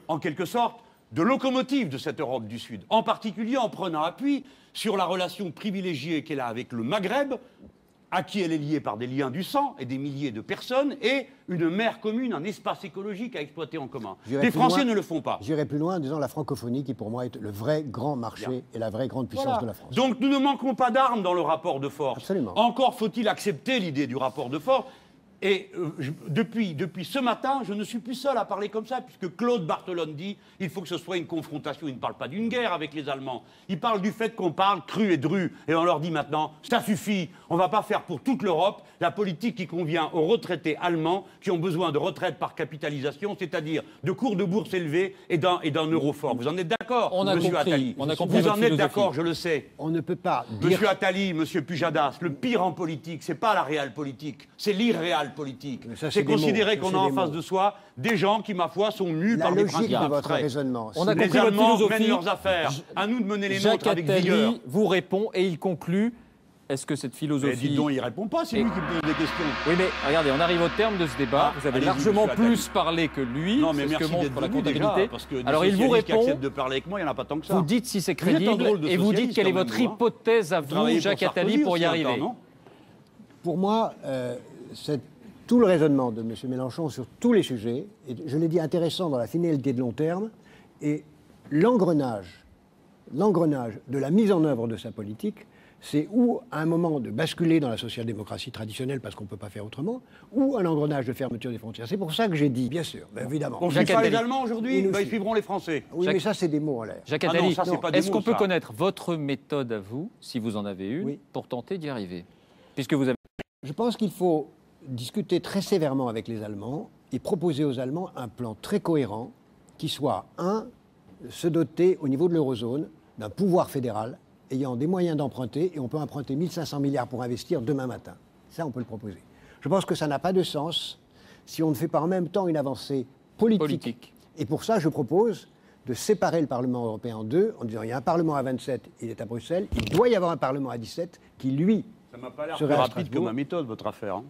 B: en quelque sorte, de locomotive de cette Europe du Sud, en particulier en prenant appui sur la relation privilégiée qu'elle a avec le Maghreb, à qui elle est liée par des liens du sang et des milliers de personnes, et une mer commune, un espace écologique à exploiter en commun. Les Français
J: loin-
B: ne le font pas.
J: J'irai plus loin en disant la francophonie qui pour moi est le vrai grand marché
B: Bien.
J: et la vraie grande puissance
B: Voilà.
J: de la France.
B: Donc nous ne manquons pas d'armes dans le rapport de force.
J: Absolument.
B: Encore faut-il accepter l'idée du rapport de force. Et euh, je- depuis, depuis ce matin, je ne suis plus seul à parler comme ça, puisque Claude Barthelone dit il faut que ce soit une confrontation. Il ne parle pas d'une guerre avec les Allemands. Il parle du fait qu'on parle cru et dru. Et on leur dit maintenant ça suffit. On ne va pas faire pour toute l'Europe la politique qui convient aux retraités allemands qui ont besoin de retraite par capitalisation, c'est-à-dire de cours de bourse élevés et d'un et d'un euro fort. Vous en êtes d'accord,
A: On a
B: Monsieur
A: compris.
B: Attali
A: On a compris
B: Vous en êtes d'accord, je le sais.
J: On ne peut pas dire
B: Monsieur Attali, Monsieur Pujadas, le pire en politique, c'est pas la réelle politique, c'est politique.
J: Mais c'est
B: considérer qu'on a en face
J: mots.
B: de soi des gens qui, ma foi, sont
J: la
B: par
J: logique
B: principes
J: de votre raisonnement.
A: On a
B: Les
A: compris votre
B: Allemands
A: philosophie.
B: mènent leurs affaires. À nous de mener les
A: Jacques
B: nôtres avec vigueur.
A: Attali vous répond et il conclut. Est-ce que cette
B: Mais
A: philosophie.
B: dis donc, il répond pas, c'est
A: Et-
B: lui qui me pose des questions.
A: Oui, mais regardez, on arrive au terme de ce débat.
B: Ah,
A: vous avez largement plus parlé que lui.
B: Non, mais merci d'être
A: la
B: venu déjà,
A: comptabilité.
B: parce que
A: Alors, il vous répond.
B: de parler avec moi, il n'y en a pas tant que ça.
A: Vous dites si c'est crédible
B: drôle de
A: et vous dites quelle est votre
B: hein.
A: hypothèse à
B: Vous
A: Jacques
B: pour
A: Attali, pour y arriver.
J: Pour moi, euh, c'est tout le raisonnement de M. Mélenchon sur tous les sujets, et je l'ai dit intéressant dans la finalité de long terme, Et l'engrenage, l'engrenage de la mise en œuvre de sa politique, c'est ou à un moment de basculer dans la social-démocratie traditionnelle parce qu'on ne peut pas faire autrement, ou un engrenage de fermeture des frontières. C'est pour ça que j'ai dit, bien sûr, ben évidemment.
B: On ne suit pas les Allemands aujourd'hui Ben, Ils suivront les Français.
J: Oui, mais ça, c'est des mots en l'air.
A: Jacques
B: Ah non,
A: Attali, est-ce qu'on peut connaître votre méthode à vous, si vous en avez une,
J: Oui.
A: pour tenter d'y arriver? Puisque vous avez.
J: Je pense qu'il faut discuter très sévèrement avec les Allemands et proposer aux Allemands un plan très cohérent qui soit, un, se doter au niveau de l'eurozone d'un pouvoir fédéral ayant des moyens d'emprunter, et on peut emprunter 1500 milliards pour investir demain matin. Ça, on peut le proposer. Je pense que ça n'a pas de sens si on ne fait pas en même temps une avancée politique.
A: Politique.
J: Et pour ça, je propose de séparer le Parlement européen en deux, en disant il y a un Parlement à 27, il est à Bruxelles, il doit y avoir un Parlement à 17 qui, lui,
B: Ça m'a pas l'air rapide ma méthode, votre affaire. hein.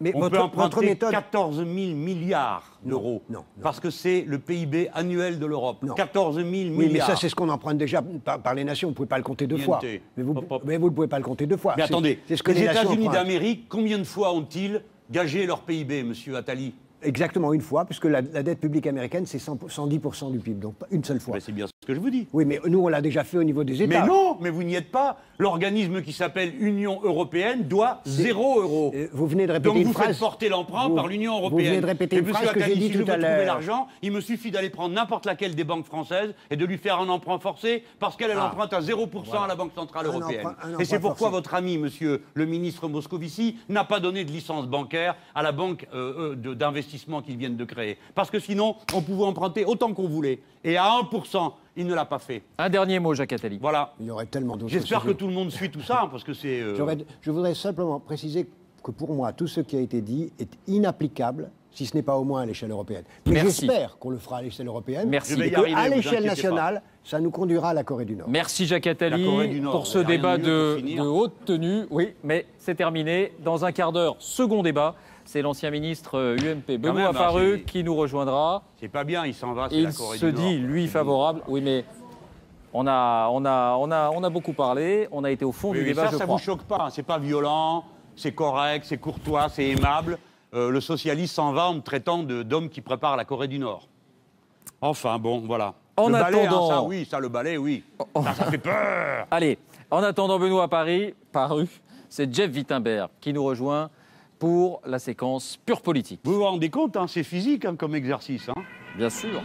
J: Mais
B: On
J: votre,
B: peut
J: votre
B: emprunter
J: méthode...
B: 14 000 milliards d'euros.
J: non, non.
B: Parce que c'est le PIB annuel de l'Europe.
J: Non.
B: 14 000 milliards.
J: Oui, mais ça, c'est ce qu'on emprunte déjà par, par les nations. Vous ne pouvez pas le compter deux fois. Mais vous
B: Hop, hop.
J: mais vous ne pouvez pas le compter deux fois.
B: Mais attendez,
J: c'est ce que
B: les, États-Unis d'Amérique, combien de fois ont-ils gagé leur PIB, monsieur Attali?
J: Exactement une fois, puisque la, la dette publique américaine, c'est 100 110% du PIB, donc une seule fois.
B: C'est bien ce que je vous dis.
J: Oui, mais nous, on l'a déjà fait au niveau des États.
B: Mais non, mais vous n'y êtes pas. L'organisme qui s'appelle Union européenne doit 0 euros.
J: Euh, Vous venez de répéter
B: Donc
J: une
B: vous
J: phrase.
B: faites porter l'emprunt
J: Vous-
B: par l'Union
J: vous
B: européenne.
J: venez de répéter
B: Et
J: une phrase que j'ai dit
B: si je
J: tout
B: veux
J: à
B: trouver
J: l'heure.
B: l'argent, il me suffit d'aller prendre n'importe laquelle des banques françaises et de lui faire un emprunt forcé parce qu'elle elle
J: Ah.
B: emprunte à 0% à la Banque Centrale
J: Un
B: Européenne.
J: emprunt- un
B: et
J: emprunt
B: c'est pourquoi
J: forcé.
B: votre ami, monsieur le ministre Moscovici, n'a pas donné de licence bancaire à la banque euh, euh, de- d'investissement qu'ils viennent de créer. Parce que sinon, on pouvait emprunter autant qu'on voulait. Et à 1%, il ne l'a pas fait.
A: Un dernier mot, Jacques Attali.
B: Voilà.
J: Il y aurait tellement d'autres
B: J'espère que tout le monde suit tout ça, hein, parce que c'est... euh,
J: Je voudrais simplement préciser que pour moi, tout ce qui a été dit est inapplicable, si ce n'est pas au moins à l'échelle européenne. Mais
A: Merci.
J: j'espère qu'on le fera à l'échelle européenne.
A: Merci.
J: Et que,
B: arriver,
J: à l'échelle nationale, ça nous conduira à la Corée du Nord.
A: Merci Jacques Attali
B: Nord,
A: pour ce débat
B: de
A: haute tenue. Oui, mais c'est terminé. Dans un quart d'heure, second débat. C'est l'ancien ministre euh, UMP Benoît
B: même, hein, c'est-
A: qui nous rejoindra.
B: C'est pas bien, il s'en va, c'est
A: Il
B: la Corée
A: se
B: du Nord.
A: dit, lui, favorable. Oui, mais on a, on, a, on, a, on a beaucoup parlé. On a été au fond
B: Oui,
A: du
B: mais
A: débat,
B: ça,
A: je
B: ça
A: crois.
B: vous choque pas, hein, c'est pas violent, c'est correct, c'est courtois, c'est aimable. Euh, le socialiste s'en va en me traitant d'homme qui prépare la Corée du Nord. Enfin, bon, voilà.
A: En
B: le balai, hein,
A: attendant-
B: ça, oui, ça, le balai, oui. Ça, ça fait peur.
A: Allez, en attendant Benoît à Paris, paru, c'est Jeff Wittenberg qui nous rejoint pour la séquence pure politique.
B: Vous vous rendez compte, hein, c'est physique hein, comme exercice. hein.
A: Bien sûr.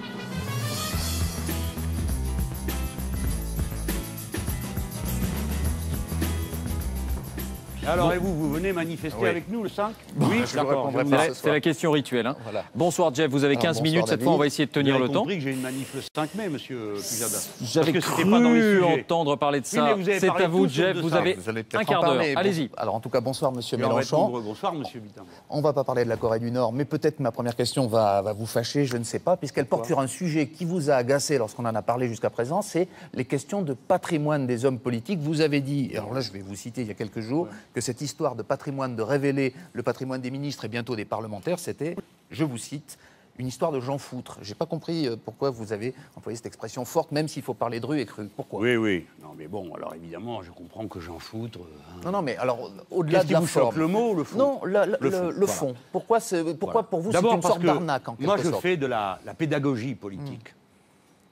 B: Alors, et vous, vous venez manifester
K: Oui.
B: avec nous le 5
K: Oui,
B: d'accord.
A: C'est la question rituelle. hein.
K: Voilà.
A: Bonsoir Jeff, vous avez
K: Alors,
A: 15
K: bonsoir,
A: minutes. Cette fois, on va essayer de tenir le temps.
B: compris que j'ai une manif le 5 mai, monsieur Pujada.
A: J'avais cru
B: c'était pas dans les sujets.
A: entendre parler de ça. C'est à vous, Jeff. Vous avez
K: Vous allez
A: un quart d'heure. Allez-y.
K: Alors en tout cas, bonsoir Monsieur
B: Et on va
K: Mélenchon.
B: Bonsoir, monsieur.
K: On va pas parler de la Corée du Nord, mais peut-être ma première question va, va vous fâcher, je ne sais pas, puisqu'elle porte sur un sujet qui vous a agacé lorsqu'on en a parlé jusqu'à présent, c'est les questions de patrimoine des hommes politiques. Vous avez dit, et alors là je vais vous citer il y a quelques jours, que cette histoire de patrimoine, de révéler le patrimoine des ministres et bientôt des parlementaires, c'était, je vous cite, une histoire de Jean Foutre. J'ai pas compris euh, pourquoi vous avez employé cette expression forte, même s'il faut parler de rue et cru. Pourquoi?
B: Oui, oui. Non, mais bon, alors évidemment, je comprends que j'en foutre. hein.
K: Non, non, mais alors, au-delà de la
B: vous
K: forme.
B: le mot le fond?
K: Non, la- la-
B: Le
K: le,
B: fond,
K: le
B: voilà.
K: fond. Pourquoi, pourquoi
B: Voilà.
K: pour vous, c'est une sorte
B: que
K: d'arnaque, en quelque
B: Moi, je
K: sorte
B: fais de la, la pédagogie politique.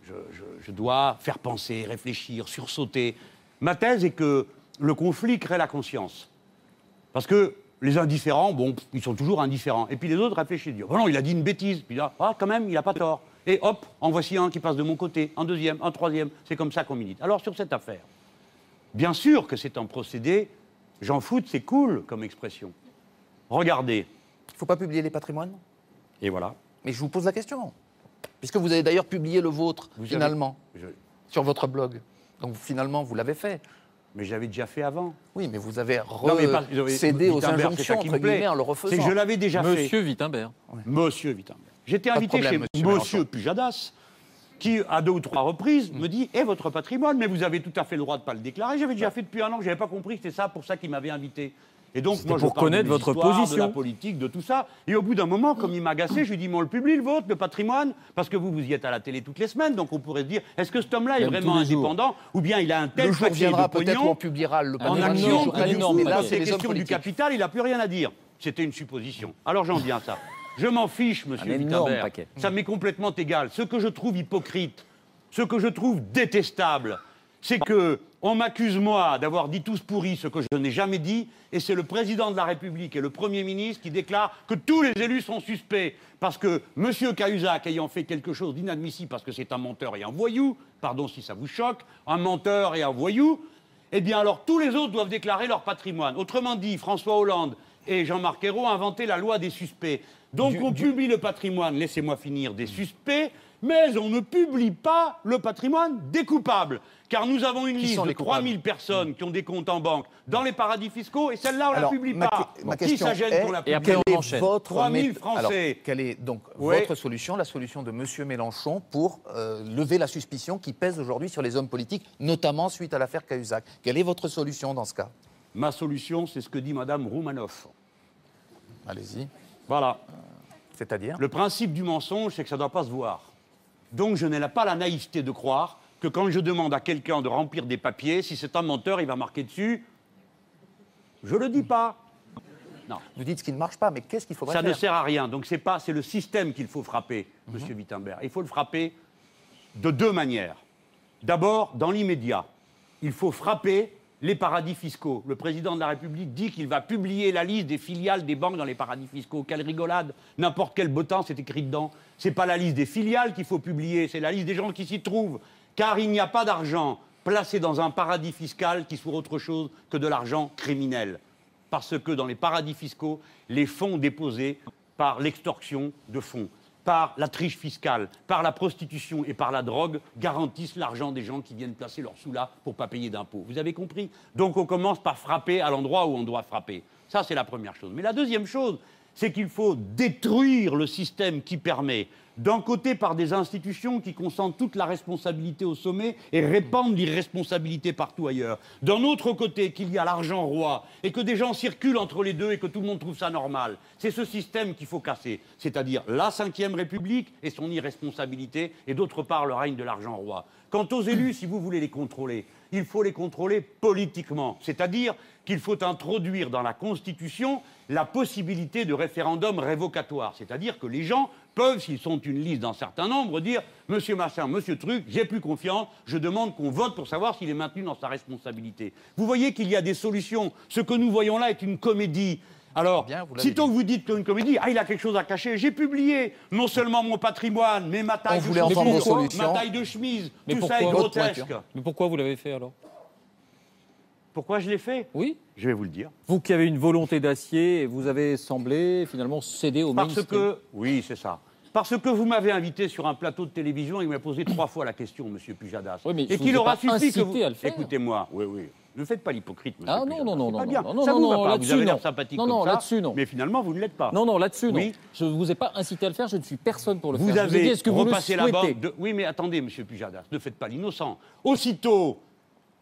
B: Je, je- je dois faire penser, réfléchir, sursauter. Ma thèse est que le conflit crée la conscience. Parce que les indifférents, bon, ils sont toujours indifférents. Et puis les autres réfléchissent, disent, oh non, il a dit une bêtise. Puis là, ah, quand même, il n'a pas tort. Et hop, en voici un qui passe de mon côté, un deuxième, un troisième. C'est comme ça qu'on milite. Alors, sur cette affaire, bien sûr que c'est un procédé, j'en fous, c'est cool comme expression. Regardez.
K: Il ne faut pas publier les patrimoines?
B: Et voilà.
K: Mais je vous pose la question. Puisque vous avez d'ailleurs publié le vôtre,
B: Vous avez-
K: finalement,
B: Je-
K: sur votre blog. Donc finalement, vous l'avez fait.
B: Mais j'avais déjà fait avant.
K: Oui, mais vous avez cédé aux injonctions,
B: qui me
K: entre
B: plaît.
K: guillemets, en le refaisant.
B: C'est que je l'avais déjà fait.
A: Monsieur Wittenberg.
B: Monsieur Wittenberg. J'étais invité
K: problème,
B: chez
K: monsieur
B: Monsieur Pujadas, qui, à deux ou trois reprises, me dit Eh, votre patrimoine, mais vous avez tout à fait le droit de ne pas le déclarer. J'avais déjà fait depuis un an, je n'avais pas compris que c'était ça, pour ça qu'il m'avait invité. Et donc, moi, je
A: pour
B: de
A: connaître votre position.
B: De la politique, de tout ça. Et au bout d'un moment, comme il m'agaçait, je lui dis Mais on le publie, le vôtre, le patrimoine, parce que vous, vous y êtes à la télé toutes les semaines, donc on pourrait se dire Est-ce que cet homme-là est vraiment indépendant, ou bien il a un tel
K: Le jour viendra peut-être on publiera le
B: en
K: patrimoine
B: action, du coup,
K: mais là, c'est
B: question du capital, il n'a plus rien à dire. C'était une supposition. Alors j'en viens à ça. Je m'en fiche, monsieur
A: Un énorme
B: Wittenberg.
A: paquet.
B: Ça m'est complètement égal. Ce que je trouve hypocrite Ce que je trouve détestable, c'est que on m'accuse, moi, d'avoir dit tous pourris ce que je n'ai jamais dit, et c'est le président de la République et le Premier ministre qui déclarent que tous les élus sont suspects. Parce que M. Cahuzac, ayant fait quelque chose d'inadmissible, parce que c'est un menteur et un voyou, pardon si ça vous choque, un menteur et un voyou, eh bien alors tous les autres doivent déclarer leur patrimoine. Autrement dit, François Hollande et Jean-Marc Ayrault ont inventé la loi des suspects. Donc on publie le patrimoine, laissez-moi finir, des suspects, mais on ne publie pas le patrimoine des coupables. Car nous avons une
K: Qui
B: liste de
K: les coupables
B: 3000 personnes qui ont des comptes en banque dans les paradis fiscaux, et celle-là, on ne la publie
K: ma
B: pas.
K: ma
B: Qui
K: est,
B: pour la
A: Et après, on enchaîne.
K: votre
B: 3000
K: mé-
B: Français.
K: Alors, quelle est donc
B: Oui.
K: votre solution, la solution de M. Mélenchon pour euh, lever la suspicion qui pèse aujourd'hui sur les hommes politiques, notamment suite à l'affaire Cahuzac? Quelle est votre solution dans ce cas?
B: Ma solution, c'est ce que dit Madame Roumanoff.
K: Allez-y.
B: Voilà.
K: C'est-à-dire?
B: Le principe du mensonge, c'est que ça ne doit pas se voir. Donc je n'ai pas la naïveté de croire que quand je demande à quelqu'un de remplir des papiers, si c'est un menteur, il va marquer dessus. Je le dis pas.
K: Vous dites ce qui ne marche pas, mais qu'est-ce qu'il faudrait
B: Ça
K: faire
B: ne sert à rien. Donc c'est pas, c'est le système qu'il faut frapper, Monsieur Wittenberg. Il faut le frapper de deux manières. D'abord, dans l'immédiat, il faut frapper les paradis fiscaux. Le président de la République dit qu'il va publier la liste des filiales des banques dans les paradis fiscaux. Quelle rigolade N'importe quel bottin, c'est écrit dedans. C'est pas la liste des filiales qu'il faut publier, c'est la liste des gens qui s'y trouvent. Car il n'y a pas d'argent placé dans un paradis fiscal qui soit autre chose que de l'argent criminel parce que dans les paradis fiscaux, les fonds déposés par l'extorsion de fonds, par la triche fiscale, par la prostitution et par la drogue garantissent l'argent des gens qui viennent placer leur sous là pour pas payer d'impôts. Vous avez compris? Donc on commence par frapper à l'endroit où on doit frapper. Ça, c'est la première chose. Mais la deuxième chose, c'est qu'il faut détruire le système qui permet, d'un côté par des institutions qui concentrent toute la responsabilité au sommet et répandent l'irresponsabilité partout ailleurs, d'un autre côté qu'il y a l'argent roi et que des gens circulent entre les deux et que tout le monde trouve ça normal. C'est ce système qu'il faut casser, c'est-à-dire la Ve République et son irresponsabilité et d'autre part le règne de l'argent roi. Quant aux élus, si vous voulez les contrôler, il faut les contrôler politiquement, c'est-à-dire qu'il faut introduire dans la Constitution la possibilité de référendum révocatoire, c'est-à-dire que les gens peuvent, s'ils sont une liste d'un certain nombre, dire Monsieur Machin, Monsieur Truc, j'ai plus confiance, je demande qu'on vote pour savoir s'il est maintenu dans sa responsabilité. Vous voyez qu'il y a des solutions. Ce que nous voyons là est une comédie. Alors,
K: Bien, vous
B: sitôt que vous dites qu'une comédie, ah, il a quelque chose à cacher. J'ai publié non seulement mon patrimoine, mais ma taille, de, chemise, ma taille de chemise.
A: Mais
B: tout ça est grotesque.
A: Mais pourquoi vous l'avez fait alors?
B: Pourquoi je l'ai fait?
A: Oui
B: Je vais vous le dire.
A: Vous qui avez une volonté d'acier, vous avez semblé finalement céder au
B: Parce
A: mainstream.
B: que, oui, c'est ça. Parce que vous m'avez invité sur un plateau de télévision et vous m'avez posé trois fois la question, Monsieur Pujadas.
A: Oui, mais
B: et qu'il aura suffi que vous... Écoutez-moi, oui, oui. Ne faites pas l'hypocrite, Monsieur
A: Ah non, non, non, non, non, non, non,
B: Ça
A: non,
B: vous
A: non, là-dessus,
B: avez l'air
A: non.
B: sympathique
A: Non, non, là-dessus, non.
B: Mais finalement, vous ne l'êtes pas.
A: Non, non, là-dessus, non.
B: Oui.
A: Je ne vous ai pas incité à le faire, je ne suis personne pour le
B: Vous
A: faire. Vous
B: avez repassé la bande. de- Oui, mais attendez, Monsieur Pujadas, ne faites pas l'innocent. Aussitôt,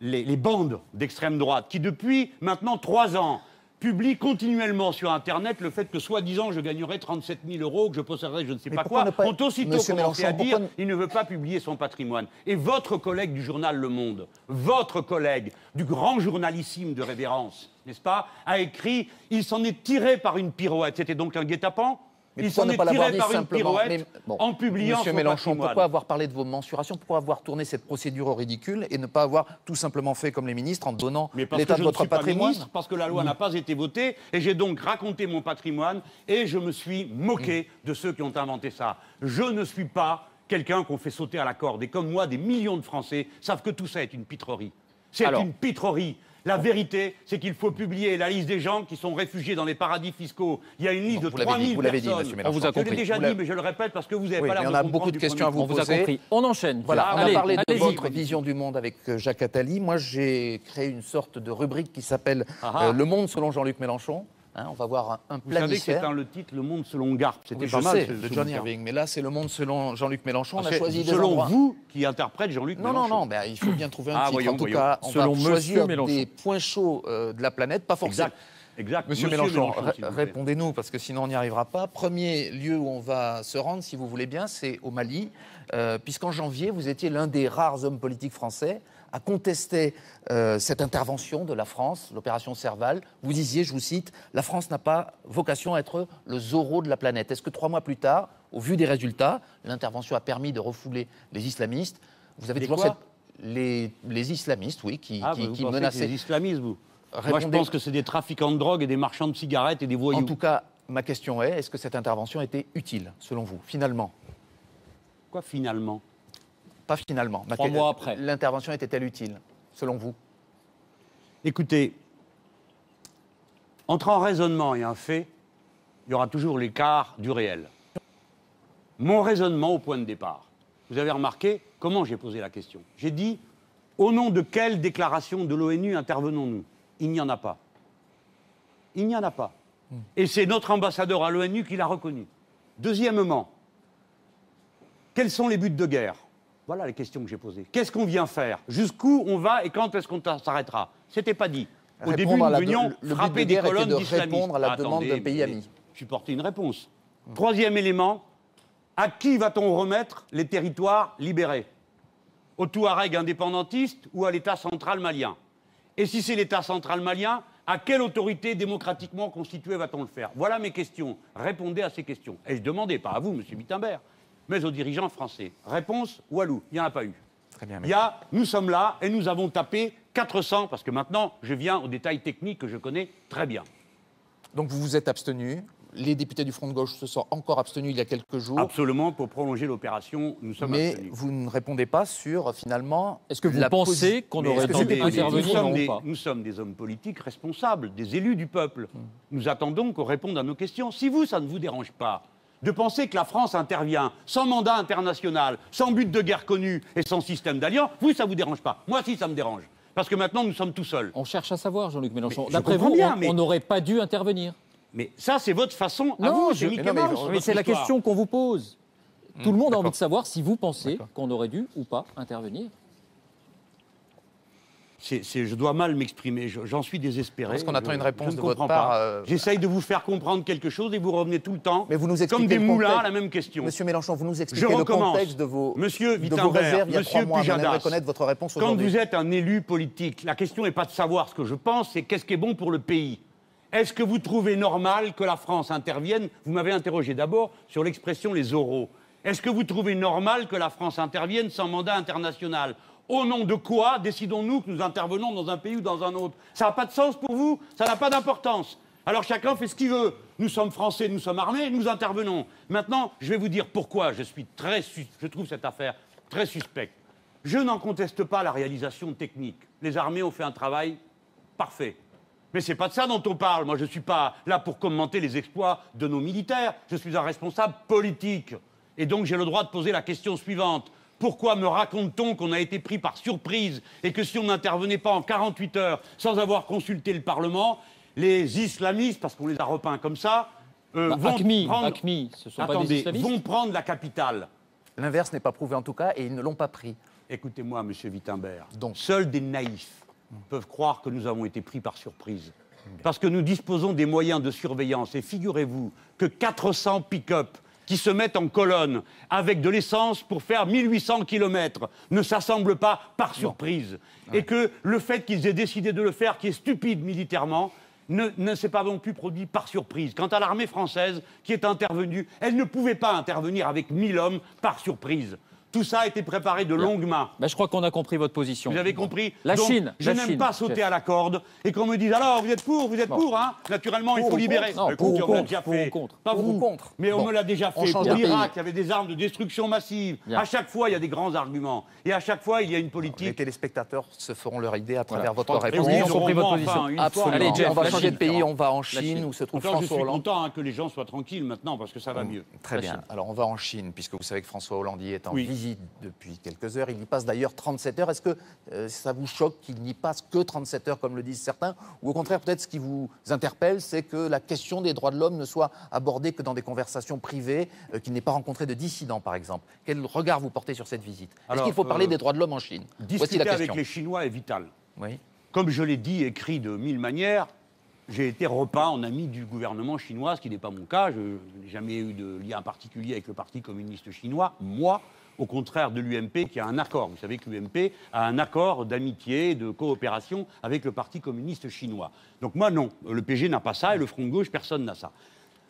B: les, les bandes d'extrême droite qui, depuis maintenant trois ans, publient continuellement sur Internet le fait que, soi-disant, je gagnerais 37 000 euros, que je posséderais je ne sais
K: Mais
B: pas quoi,
K: ne pas-
B: ont aussitôt
K: Monsieur
B: commencé
K: Mélenchon,
B: à dire
K: pourquoi ne-
B: il ne veut pas publier son patrimoine. Et votre collègue du journal Le Monde, votre collègue du grand journalissime de révérence, n'est-ce pas, a écrit il s'en est tiré par une pirouette. C'était donc un guet-apens
K: Mais
B: Il
K: pourquoi
B: s'en
K: ne
B: est tiré
K: dit
B: par une
K: simplement
B: pirouette
K: Mais bon,
B: en publiant
K: Monsieur
B: son
K: Mélenchon,
B: patrimoine.
K: pourquoi avoir parlé de vos mensurations Pourquoi avoir tourné cette procédure au ridicule et ne pas avoir tout simplement fait comme les ministres en donnant l'état de votre patrimoine
B: ministre, parce que la loi n'a pas été votée, et j'ai donc raconté mon patrimoine, et je me suis moqué de ceux qui ont inventé ça. Je ne suis pas quelqu'un qu'on fait sauter à la corde, et comme moi, des millions de Français savent que tout ça est une pitrerie. C'est une pitrerie. La vérité, c'est qu'il faut publier la liste des gens qui sont réfugiés dans les paradis fiscaux. Il y a une liste
K: Bon,
B: de
K: vous l'avez dit,
B: 3000
K: vous l'avez dit,
B: personnes.
K: monsieur Mélenchon.
A: On vous a
B: Je l'ai déjà dit, mais je le répète parce que vous n'avez
K: Oui,
B: pas l'air de
K: on a beaucoup de questions à vous
A: On vous a
K: poser.
A: compris. On enchaîne.
K: Voilà, on
A: Allez,
K: a parlé de votre vision du monde avec euh, Jacques Attali. Moi, j'ai créé une sorte de rubrique qui s'appelle
B: Ah ah.
K: euh, Le monde selon Jean-Luc Mélenchon. Hein, on va voir un, un
B: Vous savez que c'est
K: planisphère.
B: un, le titre Le Monde selon Garp. C'était
K: Oui,
B: pas mal.
K: sais, de John. Irving. Mais là, c'est le monde selon Jean-Luc Mélenchon. On a choisi des
B: selon
K: endroits.
B: vous qui interprète Jean-Luc
K: Non, non,
B: Mélenchon.
K: non, ben, il faut bien trouver un
B: Ah,
K: titre.
B: voyons,
K: en tout
B: voyons.
K: cas, on
A: Selon
K: va choisir
A: Mélenchon.
K: des points chauds euh, de la planète, pas forcément.
B: Exact. Exact.
K: Monsieur, Mélenchon, répondez-nous, parce que sinon on n'y arrivera pas. Premier lieu où on va se rendre, si vous voulez bien, c'est au Mali, euh, puisqu'en janvier, vous étiez l'un des rares hommes politiques français à contester euh, cette intervention de la France, l'opération Serval. Vous disiez, je vous cite, la France n'a pas vocation à être le Zorro de la planète. Est-ce que trois mois plus tard, au vu des résultats, l'intervention a permis de refouler les islamistes? Vous avez
B: Des
K: toujours cette... les, les islamistes, oui, qui,
B: Ah,
K: qui,
B: vous
K: menaçaient.
B: des islamistes, vous? Moi, je pense que c'est des trafiquants de drogue et des marchands de cigarettes et des voyous.
K: En tout cas, ma question est est-ce que cette intervention était utile, selon vous, finalement?
B: Quoi, finalement?
K: Pas finalement.
A: Trois mois après.
K: L'intervention était-elle utile, selon vous?
B: Écoutez, entre un raisonnement et un fait, il y aura toujours l'écart du réel. Mon raisonnement au point de départ. Vous avez remarqué comment j'ai posé la question. J'ai dit au nom de quelle déclaration de l'ONU intervenons-nous? Il n'y en a pas. Il n'y en a pas. Et c'est notre ambassadeur à l'ONU qui l'a reconnu. Deuxièmement, quels sont les buts de guerre? Voilà les questions que j'ai posées. Qu'est-ce qu'on vient faire? Jusqu'où on va et quand est-ce qu'on s'arrêtera? C'était pas dit. Au début,
K: la de- but
B: frapper
K: de
B: des colonnes d'islamistes.
K: répondre à la demande d'un pays ami.
B: Je portais une réponse. Troisième élément, à qui va-t-on remettre les territoires libérés? Aux Touaregs indépendantistes ou à l'État central malien? Et si c'est l'État central malien, à quelle autorité démocratiquement constituée va-t-on le faire? Voilà mes questions. Répondez à ces questions. Et je demandais, pas à vous, M. Wittenberg, mais aux dirigeants français. Réponse Walou, il n'y en a pas eu.
K: Très bien.
B: Il y a, nous sommes là et nous avons tapé 400, parce que maintenant je viens aux détails techniques que je connais très bien.
K: Donc vous vous êtes abstenu. Les députés du Front de gauche se sont encore abstenus il y a quelques jours.
B: Absolument, pour prolonger l'opération, nous sommes
K: mais
B: abstenus.
K: vous ne répondez pas sur, finalement.
A: Est-ce que vous
K: la
A: pensez qu'on aurait
B: Attendez,
K: possible
B: nous, nous sommes des hommes politiques responsables, des élus du peuple. Nous attendons qu'on réponde à nos questions. Si vous, ça ne vous dérange pas de penser que la France intervient sans mandat international, sans but de guerre connu et sans système d'alliance, vous, ça ne vous dérange pas. Moi, si, ça me dérange. Parce que maintenant, nous sommes tout seuls.
A: On cherche à savoir, Jean-Luc Mélenchon. D'après vous,
B: bien,
A: on-
B: mais-
A: n'aurait pas dû intervenir.
B: Mais ça, c'est votre façon à
A: Non,
B: vous,
A: je-
K: mais-
A: Mais c'est la question qu'on vous pose. Tout le monde a envie de savoir si vous pensez qu'on aurait dû ou pas intervenir.
B: Je dois mal m'exprimer, je- j'en suis désespéré.
K: Parce qu'on attend
B: Je-
K: une réponse
B: je
K: de votre part, euh,
B: J'essaye de vous faire comprendre quelque chose et vous revenez tout le temps,
K: Mais vous nous expliquez
B: comme des
K: le
B: moulins à la même question.
K: Monsieur Mélenchon, vous nous
B: Je
K: expliquez le
B: recommence.
K: contexte de vos,
B: Monsieur
K: de vos réserves il y a trois mois.
B: Pujadas,
K: connaître votre réponse
B: Quand vous êtes un élu politique, la question n'est pas de savoir ce que je pense, c'est qu'est-ce qui est bon pour le pays. Est-ce que vous trouvez normal que la France intervienne? Vous m'avez interrogé d'abord sur l'expression les oraux. Est-ce que vous trouvez normal que la France intervienne sans mandat international? Au nom de quoi décidons-nous que nous intervenons dans un pays ou dans un autre? Ça n'a pas de sens pour vous? Ça n'a pas d'importance. Alors chacun fait ce qu'il veut. Nous sommes français, nous sommes armés, nous intervenons. Maintenant, je vais vous dire pourquoi je suis très, je trouve cette affaire très suspecte. Je n'en conteste pas la réalisation technique. Les armées ont fait un travail parfait. Mais c'est pas de ça dont on parle. Moi, je ne suis pas là pour commenter les exploits de nos militaires. Je suis un responsable politique. Et donc, j'ai le droit de poser la question suivante. Pourquoi me raconte-t-on qu'on a été pris par surprise et que si on n'intervenait pas en 48 heures sans avoir consulté le Parlement, les islamistes, parce qu'on les a repeints comme ça, euh,
A: Bah,
B: vont,
A: Acmi,
B: prendre...
A: Acmi, ce sont pas des
B: Attendez, vont prendre la capitale
K: L'inverse n'est pas prouvé en tout cas et ils ne l'ont pas pris.
B: Écoutez-moi, monsieur Wittenberg.
K: Donc.
B: Seuls des naïfs peuvent croire que nous avons été pris par surprise. Parce que nous disposons des moyens de surveillance. Et figurez-vous que 400 pick-up qui se mettent en colonne avec de l'essence pour faire 1800 km ne s'assemblent pas par surprise. Et que le fait qu'ils aient décidé de le faire, qui est stupide militairement, ne, ne s'est pas non plus produit par surprise. Quant à l'armée française qui est intervenue, elle ne pouvait pas intervenir avec 1000 hommes par surprise. Tout ça a été préparé de longue main.
A: Ben, je crois qu'on a compris votre position.
B: Vous avez compris
A: La
B: Donc,
A: Chine.
B: Je n'aime pas sauter à la corde et qu'on me dise alors vous êtes pour, vous êtes
A: Bon.
B: pour, hein Naturellement, il
A: Pour
B: faut
A: ou
B: libérer.
A: contre? Non, pour ou contre,
B: déjà
A: pour ou
B: fait.
A: contre.
B: Pas
K: Pour
B: vous.
K: ou contre.
B: Mais on
K: Bon.
B: me l'a déjà fait. Pour l'Irak, il y avait des armes de destruction massive.
A: Bien.
B: À chaque fois, il y a des grands arguments. Et à chaque fois, il y a une
K: Les
B: politique.
K: téléspectateurs se feront leur idée à travers
A: Voilà.
K: votre réponse.
B: oui,
A: ils ont compris votre position.
K: Absolument.
A: Allez, Jeff,
K: on va changer de pays, on va en Chine où se trouve
B: Pourtant, je
K: François
B: suis
K: Hollande.
B: content hein, que les gens soient tranquilles maintenant parce que ça va mieux.
K: Très bien. Alors on va en Chine, puisque vous savez que François Hollande y est en
B: Oui.
K: Visite depuis quelques heures. Il y passe d'ailleurs 37 heures. Est-ce que euh, ça vous choque qu'il n'y passe que 37 heures, comme le disent certains? Ou au contraire, peut-être ce qui vous interpelle, c'est que la question des droits de l'homme ne soit abordée que dans des conversations privées, euh, qu'il n'ait pas rencontré de dissidents, par exemple Quel regard vous portez sur cette visite? Est-ce qu'il faut parler
B: euh,
K: des droits de l'homme en Chine?
B: Discuter
K: la
B: avec les Chinois est vital.
K: Oui.
B: Comme je l'ai dit, écrit de mille manières, j'ai été repeint en ami du gouvernement chinois, ce qui n'est pas mon cas. Je n'ai jamais eu de lien particulier avec le Parti communiste chinois, moi, au contraire de l'UMP qui a un accord. Vous savez que l'UMP a un accord d'amitié, de coopération avec le Parti communiste chinois. Donc moi, non. Le PG n'a pas ça et le Front de gauche, personne n'a ça.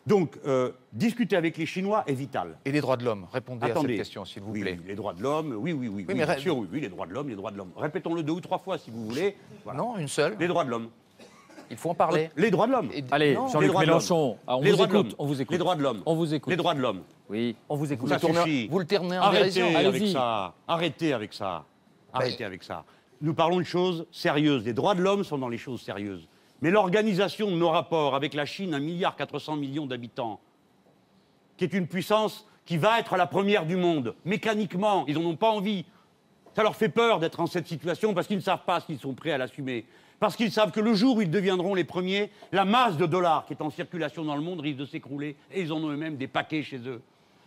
B: Donc, euh, discuter avec les Chinois est vital.
K: Et les droits de l'homme Répondez à cette question, s'il vous plaît.
B: oui, les droits de l'homme, oui, oui, oui.
K: Oui,
B: oui,
K: mais
B: bien sûr, oui, oui, les droits de l'homme, les droits de l'homme. Répétons-le deux ou trois fois si vous voulez. Voilà.
K: Non, une seule.
B: Les droits de l'homme.
K: Il faut en parler.
B: Les droits de l'homme.
A: Allez, Jean-Luc
B: droits de
A: Mélenchon,
B: l'homme.
A: ah, on
B: les
A: vous
B: droits de
A: écoute,
B: l'homme.
A: on vous écoute.
B: Les droits de l'homme.
A: On vous écoute.
B: Les droits de l'homme.
A: Oui, on vous écoute.
K: Vous, le tournez,
B: suffit.
K: vous le tournez en
B: Arrêtez avec ça. Arrêtez avec ça. Arrêtez avec ça. Nous parlons de choses sérieuses. Les droits de l'homme sont dans les choses sérieuses. Mais l'organisation de nos rapports avec la Chine, 1,4 milliard millions d'habitants, qui est une puissance qui va être la première du monde, mécaniquement, ils n'en ont pas envie. Ça leur fait peur d'être en cette situation parce qu'ils ne savent pas s'ils sont prêts à l'assumer. Parce qu'ils savent que le jour où ils deviendront les premiers, la masse de dollars qui est en circulation dans le monde risque de s'écrouler et ils en ont eux-mêmes des paquets chez eux.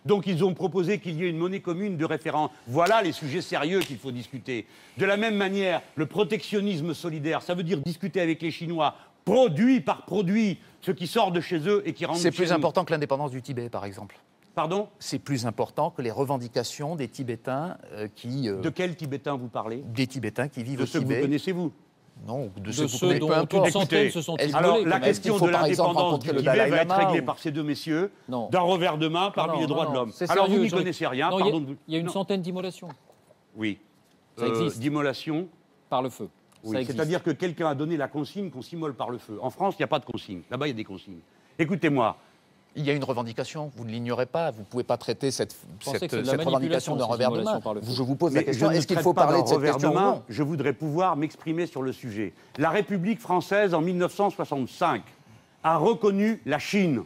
B: Donc ils ont proposé qu'il y ait une monnaie commune de référence. Voilà les sujets sérieux qu'il faut discuter. De la même manière, le protectionnisme solidaire, ça veut dire discuter avec les Chinois, produit par produit, ce qui sort de chez eux et qui rentre
K: C'est plus
B: nous.
K: important que l'indépendance du Tibet, par exemple.
B: Pardon?
K: C'est plus important que les revendications des Tibétains euh, qui. euh,
B: De quel Tibétain vous parlez?
K: des Tibétains qui vivent
B: De
K: au
B: ceux que vous
K: Tibet.
B: connaissez, vous
K: Non, de,
A: De
K: ceux,
A: ceux dont
K: peu
A: une centaine se sont
K: est-ce-
B: Alors,
A: immolés,
B: la question de l'indépendance du Tibet va être réglée
K: ou-
B: par ces deux messieurs d'un revers de main parmi
A: Non,
B: les droits
A: non,
B: de l'homme. Alors, vous n'y connaissez rien,
A: Non, il y a-
B: pardon. de vous-
A: Il y a une centaine d'immolations
B: Oui.
A: Ça
B: Euh,
A: existe.
B: D'immolation.
A: par le feu.
B: Oui. C'est-à-dire que quelqu'un a donné la consigne qu'on s'immole par le feu. En France, il n'y a pas de consigne. Là-bas, il y a des consignes. Écoutez-moi.
K: Il y a une revendication, vous ne l'ignorez pas, vous ne pouvez pas traiter cette, revendication d'un revers de main. Je vous pose la question, est-ce qu'il faut parler de cette
B: revers
K: question
B: main.
K: non?
B: Je voudrais pouvoir m'exprimer sur le sujet. La République française, en 1965, a reconnu la Chine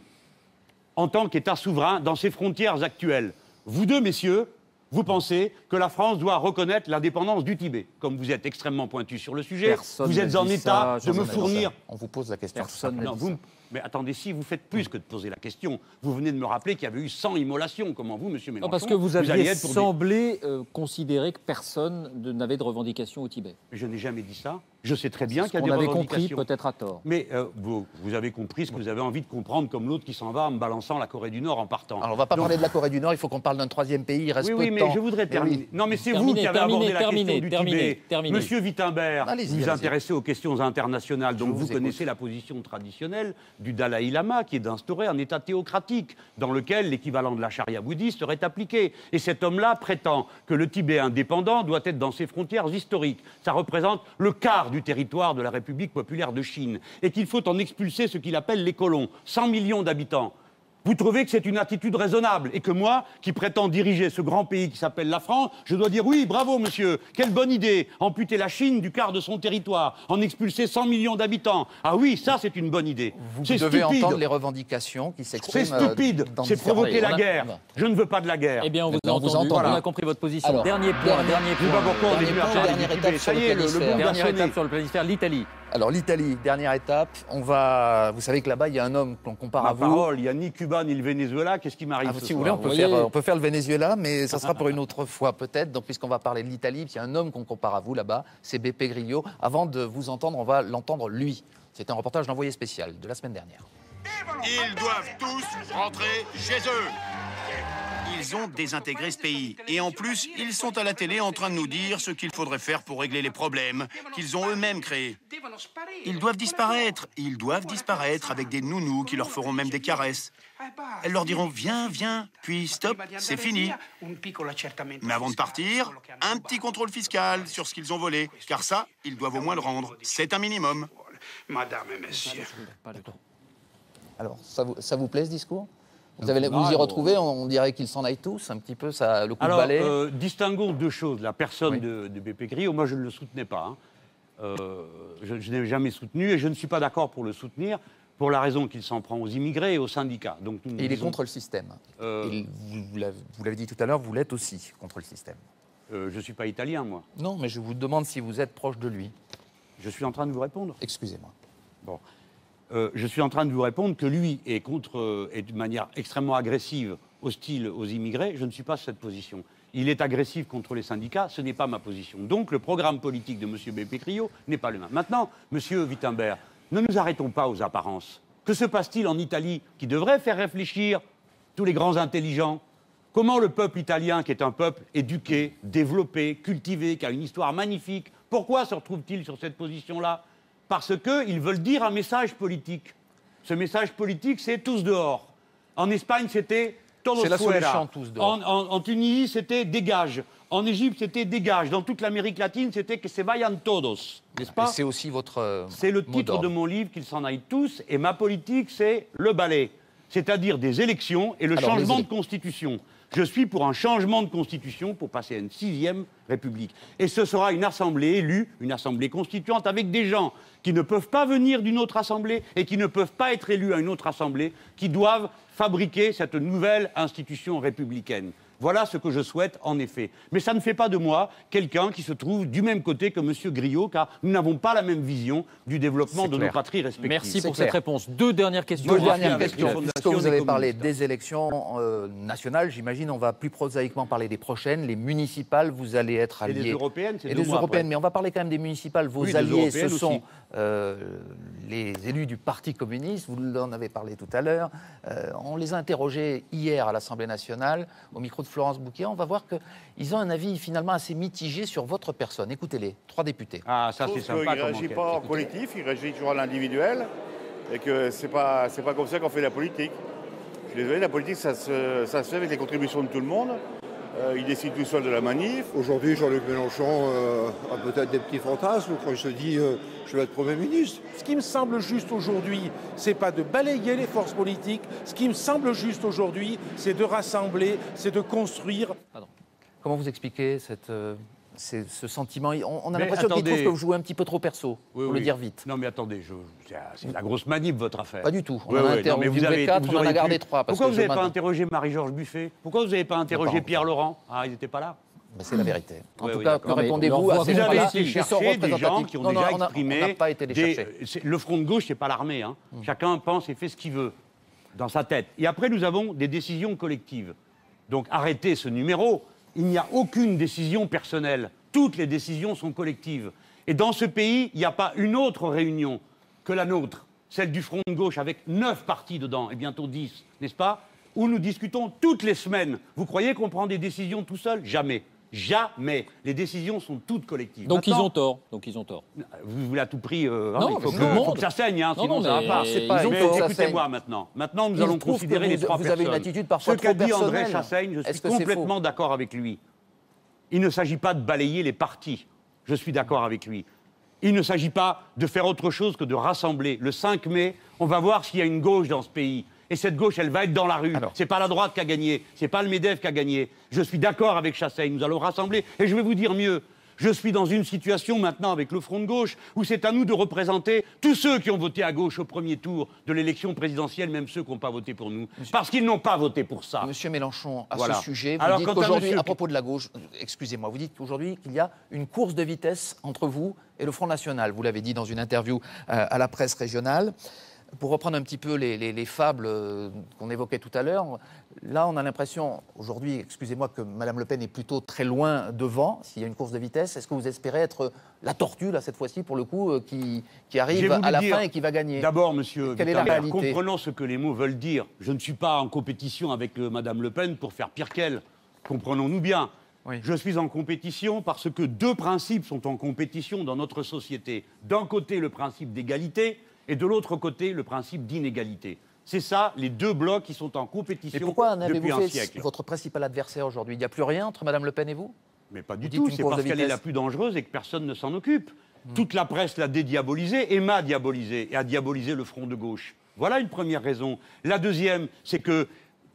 B: en tant qu'État souverain dans ses frontières actuelles. Vous deux, messieurs, vous pensez que la France doit reconnaître l'indépendance du Tibet. Comme vous êtes extrêmement pointu sur le sujet,
A: Personne
B: vous êtes en état
A: ça,
B: de me fournir
K: On vous pose la question.
A: Personne
B: non, vous Mais attendez, si vous faites plus que de poser la question, vous venez de me rappeler qu'il y avait eu 100 immolations. Comment vous, monsieur Mélenchon
A: Non, parce que vous aviez
B: être pour des-
A: semblé euh, considérer que personne ne- n'avait de revendication au Tibet.
B: Je n'ai jamais dit ça. Je sais très bien qu'il y a
A: qu'on
B: des
A: avait compris,
B: revendications.
A: peut-être à tort.
B: Mais euh, vous, vous avez compris ce que vous avez envie de comprendre, comme l'autre qui s'en va en me balançant la Corée du Nord en partant.
K: Alors on ne va pas
B: Donc-
K: parler de la Corée du Nord, il faut qu'on parle d'un troisième pays, il reste
B: Oui,
K: peu
B: oui,
K: de
B: mais
K: temps.
B: je voudrais terminer.
K: oui.
B: Non, mais c'est vous qui avez abordé la question du Tibet. Monsieur Wittenberg, vous vous intéressez aux questions internationales, donc vous, connaissez la position traditionnelle du Dalai Lama, qui est d'instaurer un État théocratique, dans lequel l'équivalent de la charia bouddhiste serait appliqué. Et cet homme-là prétend que le Tibet indépendant doit être dans ses frontières historiques. Ça représente le quart du territoire de la République populaire de Chine. Et qu'il faut en expulser ce qu'il appelle les colons. 100 millions d'habitants. Vous trouvez que c'est une attitude raisonnable et que moi, qui prétends diriger ce grand pays qui s'appelle la France, je dois dire oui, bravo monsieur, quelle bonne idée, amputer la Chine du quart de son territoire, en expulser 100 millions d'habitants. Ah oui, ça c'est une bonne idée.
K: Vous
B: C'est
K: devez
B: stupide.
K: entendre les revendications qui s'expriment.
B: C'est stupide,
K: euh, dans
B: c'est provoquer la guerre. Je ne veux pas de la guerre.
A: Eh bien, on vous a
K: entend.
A: on a compris votre position.
K: Alors,
A: dernier point,
K: dernier-
A: point.
K: Dernier point, dernière étape sur
B: Ça
K: le planisphère.
A: Dernière étape sur le planisphère, l'Italie.
K: Alors l'Italie, dernière étape. On va, vous savez que là-bas il y a un homme qu'on compare
B: Ma
K: à vous.
B: parole, il n'y a ni Cuba ni le Venezuela, qu'est-ce qui m'arrive
K: Ah, si vous voulez, on peut,
A: Vous
K: faire,
A: voyez-
K: on peut faire le Venezuela, mais ça sera pour une <laughs> autre fois peut-être. Donc, puisqu'on va parler de l'Italie, puis il y a un homme qu'on compare à vous là-bas, c'est Beppe Grillo. Avant de vous entendre, on va l'entendre lui. C'est un reportage d'envoyé spécial de la semaine dernière.
L: Ils doivent tous rentrer chez eux. Ils ont désintégré ce pays. Et en plus, ils sont à la télé en train de nous dire ce qu'il faudrait faire pour régler les problèmes qu'ils ont eux-mêmes créés. Ils doivent disparaître. Ils doivent disparaître avec des nounous qui leur feront même des caresses. Elles leur diront viens, viens, puis stop, c'est fini. Mais avant de partir, un petit contrôle fiscal sur ce qu'ils ont volé, car ça, ils doivent au moins le rendre. C'est un minimum.
M: Madame et messieurs.
K: Alors, ça vous, ça vous plaît ce discours? Vous, avez, vous y retrouvez, on dirait qu'ils s'en aillent tous, un petit peu, ça, le coup
B: Alors,
K: de balai.
B: euh, distinguons deux choses. La personne
K: Oui.
B: de, de BP Grillo, moi, je ne le soutenais pas. hein. Euh, je je n'ai jamais soutenu et je ne suis pas d'accord pour le soutenir pour la raison qu'il s'en prend aux immigrés et aux syndicats. Donc, nous nous
K: Et il est contre le système.
B: Euh,
K: Et vous, l'avez- dit tout à l'heure, vous l'êtes aussi contre le système.
B: euh, je ne suis pas italien, moi.
K: Non, mais je vous demande si vous êtes proche de lui.
B: Je suis en train de vous répondre.
K: Excusez-moi.
B: Bon. Euh, je suis en train de vous répondre que lui est contre, est de manière extrêmement agressive, hostile aux immigrés. Je ne suis pas sur cette position. Il est agressif contre les syndicats, ce n'est pas ma position. Donc le programme politique de M. Grillo n'est pas le même. Maintenant, M. Wittenberg, ne nous arrêtons pas aux apparences. Que se passe-t-il en Italie qui devrait faire réfléchir tous les grands intelligents? Comment le peuple italien, qui est un peuple éduqué, développé, cultivé, qui a une histoire magnifique, pourquoi se retrouve-t-il sur cette position-là? Parce qu'ils veulent dire un message politique. Ce message politique, c'est tous dehors. En Espagne, c'était todos
K: C'est la
B: fuera.
K: solution, tous dehors.
B: En, en- en Tunisie, c'était dégage. En Égypte, c'était dégage. Dans toute l'Amérique latine, c'était que se vayan todos. N'est-ce pas
K: c'est aussi votre. euh,
B: C'est le titre de mon livre, qu'ils s'en aillent tous. Et ma politique, c'est le balai. C'est-à-dire des élections et le
K: Alors,
B: changement de constitution. Je suis pour un changement de constitution pour passer à une sixième république. Et ce sera une assemblée élue, une assemblée constituante avec des gens qui ne peuvent pas venir d'une autre assemblée et qui ne peuvent pas être élus à une autre assemblée, qui doivent fabriquer cette nouvelle institution républicaine. Voilà ce que je souhaite, en effet. Mais ça ne fait pas de moi quelqu'un qui se trouve du même côté que M. Griot, car nous n'avons pas la même vision du développement de
K: clair.
B: nos patries respectives.
A: Merci pour
K: clair.
A: cette réponse. Deux dernières questions.
K: Deux dernières questions. Puisque vous
B: des
K: avez parlé des élections euh, nationales, j'imagine, on va plus prosaïquement parler des prochaines, les municipales, vous allez être
B: Et
K: alliés.
B: des européennes, c'est
K: Et
B: deux
K: des européennes,
B: après.
K: mais on va parler quand même des municipales. Vos
B: Oui,
K: alliés, ce sont
B: aussi.
K: Euh, les élus du Parti communiste, vous en avez parlé tout à l'heure. Euh, on les a interrogés hier à l'Assemblée nationale, au micro de Florence Bouquet. On va voir qu'ils ont un avis finalement assez mitigé sur votre personne. Écoutez-les, trois députés.
B: Ah, ça c'est sympa
N: qu'il ne
B: enquête.
N: pas en collectif, il réagit toujours à l'individuel et que c'est pas c'est pas comme ça qu'on fait la politique. Je suis désolé, la politique ça se, ça se fait avec les contributions de tout le monde. Euh, il décide tout seul de la manif.
O: Aujourd'hui, Jean-Luc Mélenchon euh, a peut-être des petits fantasmes quand il se dit euh, je vais être Premier ministre.
P: Ce qui me semble juste aujourd'hui, c'est pas de balayer les forces politiques. Ce qui me semble juste aujourd'hui, c'est de rassembler, c'est de construire.
K: Comment vous expliquez cette, euh, c'est- ce sentiment On, on a l'impression qu'il
B: attendez.
K: trouve que vous jouez un petit peu trop perso,
B: Oui,
K: pour
B: oui.
K: le dire vite.
B: Non, mais attendez, c'est- la grosse manip, votre affaire.
K: Pas du tout. On en a
B: mais vous avez-
K: quatre,
B: vous
K: on en a gardé
B: pu-
K: trois, parce
B: Pourquoi
K: que
B: vous n'avez pas interrogé Marie-Georges Buffet? Pourquoi vous n'avez pas interrogé Pierre Laurent? Ah, ils n'étaient pas là
K: c'est la vérité. En tout
B: oui,
K: cas, que répondez-vous
B: Vous
K: à ces
B: avez
K: gens-là
B: été chercher des gens qui ont
K: Non, non,
B: déjà
K: on a-
B: exprimé.
K: On n'a pas été les chercher.
B: Le front de gauche, c'est pas l'armée. hein. Chacun pense et fait ce qu'il veut dans sa tête. Et après, nous avons des décisions collectives. Donc arrêtez ce numéro. Il n'y a aucune décision personnelle. Toutes les décisions sont collectives. Et dans ce pays, il n'y a pas une autre réunion que la nôtre, celle du Front de gauche, avec neuf partis dedans, et bientôt dix, n'est-ce pas? Où nous discutons toutes les semaines. Vous croyez qu'on prend des décisions tout seul? Jamais. Jamais. Les décisions sont toutes collectives.
A: Donc ils ont tort. Donc ils ont tort.
B: vous voulez à tout prix. euh, hein,
A: Non,
B: il faut, que,
A: vous demande.
B: faut que ça saigne, hein,
A: Non,
B: sinon
A: non,
B: ça va pas.
A: c'est pas- ils ont
B: écoutez-moi maintenant. Maintenant, nous allons considérer
K: vous-
B: les trois
K: vous avez une
B: personnes.
K: attitude parfois
B: Ce qu'a dit André. Chassaigne, je suis complètement d'accord avec lui. Il ne s'agit pas de balayer les partis. Je suis d'accord avec lui. Il ne s'agit pas de faire autre chose que de rassembler. Le 5 mai, on va voir s'il y a une gauche dans ce pays. Et cette gauche, elle va être dans la rue. C'est pas la droite qui a gagné, c'est pas le Medef qui a gagné. Je suis d'accord avec Chassaigne. Nous allons rassembler. Et je vais vous dire mieux. Je suis dans une situation maintenant avec le Front de gauche où c'est à nous de représenter tous ceux qui ont voté à gauche au premier tour de l'élection présidentielle, même ceux qui n'ont pas voté pour nous, parce qu'ils n'ont pas voté pour ça.
K: Monsieur Mélenchon, à
B: Voilà.
K: ce sujet, vous
B: Alors,
K: dites
B: à
K: qu'aujourd'hui,
B: monsieur-
K: à propos de la gauche, euh, excusez-moi, vous dites qu'aujourd'hui qu'il y a une course de vitesse entre vous et le Front National. Vous l'avez dit dans une interview euh, à la presse régionale. Pour reprendre un petit peu les, les- les fables euh, qu'on évoquait tout à l'heure, là on a l'impression, aujourd'hui, excusez-moi, que Mme Le Pen est plutôt très loin devant, s'il y a une course de vitesse. Est-ce que vous espérez être la tortue, là, cette fois-ci, pour le coup, euh, qui, arrive à la
B: dire-
K: fin et qui va gagner?
B: D'abord, monsieur
K: Quelle est la réalité?
B: comprenons ce que les mots veulent dire. Je ne suis pas en compétition avec euh, Madame Le Pen pour faire pire qu'elle. Comprenons-nous bien. Je suis en compétition parce que deux principes sont en compétition dans notre société. D'un côté, le principe d'égalité et de l'autre côté, le principe d'inégalité. C'est ça, les deux blocs qui sont en compétition
K: pourquoi en
B: depuis
K: avez-vous
B: un
K: fait
B: siècle.
K: votre principal adversaire aujourd'hui? Il n'y a plus rien entre Mme Le Pen et vous?
B: Mais pas du
K: Vous
B: tout, c'est parce qu'elle est la plus dangereuse et que personne ne s'en occupe. Toute la presse l'a dédiabolisée et m'a diabolisé et a diabolisé le front de gauche. Voilà une première raison. La deuxième, c'est que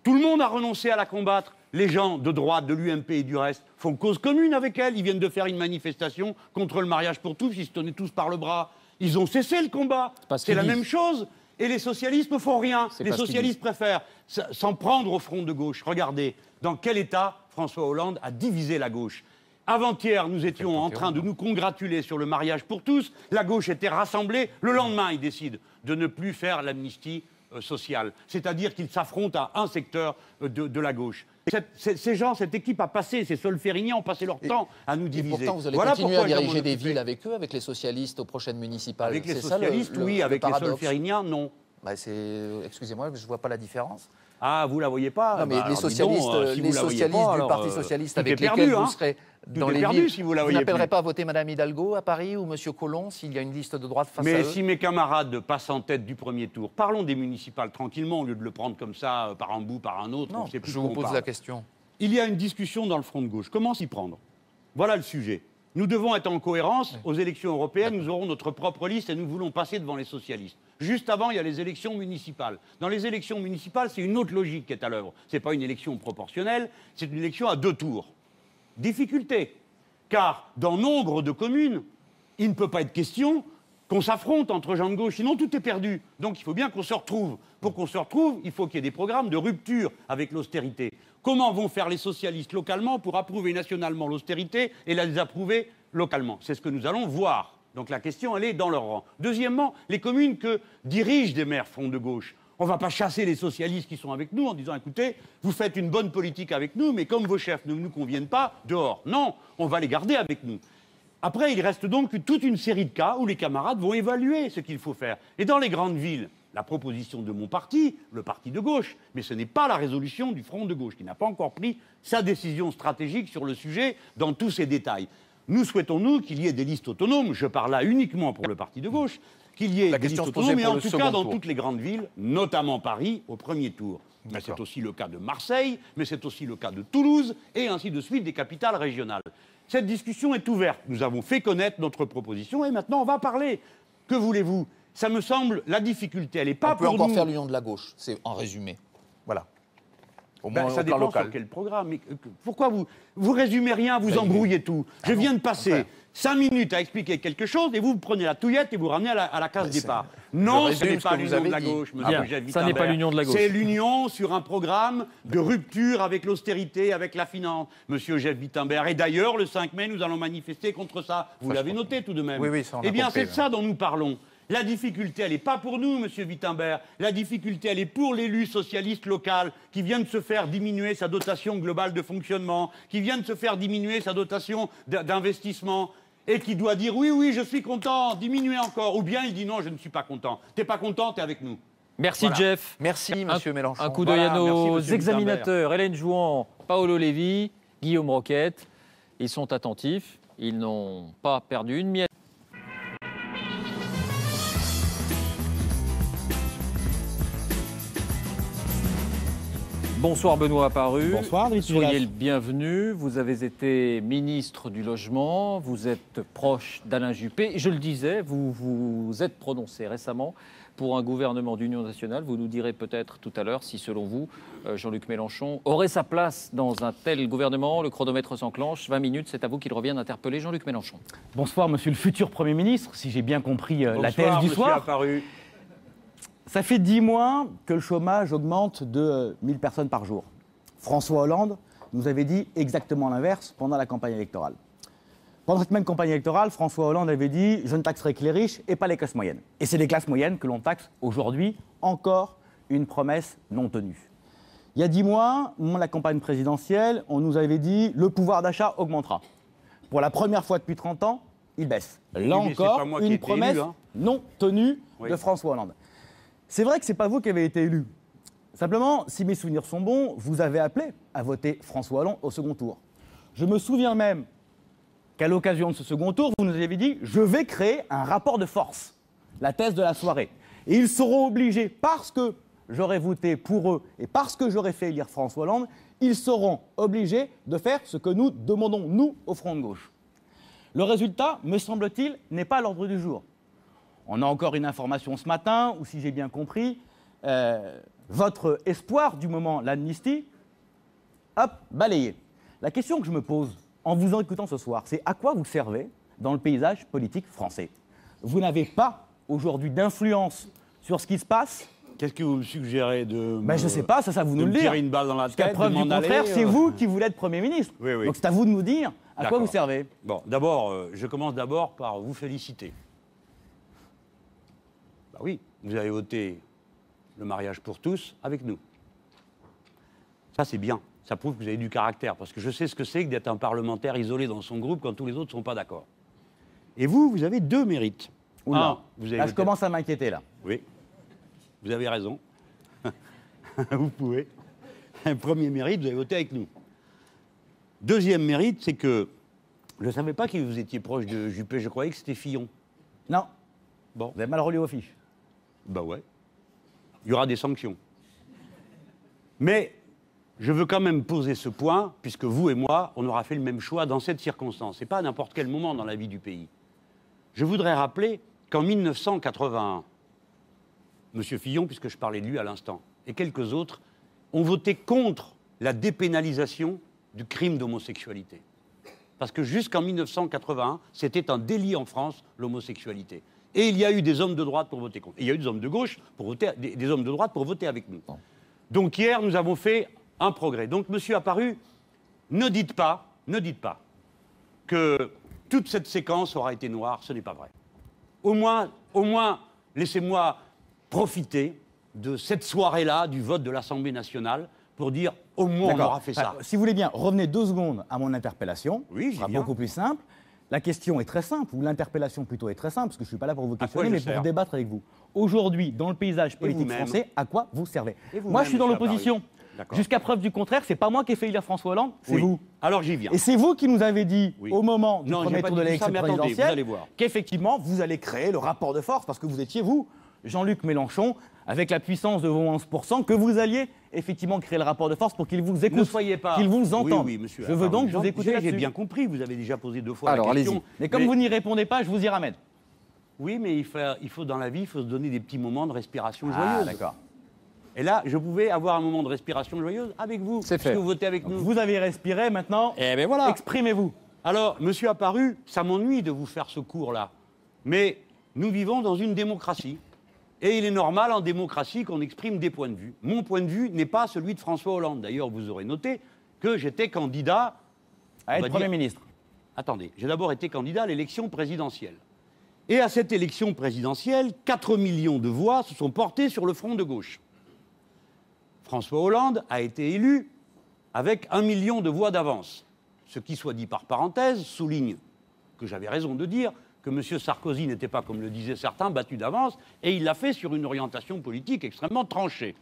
B: tout le monde a renoncé à la combattre. Les gens de droite, de l'UMP et du reste font cause commune avec elle. Ils viennent de faire une manifestation contre le mariage pour tous. Ils se tenaient tous par le bras. Ils ont cessé le combat. C'est la même chose. Et les socialistes ne font rien. Les socialistes préfèrent s'en prendre au front de gauche. Regardez dans quel état François Hollande a divisé la gauche. Avant-hier, nous étions en train de nous congratuler sur le mariage pour tous. La gauche était rassemblée. Le lendemain, ils décident de ne plus faire l'amnistie euh, sociale. C'est-à-dire qu'ils s'affrontent à un secteur euh, de, de la gauche. Cette- ces- ces gens, cette équipe a passé, ces solfériniens ont passé leur temps à nous
K: Et
B: diviser.
K: pourtant, vous allez
B: Voilà
K: continuer à diriger des villes avec eux, avec les socialistes aux prochaines municipales.
B: Avec les
K: C'est ça, le-
B: socialistes,
K: le-
B: oui,
K: le
B: avec les
K: paradoxe.
B: solfériniens, non.
K: Bah, c'est- Excusez-moi, je ne vois pas la différence.
B: Ah, vous la voyez pas
K: Non, mais
B: Bah,
K: les socialistes,
B: donc, euh, si
K: les socialistes
B: pas,
K: du Parti
B: euh,
K: socialiste avec
B: perdu,
K: lesquels
B: hein.
K: vous serez
B: Tout
K: dans
B: est
K: les
B: perdu
K: villes,
B: si vous la
K: vous n'appellerez pas à voter Madame Hidalgo à Paris ou Monsieur Collomb s'il y a une liste de droite face à
B: Mais
K: eux
B: si mes camarades passent en tête du premier tour, parlons des municipales tranquillement au lieu de le prendre comme ça, euh, par un bout, par un autre.
K: Non,
B: on sait plus
K: je vous pose
B: parle.
K: la question.
B: Il y a une discussion dans le front de gauche. Comment s'y prendre? Voilà le sujet. Nous devons être en cohérence. Aux élections européennes, nous aurons notre propre liste et nous voulons passer devant les socialistes. Juste avant, il y a les élections municipales. Dans les élections municipales, c'est une autre logique qui est à l'œuvre. Ce n'est pas une élection proportionnelle, c'est une élection à deux tours. Difficulté, car dans nombre de communes, il ne peut pas être question qu'on s'affronte entre gens de gauche, sinon tout est perdu. Donc il faut bien qu'on se retrouve. Pour qu'on se retrouve, il faut qu'il y ait des programmes de rupture avec l'austérité. Comment vont faire les socialistes localement pour approuver nationalement l'austérité et la désapprouver localement? C'est ce que nous allons voir. Donc la question, elle est dans leur rang. Deuxièmement, les communes que dirigent des maires front de gauche. On ne va pas chasser les socialistes qui sont avec nous en disant écoutez, vous faites une bonne politique avec nous, mais comme vos chefs ne nous conviennent pas, dehors. Non, on va les garder avec nous. Après, il reste donc toute une série de cas où les camarades vont évaluer ce qu'il faut faire. Et dans les grandes villes, la proposition de mon parti, le parti de gauche, mais ce n'est pas la résolution du Front de gauche, qui n'a pas encore pris sa décision stratégique sur le sujet dans tous ses détails. Nous souhaitons, nous, qu'il y ait des listes autonomes, je parle là uniquement pour le parti de gauche, qu'il y ait
K: La
B: des listes autonomes, mais en tout cas dans
K: tour.
B: toutes les grandes villes, notamment Paris, au premier tour. Mais c'est aussi le cas de Marseille, mais c'est aussi le cas de Toulouse, et ainsi de suite des capitales régionales. Cette discussion est ouverte. Nous avons fait connaître notre proposition, et maintenant on va parler. Que voulez-vous? Ça me semble, la difficulté, elle n'est pas
K: On peut
B: pour
K: encore
B: nous.
K: faire l'union de la gauche, c'est en résumé. Voilà. Au
B: Ben, ça
K: au
B: dépend
K: local.
B: sur quel programme. Mais, pourquoi vous vous résumez rien, vous embrouillez tout? Je viens de passer cinq minutes à expliquer quelque chose et vous, vous prenez la touillette et vous ramenez à la, à la case départ. Non, ce n'est pas l'union de la gauche, monsieur Jacques
A: ça n'est pas l'union de la gauche.
B: C'est l'union sur un programme de rupture avec l'austérité, avec la finance, monsieur Jeff Wittenberg. Et d'ailleurs, le 5 mai, nous allons manifester contre ça. Vous l'avez noté tout de même.
K: Oui, oui, ça, on
B: Eh bien, c'est de ça dont nous parlons. La difficulté, elle n'est pas pour nous, Monsieur Wittenberg. La difficulté, elle est pour l'élu socialiste local qui vient de se faire diminuer sa dotation globale de fonctionnement, qui vient de se faire diminuer sa dotation d'investissement et qui doit dire oui, oui, je suis content, diminuez encore. Ou bien il dit non, je ne suis pas content. T'es pas content, t'es avec nous.
A: Merci
B: Voilà.
A: Jeff.
K: Merci,
A: Un-
K: monsieur Mélenchon.
A: Un coup d'œil
B: Voilà,
A: à nos examinateurs. Hélène Jouan, Paolo Lévy, Guillaume Roquette. Ils sont attentifs. Ils n'ont pas perdu une miette. Bonsoir Benoît Apparu.
Q: Bonsoir, Driss
A: Soyez le bienvenu. Vous avez été ministre du Logement, vous êtes proche d'Alain Juppé. Je le disais, vous vous êtes prononcé récemment pour un gouvernement d'union nationale. Vous nous direz peut-être tout à l'heure si, selon vous, euh, Jean-Luc Mélenchon aurait sa place dans un tel gouvernement. Le chronomètre s'enclenche. 20 minutes, c'est à vous qu'il revient d'interpeller Jean-Luc Mélenchon.
Q: Bonsoir, monsieur le futur Premier ministre, si j'ai bien compris euh, la
B: Bonsoir,
Q: thèse du
B: monsieur
Q: soir.
B: Apparu.
Q: Ça fait dix mois que le chômage augmente de euh, 1000 personnes par jour. François Hollande nous avait dit exactement l'inverse pendant la campagne électorale. Pendant cette même campagne électorale, François Hollande avait dit Je ne taxerai que les riches et pas les classes moyennes. Et c'est les classes moyennes que l'on taxe aujourd'hui, encore une promesse non tenue. Il y a dix mois, au moment de la campagne présidentielle, on nous avait dit Le pouvoir d'achat augmentera. Pour la première fois depuis 30 ans, il baisse. Là
B: Oui,
Q: encore, une promesse
B: élu, hein.
Q: non tenue
B: Oui.
Q: de François Hollande. C'est vrai que ce n'est pas vous qui avez été élu. Simplement, si mes souvenirs sont bons, vous avez appelé à voter François Hollande au second tour. Je me souviens même qu'à l'occasion de ce second tour, vous nous avez dit je vais créer un rapport de force, la thèse de la soirée. Et ils seront obligés, parce que j'aurais voté pour eux et parce que j'aurais fait élire François Hollande, ils seront obligés de faire ce que nous demandons, nous, au Front de gauche. Le résultat, me semble-t-il, n'est pas à l'ordre du jour. On a encore une information ce matin, ou si j'ai bien compris, euh, votre espoir du moment, l'amnistie, hop, balayé. La question que je me pose en vous écoutant ce soir, c'est à quoi vous servez dans le paysage politique français? Vous n'avez pas aujourd'hui d'influence sur ce qui se passe?
B: Qu'est-ce que vous me suggérez de
Q: ben, Je ne sais pas, ça, ça vous
B: de
Q: nous le dire.
B: une balle dans la tête,
Q: preuve du contraire, c'est
B: euh,
Q: vous qui voulez être Premier ministre.
B: Oui, oui.
Q: Donc c'est à vous de nous dire à quoi vous servez.
B: Bon, d'abord, euh, je commence d'abord par vous féliciter. Bah oui, vous avez voté le mariage pour tous avec nous. Ça, c'est bien. Ça prouve que vous avez du caractère, parce que je sais ce que c'est que d'être un parlementaire isolé dans son groupe quand tous les autres ne sont pas d'accord. Et vous, vous avez deux mérites.
Q: Oula.
B: Un, vous avez
Q: Là, je commence à m'inquiéter, là.
B: Oui, vous avez raison. <laughs> vous pouvez. Un premier mérite, vous avez voté avec nous. Deuxième mérite, c'est que je ne savais pas que vous étiez proche de Juppé, je croyais que c'était Fillon.
Q: Non.
B: Bon.
Q: Vous avez mal relu vos fiches.
B: Bah ouais. Il y aura des sanctions. Mais je veux quand même poser ce point, puisque vous et moi, on aura fait le même choix dans cette circonstance, et pas à n'importe quel moment dans la vie du pays. Je voudrais rappeler qu'en 1981, M. Fillon, puisque je parlais de lui à l'instant, et quelques autres, ont voté contre la dépénalisation du crime d'homosexualité. Parce que jusqu'en 1981, c'était un délit en France, l'homosexualité. Et il y a eu des hommes de droite pour voter contre. Et il y a eu des hommes de gauche pour voter, des, des hommes de droite pour voter avec nous. Donc hier, nous avons fait un progrès. Donc, monsieur Apparu, ne dites pas, ne dites pas que toute cette séquence aura été noire, ce n'est pas vrai. Au moins, au moins, laissez-moi profiter de cette soirée-là, du vote de l'Assemblée nationale, pour dire au moins on aura fait ça.
Q: Alors, si vous voulez bien, revenez deux secondes à mon interpellation.
B: Oui,
Q: Ce sera
B: bien.
Q: beaucoup plus simple. La question est très simple, ou l'interpellation plutôt est très simple, parce que je ne suis pas là pour vous questionner, mais pour débattre avec vous. Aujourd'hui, dans le paysage politique français, à quoi vous servez Moi, je suis dans l'opposition. Jusqu'à preuve du contraire, c'est pas moi qui ai fait élire François Hollande, c'est
B: Oui.
Q: vous.
B: Alors j'y viens.
Q: Et c'est vous qui nous avez dit
B: Oui.
Q: au moment du
B: Non,
Q: premier tour de l'élection présidentielle
B: voir.
Q: qu'effectivement vous allez créer le rapport de force parce que vous étiez vous, Jean-Luc Mélenchon, avec la puissance de vos 11%, que vous alliez effectivement créer le rapport de force pour qu'il vous écoute,
B: Ne soyez pas.
Q: qu'il vous entende.
B: Oui, oui, monsieur.
Q: Je veux donc
B: Jean-
Q: vous écouter
B: j'ai- bien compris, vous avez déjà posé deux fois
Q: Alors
B: la question.
Q: allez-y. Mais comme vous n'y répondez pas, je vous y ramène.
B: Oui, mais il faut, il faut dans la vie, il faut se donner des petits moments de respiration
Q: Ah,
B: joyeuse.
Q: d'accord.
B: Et là, je pouvais avoir un moment de respiration joyeuse avec vous.
Q: C'est
B: parce
Q: fait.
B: que vous votez avec nous.
Q: Vous avez respiré, maintenant.
B: Eh bien voilà.
Q: Exprimez-vous.
B: Alors, monsieur Apparu, ça m'ennuie de vous faire ce cours-là. Mais nous vivons dans une démocratie. Et il est normal en démocratie qu'on exprime des points de vue. Mon point de vue n'est pas celui de François Hollande. D'ailleurs, vous aurez noté que j'étais candidat.
Q: À être Premier
B: dire-
Q: ministre.
B: Attendez, j'ai d'abord été candidat à l'élection présidentielle. Et à cette élection présidentielle, 4 millions de voix se sont portées sur le front de gauche. François Hollande a été élu avec un million de voix d'avance. Ce qui, soit dit par parenthèse, souligne que j'avais raison de dire que M. Sarkozy n'était pas, comme le disaient certains, battu d'avance, et il l'a fait sur une orientation politique extrêmement tranchée.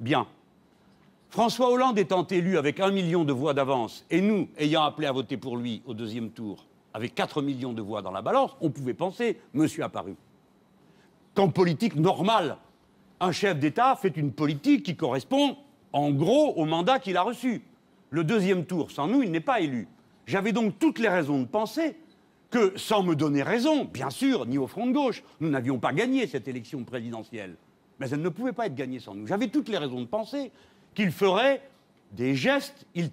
B: Bien. François Hollande étant élu avec un million de voix d'avance, et nous ayant appelé à voter pour lui au deuxième tour, avec 4 millions de voix dans la balance, on pouvait penser, monsieur Apparu, qu'en politique normale, un chef d'État fait une politique qui correspond, en gros, au mandat qu'il a reçu. Le deuxième tour, sans nous, il n'est pas élu. J'avais donc toutes les raisons de penser que, sans me donner raison, bien sûr, ni au front de gauche, nous n'avions pas gagné cette élection présidentielle. Mais elle ne pouvait pas être gagnée sans nous. J'avais toutes les raisons de penser qu'il ferait des gestes, il,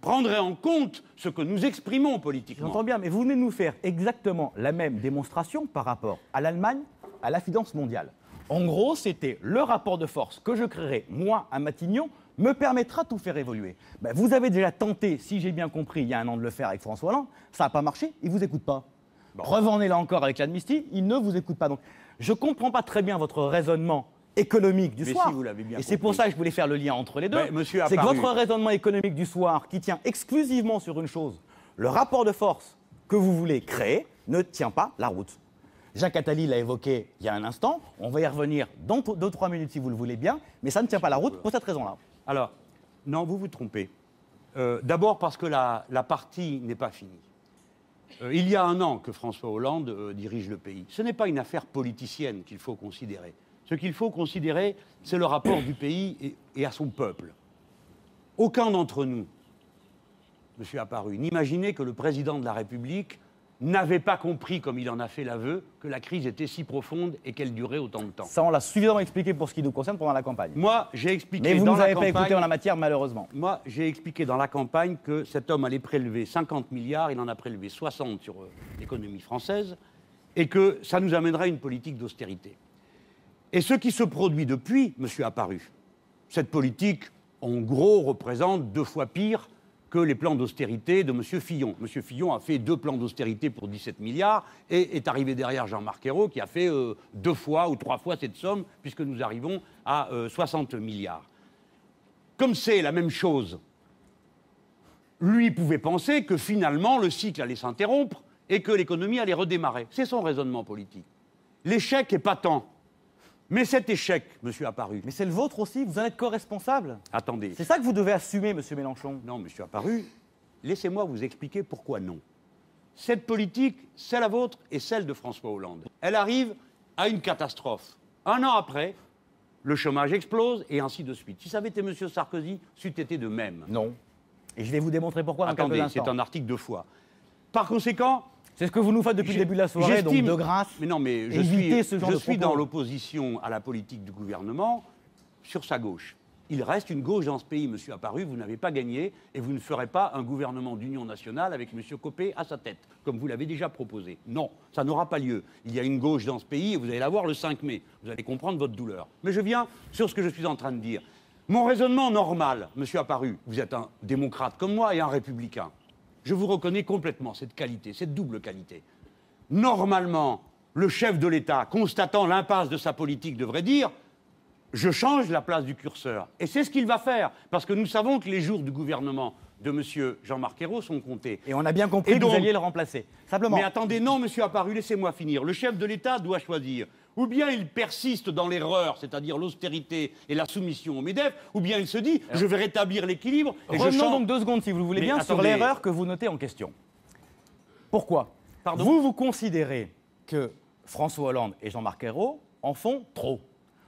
B: prendrait en compte ce que nous exprimons politiquement.
Q: J'entends bien, mais vous venez nous faire exactement la même démonstration par rapport à l'Allemagne, à la finance mondiale. En gros, c'était le rapport de force que je créerai, moi, à Matignon, me permettra de tout faire évoluer. Ben, vous avez déjà tenté, si j'ai bien compris, il y a un an de le faire avec François Hollande, ça n'a pas marché, il ne vous écoute pas. Preuve en est là encore avec l'amnistie, il ne vous écoute pas. Donc, je ne comprends pas très bien votre raisonnement économique du
B: Mais
Q: soir.
B: si, vous bien
Q: Et c'est pour ça que je voulais faire le lien entre les deux.
B: Ben, monsieur
Q: c'est que votre raisonnement économique du soir, qui tient exclusivement sur une chose, le rapport de force que vous voulez créer, ne tient pas la route. Jacques Attali l'a évoqué il y a un instant, on va y revenir dans 2-3 minutes si vous le voulez bien, mais ça ne tient pas la route pour cette raison-là.
B: Alors, non, vous vous trompez. Euh, D'abord parce que la, partie n'est pas finie. Euh, il y a un an que François Hollande euh, dirige le pays. Ce n'est pas une affaire politicienne qu'il faut considérer. Ce qu'il faut considérer, c'est le rapport du pays et, à son peuple. Aucun d'entre nous, Monsieur Apparu, n'imaginait que le président de la République n'avait pas compris, comme il en a fait l'aveu, que la crise était si profonde et qu'elle durait autant de temps.
Q: Ça, on l'a suffisamment expliqué pour ce qui nous concerne pendant la campagne.
B: Moi, j'ai expliqué
Q: Mais vous ne
B: dans
Q: nous
B: la
Q: avez pas
B: campagne-
Q: écouté en la matière, malheureusement.
B: Moi, j'ai expliqué dans la campagne que cet homme allait prélever 50 milliards, il en a prélevé 60 sur euh, l'économie française, et que ça nous amènera à une politique d'austérité. Et ce qui se produit depuis, monsieur Apparu, cette politique, en gros, représente deux fois pire que les plans d'austérité de M. Fillon. M. Fillon a fait deux plans d'austérité pour 17 milliards et est arrivé derrière Jean-Marc Ayrault qui a fait euh, deux fois ou trois fois cette somme, puisque nous arrivons à euh, 60 milliards. Comme c'est la même chose, lui pouvait penser que finalement le cycle allait s'interrompre et que l'économie allait redémarrer. C'est son raisonnement politique. L'échec est patent. Mais cet échec, monsieur Apparu.
Q: Mais c'est le vôtre aussi, vous en êtes co-responsable.
B: Attendez.
Q: C'est ça que vous devez assumer, monsieur Mélenchon.
B: Non, monsieur Apparu, laissez-moi vous expliquer pourquoi non. Cette politique, c'est la vôtre et celle de François Hollande. Elle arrive à une catastrophe. Un an après, le chômage explose et ainsi de suite. Si ça avait été monsieur Sarkozy, c'eût été de même.
Q: Non. Et je vais vous démontrer pourquoi dans
B: Attendez,
Q: quelques
B: c'est un article de foi. Par conséquent,
Q: C'est ce que vous nous faites depuis le début de la soirée, donc de grâce.
B: Mais non, mais je suis,
Q: ce genre
B: je
Q: de
B: suis dans l'opposition à la politique du gouvernement sur sa gauche. Il reste une gauche dans ce pays, monsieur Apparu. Vous n'avez pas gagné et vous ne ferez pas un gouvernement d'union nationale avec monsieur Copé à sa tête, comme vous l'avez déjà proposé. Non, ça n'aura pas lieu. Il y a une gauche dans ce pays et vous allez la voir le 5 mai. Vous allez comprendre votre douleur. Mais je viens sur ce que je suis en train de dire. Mon raisonnement normal, monsieur Apparu, vous êtes un démocrate comme moi et un républicain. Je vous reconnais complètement cette qualité, cette double qualité. Normalement, le chef de l'État, constatant l'impasse de sa politique, devrait dire je change la place du curseur. Et c'est ce qu'il va faire, parce que nous savons que les jours du gouvernement de M. Jean-Marc Ayrault sont comptés.
Q: Et on a bien compris
B: Et
Q: que
B: donc-
Q: vous alliez le remplacer. Simplement.
B: Mais attendez, non, monsieur Apparu, laissez-moi finir. Le chef de l'État doit choisir. Ou bien il persiste dans l'erreur, c'est-à-dire l'austérité et la soumission au MEDEF, ou bien il se dit je vais rétablir l'équilibre je
Q: Revenons
B: change.
Q: donc deux secondes, si vous le voulez
B: Mais
Q: bien, sur l'erreur que vous notez en question. Pourquoi
B: Pardon
Q: Vous, vous considérez que François Hollande et Jean-Marc Ayrault en font trop?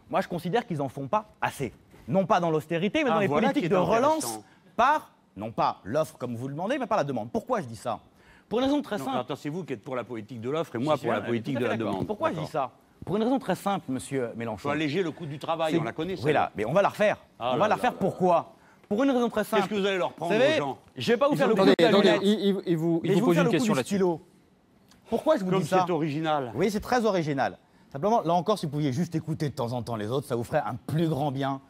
Q: Moi, je considère qu'ils n'en font pas assez. Non pas dans l'austérité, mais
B: Ah,
Q: dans les
B: voilà
Q: politiques de relance par, non pas l'offre comme vous le demandez, mais par la demande. Pourquoi je dis ça? Pour une raison très
B: Non,
Q: simple.
B: attends, c'est vous qui êtes pour la politique de l'offre et moi
Q: Si,
B: pour la politique de la demande.
Q: Pourquoi je dis ça? Pour une raison très simple, monsieur
B: Il
Q: Mélenchon.
B: faut alléger le coût du travail, on la connaît.
Q: Oui, là, mais on va la refaire.
B: Ah
Q: on
B: là
Q: va la refaire pourquoi? Pour une raison très simple.
B: Qu'est-ce que vous allez leur prendre
Q: savez,
B: aux gens?
Q: Je vais pas vous faire le coup de la
A: il, vous, pose une question là-dessus.
Q: Pourquoi je vous
B: Comme
Q: dis ça?
B: c'est original.
Q: Oui, c'est très original. Simplement, là encore, si vous pouviez juste écouter de temps en temps les autres, ça vous ferait un plus grand bien.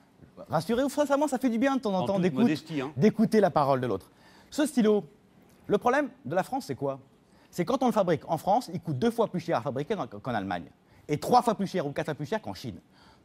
Q: Rassurez-vous, sincèrement, ça fait du bien de temps en,
B: En
Q: temps
B: hein.
Q: d'écouter la parole de l'autre. Ce stylo, le problème de la France, c'est quoi? C'est quand on le fabrique en France, il coûte deux fois plus cher à fabriquer qu'en Allemagne. Et trois fois plus cher ou quatre fois plus cher qu'en Chine.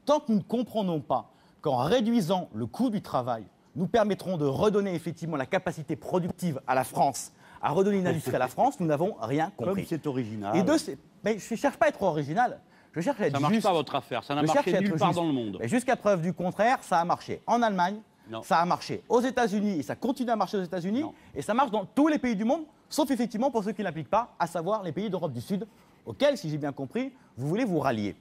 Q: Tant que nous ne comprenons pas qu'en réduisant le coût du travail, nous permettrons de redonner effectivement la capacité productive à la France, à redonner une industrie à la France, nous n'avons rien
B: Comme
Q: compris.
B: c'est original.
Q: Et deux, c'est- mais je ne cherche pas à être original. Je cherche à être
B: Ça marche
Q: juste.
B: pas votre affaire, ça n'a marché nulle part
Q: juste.
B: dans le monde.
Q: Mais jusqu'à preuve du contraire, ça a marché en Allemagne,
B: Non.
Q: ça a marché aux États-Unis et ça continue à marcher aux États-Unis et ça marche dans tous les pays du monde, sauf effectivement pour ceux qui ne l'appliquent pas, à savoir les pays d'Europe du Sud, auxquels, si j'ai bien compris, vous voulez vous rallier.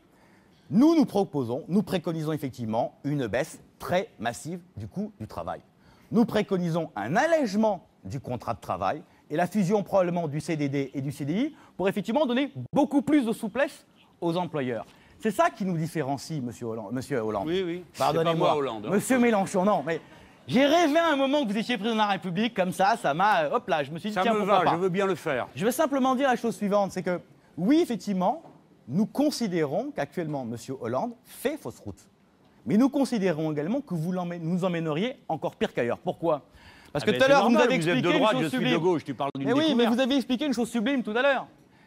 Q: Nous, nous proposons, nous préconisons effectivement une baisse très massive du coût du travail. Nous préconisons un allègement du contrat de travail et la fusion probablement du CDD et du CDI pour effectivement donner beaucoup plus de souplesse aux employeurs. C'est ça qui nous différencie, monsieur Hollande. Monsieur Hollande.
B: Oui, oui.
Q: Pardonnez-moi.
B: Hollande, hein.
Q: Monsieur Mélenchon, non, mais j'ai rêvé à un moment que vous étiez président de la République, comme ça, ça m'a. Hop là, je me suis dit,
B: Ça
Q: tiens,
B: me
Q: pourquoi
B: va,
Q: pas.
B: je veux bien le faire.
Q: Je vais simplement dire la chose suivante, c'est que oui, effectivement, nous considérons qu'actuellement, M. Hollande fait fausse route. Mais nous considérons également que vous nous emmèneriez encore pire qu'ailleurs. Pourquoi? Parce
B: Ah
Q: que
B: ben,
Q: tout à l'heure, vous avez
B: vous êtes
Q: expliqué
B: de droite,
Q: une chose
B: je suis de
Q: sublime.
B: gauche, tu parles
Q: Mais oui, mais vous avez expliqué une chose sublime tout à l'heure.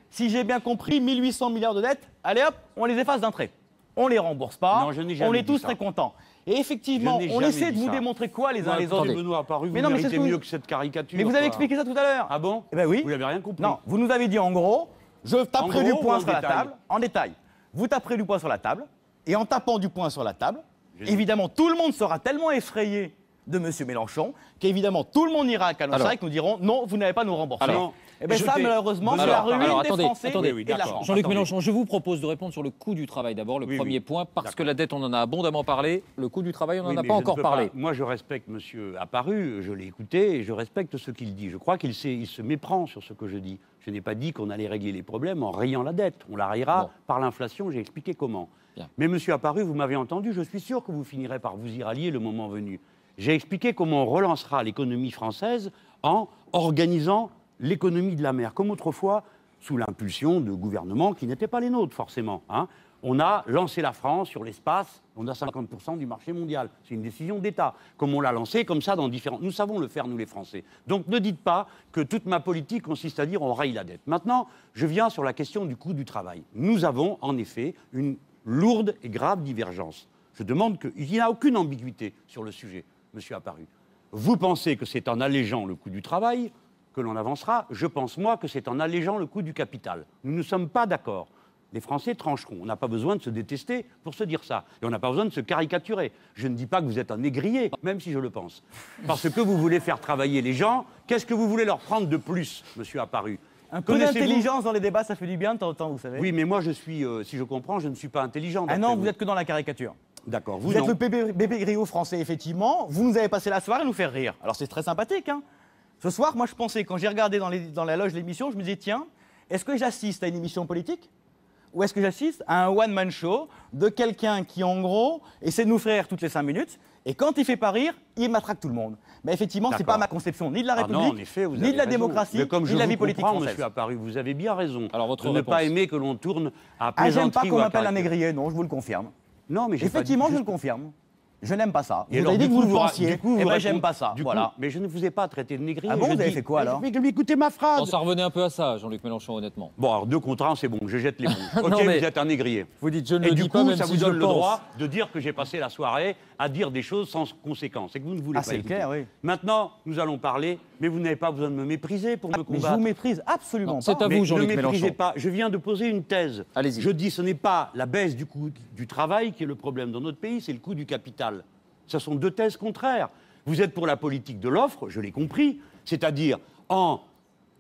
Q: Si j'ai bien compris, 1800 milliards de dettes, allez hop, on les efface d'un trait. On les rembourse pas.
B: Non, je n'ai
Q: on
B: jamais
Q: est
B: dit
Q: tous
B: ça.
Q: très contents. Et effectivement, on essaie de vous
B: ça.
Q: démontrer quoi les uns les autres?
B: Benoît Apparu, vous
Q: Mais non, mais
B: mieux
Q: vous-
B: que cette caricature.
Q: Mais vous avez expliqué ça tout à l'heure.
B: Ah bon?
Q: Eh ben oui.
B: Vous n'avez rien compris.
Q: Non, vous nous avez dit en gros, je taperai
B: En
Q: du poing sur la
B: détail
Q: table, en détail. Vous taperez du poing sur la table, et en tapant du poing sur la table, évidemment, tout le monde sera tellement effrayé de M. Mélenchon qu'évidemment, tout le monde ira à. Calonsac nous diront non, vous n'avez pas nous rembourser.
A: Alors,
Q: et bien ça, malheureusement, c'est la ruine
A: alors,
Q: des
A: attendez,
Q: Français
A: attendez.
Q: et de la France.
A: Jean-Luc. Mélenchon, je vous propose de répondre sur le coût du travail d'abord, le premier point, parce que la dette, on en a abondamment parlé. Le coût du travail, on n'en
B: Oui,
A: a pas encore parlé.
B: Moi, je respecte Monsieur Apparu, je l'ai écouté et je respecte ce qu'il dit. Je crois qu'il il se méprend sur ce que je dis. Je n'ai pas dit qu'on allait régler les problèmes en rayant la dette. On la rayera
A: Bon.
B: par l'inflation, j'ai expliqué comment.
A: Bien.
B: Mais Monsieur Apparu, vous m'avez entendu, je suis sûr que vous finirez par vous y rallier le moment venu. J'ai expliqué comment on relancera l'économie française en organisant l'économie de la mer, comme autrefois, sous l'impulsion de gouvernements qui n'étaient pas les nôtres, forcément. hein. On a lancé la France sur l'espace, on a 50% du marché mondial. C'est une décision d'État. Comme on l'a lancé, comme ça, dans différents. Nous savons le faire, nous les Français. Donc ne dites pas que toute ma politique consiste à dire on raye la dette. Maintenant, je viens sur la question du coût du travail. Nous avons, en effet, une lourde et grave divergence. Je demande qu'il n'y a aucune ambiguïté sur le sujet, monsieur Apparu. Vous pensez que c'est en allégeant le coût du travail que l'on avancera. Je pense, moi, que c'est en allégeant le coût du capital. Nous ne sommes pas d'accord. Les Français trancheront. On n'a pas besoin de se détester pour se dire ça. Et on n'a pas besoin de se caricaturer. Je ne dis pas que vous êtes un négrier, même si je le pense. Parce que vous voulez faire travailler les gens. Qu'est-ce que vous voulez leur prendre de plus, monsieur Apparu?
Q: Un peu d'intelligence dans les débats, ça fait du bien de temps en temps, vous savez.
B: Oui, mais moi, je suis, euh, si je comprends, je ne suis pas intelligent.
Q: Ah non, vous êtes que dans la caricature.
B: D'accord,
Q: Vous,
B: vous,
Q: êtes le bébé, bébé griot français, effectivement. Vous nous avez passé la soirée à nous faire rire. Alors c'est très sympathique. Hein Ce soir, moi je pensais, quand j'ai regardé dans, les- dans la loge l'émission, je me disais, tiens, est-ce que j'assiste à une émission politique? Ou est-ce que j'assiste à un one-man show de quelqu'un qui, en gros, essaie de nous faire rire toutes les cinq minutes et quand il fait pas rire, il matraque tout le monde. Mais effectivement, c'est pas ma conception ni de la
B: Ah
Q: République,
B: non, effet,
Q: ni de la
B: raison.
Q: démocratie,
B: Mais comme
Q: ni de la vie politique
B: comprends,
Q: française.
B: monsieur Apparu, vous avez bien raison.
A: Alors, votre
B: de ne pas aimer que l'on tourne à
Q: Ah, j'aime pas
B: plaisanterie
Q: qu'on m'appelle un négrier, non, je vous le confirme.
B: Non, mais j'ai pas dit-
Q: Effectivement, je le confirme. Je n'aime pas ça.
B: Et
Q: vous
B: alors,
Q: avez dit que vous le
B: vous ra-
Q: pensiez.
B: du coup, vous
Q: eh ben, j'aime pas ça.
B: du coup, mais je ne vous ai pas traité de négrier.
Q: Ah bon,
B: je
Q: vous avez
B: dis-
Q: fait quoi, alors
B: Mais mais écoutez ma phrase.
A: On s'en revenait un peu à ça, Jean-Luc Mélenchon, honnêtement.
B: Bon, alors deux contre un, c'est bon, je jette les boules. <laughs> Ok,
A: Non, mais-
B: vous êtes un négrier.
A: Vous dites, je ne
B: Et
A: le
B: du
A: dis
B: coup,
A: pas, même
B: ça
A: si
B: vous donne
A: le
B: le droit de dire que j'ai passé la soirée à dire des choses sans conséquence et que vous ne voulez
Q: Ah,
B: pas
Q: c'est clair, oui.
B: Maintenant, nous allons parler, mais vous n'avez pas besoin de me mépriser pour me
Q: Ah, Mais je
B: combattre.
Q: vous méprise absolument pas.
A: c'est à vous,
B: ne
A: Jean-Luc
B: méprisez
A: Mélenchon.
B: pas. Je viens de poser une thèse.
A: Allez-y.
B: Je dis ce n'est pas la baisse du coût du travail qui est le problème dans notre pays, c'est le coût du capital. Ce sont deux thèses contraires. Vous êtes pour la politique de l'offre, je l'ai compris, c'est-à-dire en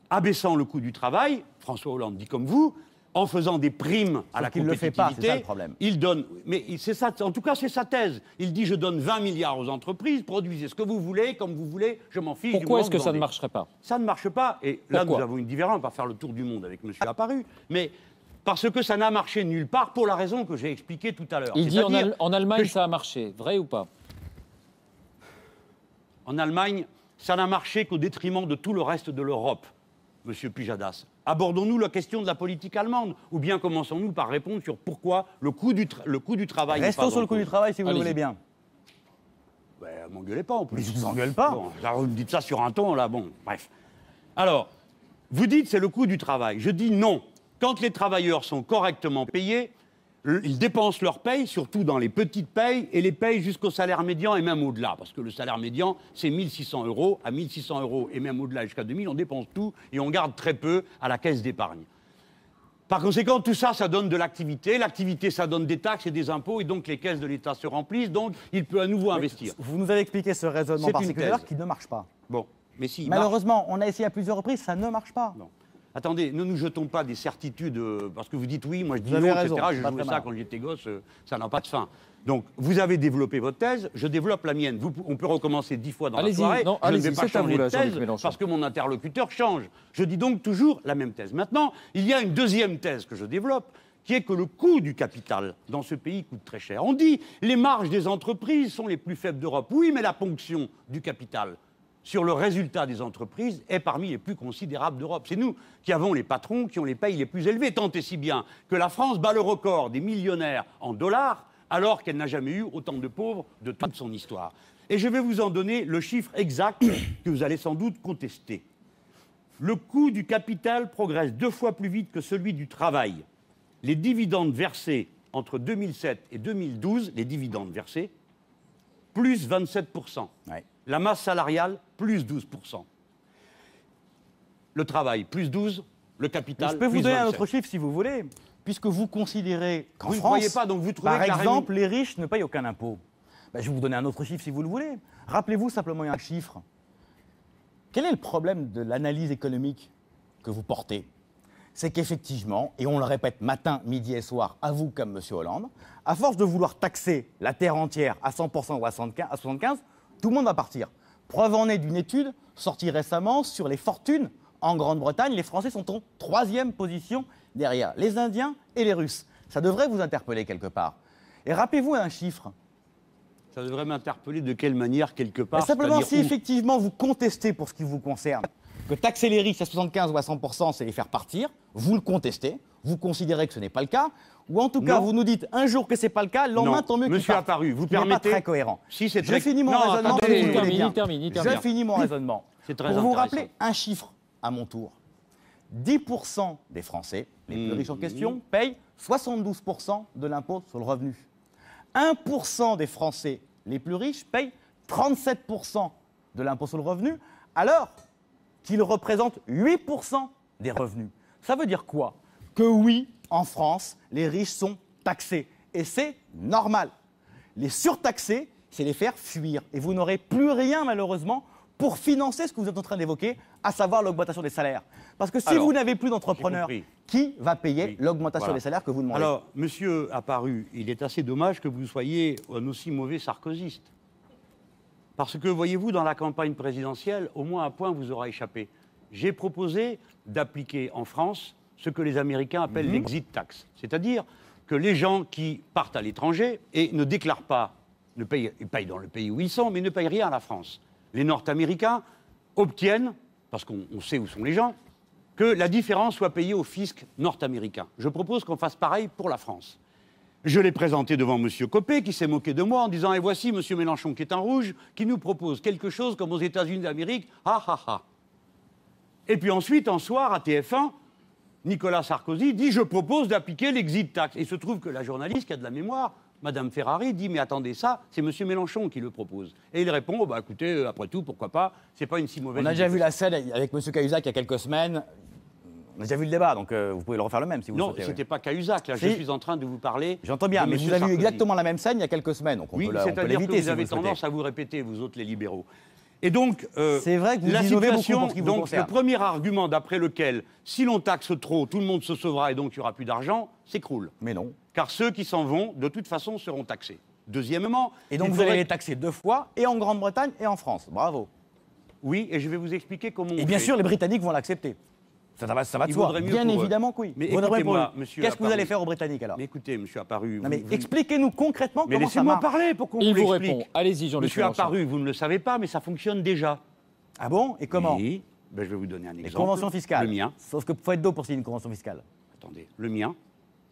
B: abaissant le coût du travail, François Hollande dit comme vous, en faisant des primes à la
Q: qu'il le fait
B: compétitivité.
Q: pas, c'est ça le problème.
B: Il donne, mais il- c'est ça, en tout cas c'est sa thèse. Il dit je donne 20 milliards aux entreprises, produisez ce que vous voulez, comme vous voulez, je m'en fiche. du
A: Pourquoi est-ce que ça ne marcherait pas?
B: Ça ne marche pas. Et là, nous avons une différence. On va faire le tour du monde avec M. Apparu. Mais parce que ça n'a marché nulle part pour la raison que j'ai expliquée tout à l'heure.
A: Il dit en,
B: C'est-à-dire
A: Al- en Allemagne, ça a marché. Vrai ou pas?
B: En Allemagne, ça n'a marché qu'au détriment de tout le reste de l'Europe, Monsieur Pujadas. Abordons-nous la question de la politique allemande, ou bien commençons-nous par répondre sur pourquoi le coût du, tra- le coût du travail.
Q: Restons sur le coût du travail si vous le voulez bien.
B: Ben, m'engueulez pas en plus.
Q: Mais je vous engueule pas.
B: Bon, là, vous me dites ça sur un ton, là, bon, bref. Alors, vous dites c'est le coût du travail. Je dis non. Quand les travailleurs sont correctement payés, ils dépensent leur paye, surtout dans les petites payes, et les payent jusqu'au salaire médian et même au-delà. Parce que le salaire médian, c'est 1600 euros. À 1600 euros et même au-delà jusqu'à 2000, on dépense tout et on garde très peu à la caisse d'épargne. Par conséquent, tout ça, ça donne de l'activité. L'activité, ça donne des taxes et des impôts, et donc les caisses de l'État se remplissent, donc il peut à nouveau investir.
Q: Vous nous avez expliqué ce raisonnement particulier qui ne marche pas.
B: Bon, mais si. marche.
Q: Malheureusement, on a essayé à plusieurs reprises, ça ne marche pas.
B: Non. Attendez, ne nous jetons pas des certitudes, euh, parce que vous dites oui, moi je dis non,
Q: raison,
B: etc. Je jouais ça quand j'étais gosse, euh, ça n'a pas de fin. Donc, vous avez développé votre thèse, je développe la mienne. Vous- on peut recommencer dix fois dans la soirée.
A: non,
B: je ne vais pas changer de thèse parce que mon interlocuteur change. Je dis donc toujours la même thèse. Maintenant, il y a une deuxième thèse que je développe, qui est que le coût du capital dans ce pays coûte très cher. On dit les marges des entreprises sont les plus faibles d'Europe. Oui, mais la ponction du capital sur le résultat des entreprises est parmi les plus considérables d'Europe. C'est nous qui avons les patrons qui ont les payes les plus élevées, tant et si bien que la France bat le record des millionnaires en dollars, alors qu'elle n'a jamais eu autant de pauvres de toute son histoire. Et je vais vous en donner le chiffre exact <coughs> que vous allez sans doute contester. Le coût du capital progresse deux fois plus vite que celui du travail. Les dividendes versés entre 2007 et 2012, les dividendes versés, plus 27%. La masse salariale, plus 12%. Le travail, plus 12, le capital,
Q: Je peux vous donner un
B: 27.
Q: autre chiffre si vous voulez, puisque vous considérez qu'en
B: ne
Q: France,
B: pas, donc vous trouvez
Q: par exemple, les riches ne payent aucun impôt. Ben, je vais vous donner un autre chiffre si vous le voulez. Rappelez-vous simplement un chiffre. Quel est le problème de l'analyse économique que vous portez? C'est qu'effectivement, et on le répète matin, midi et soir, à vous comme M. Hollande, à force de vouloir taxer la terre entière à 100% ou à 75, à 75, tout le monde va partir. Preuve en est d'une étude sortie récemment sur les fortunes en Grande-Bretagne. Les Français sont en troisième position derrière les Indiens et les Russes. Ça devrait vous interpeller quelque part. Et rappelez-vous un chiffre.
B: Ça devrait m'interpeller de quelle manière, quelque
Q: Mais
B: part
Q: simplement,
B: c'est-à-dire
Q: si
B: où
Q: effectivement vous contestez pour ce qui vous concerne, que taxer les riches à 75 ou à 100%, c'est les faire partir, vous le contestez, vous considérez que ce n'est pas le cas, ou en tout cas,
B: Non.
Q: vous nous dites un jour que c'est pas le cas, le lendemain, tant mieux qu'il
B: Monsieur. Apparu, vous permettez-
Q: pas très cohérent.
B: Si, c'est
Q: Je
B: très-
Q: finis mon
B: Non,
Q: raisonnement.
B: attendez,
Q: vous
B: termine,
Q: bien. Je
B: termine.
Q: finis mon raisonnement.
B: C'est très
Q: Pour vous rappeler un chiffre à mon tour. 10% des Français, les plus riches en
B: Mmh.
Q: question, payent 72% de l'impôt sur le revenu. 1% des Français les plus riches payent 37% de l'impôt sur le revenu, alors qu'ils représentent 8% des revenus. Ça veut dire quoi? Que oui, en France, les riches sont taxés. Et c'est normal. Les surtaxer, c'est les faire fuir. Et vous n'aurez plus rien, malheureusement, pour financer ce que vous êtes en train d'évoquer, à savoir l'augmentation des salaires. Parce que si
B: Alors,
Q: vous n'avez plus d'entrepreneurs, qui va payer l'augmentation
B: Voilà.
Q: des salaires que vous demandez
B: Alors, monsieur Apparu, il est assez dommage que vous soyez un aussi mauvais sarkozyste. Parce que, voyez-vous, dans la campagne présidentielle, au moins un point vous aura échappé. J'ai proposé d'appliquer en France ce que les Américains appellent
Q: Mhm.
B: l'exit tax. C'est-à-dire que les gens qui partent à l'étranger et ne déclarent pas, ne payent, ils payent dans le pays où ils sont, mais ne payent rien à la France. Les Nord-Américains obtiennent, parce qu'on on sait où sont les gens, que la différence soit payée au fisc nord-américain. Je propose qu'on fasse pareil pour la France. Je l'ai présenté devant M. Copé, qui s'est moqué de moi en disant Et voici M. Mélenchon, qui est un rouge, qui nous propose quelque chose comme aux États-Unis d'Amérique. Ah ah ah. Et puis ensuite, en soir, à TF1, Nicolas Sarkozy dit Je propose d'appliquer l'exit tax. Et il se trouve que la journaliste qui a de la mémoire, Madame Ferrari, dit Mais attendez, ça, c'est M. Mélenchon qui le propose. Et il répond oh, bah, Écoutez, euh, après tout, pourquoi pas C'est pas une si mauvaise
Q: On a déjà vu la scène avec M. Cahuzac il y a quelques semaines. On a déjà vu le débat, donc euh, vous pouvez le refaire le même si vous
B: Non,
Q: le souhaitez.
B: c'était
Q: oui.
B: pas Cahuzac, là. Je suis en train de vous parler.
Q: J'entends bien, mais vous avez eu exactement la même scène il y a quelques semaines, donc on
B: Oui,
Q: peut
B: c'est-à-dire que vous
Q: si
B: avez tendance à vous répéter, vous autres les libéraux. Et donc, euh,
Q: C'est vrai que vous
B: la
Q: beaucoup
B: situation, donc, le premier argument d'après lequel, si l'on taxe trop, tout le monde se sauvera et donc il n'y aura plus d'argent, s'écroule.
Q: Mais non.
B: Car ceux qui s'en vont, de toute façon, seront taxés. Deuxièmement,
Q: Et donc vous allez les taxer deux fois, et en Grande-Bretagne et en France. Bravo.
B: Oui, et je vais vous expliquer comment.
Q: Et
B: on
Q: bien
B: fait.
Q: sûr, les Britanniques vont l'accepter. Ça, ça va, ça va de
B: Il
Q: soi.
B: mieux
Q: Bien
B: eux.
Q: évidemment que oui.
B: Mais écoutez-moi, monsieur
Q: Qu'est-ce que vous allez faire aux Britanniques alors
B: Mais écoutez, monsieur Apparu.
Q: Non,
B: vous-
Q: mais
B: vous-
Q: expliquez-nous concrètement
B: Mais
Q: comment ça
B: laissez-moi
Q: marche.
B: parler pour qu'on
A: Il
B: vous
A: vous
B: l'explique.
A: répond. Allez-y, Jean-Luc
B: Monsieur. Apparu, vous ne le savez pas, mais ça fonctionne déjà.
Q: Ah bon? Et comment?
B: Oui. Ben, je vais vous donner un
Q: Les
B: exemple.
Q: conventions fiscales.
B: Le mien.
Q: Sauf que faut être d'eau pour signer une convention fiscale.
B: Attendez, le mien,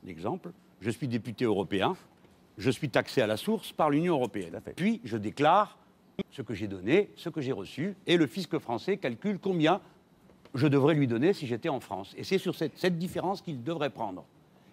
B: l'exemple. Je suis député européen. Je suis taxé à la source par l'Union européenne. Puis je déclare ce que j'ai donné, ce que j'ai reçu, et le fisc français calcule combien je devrais lui donner si j'étais en France. Et c'est sur cette, différence qu'il devrait prendre.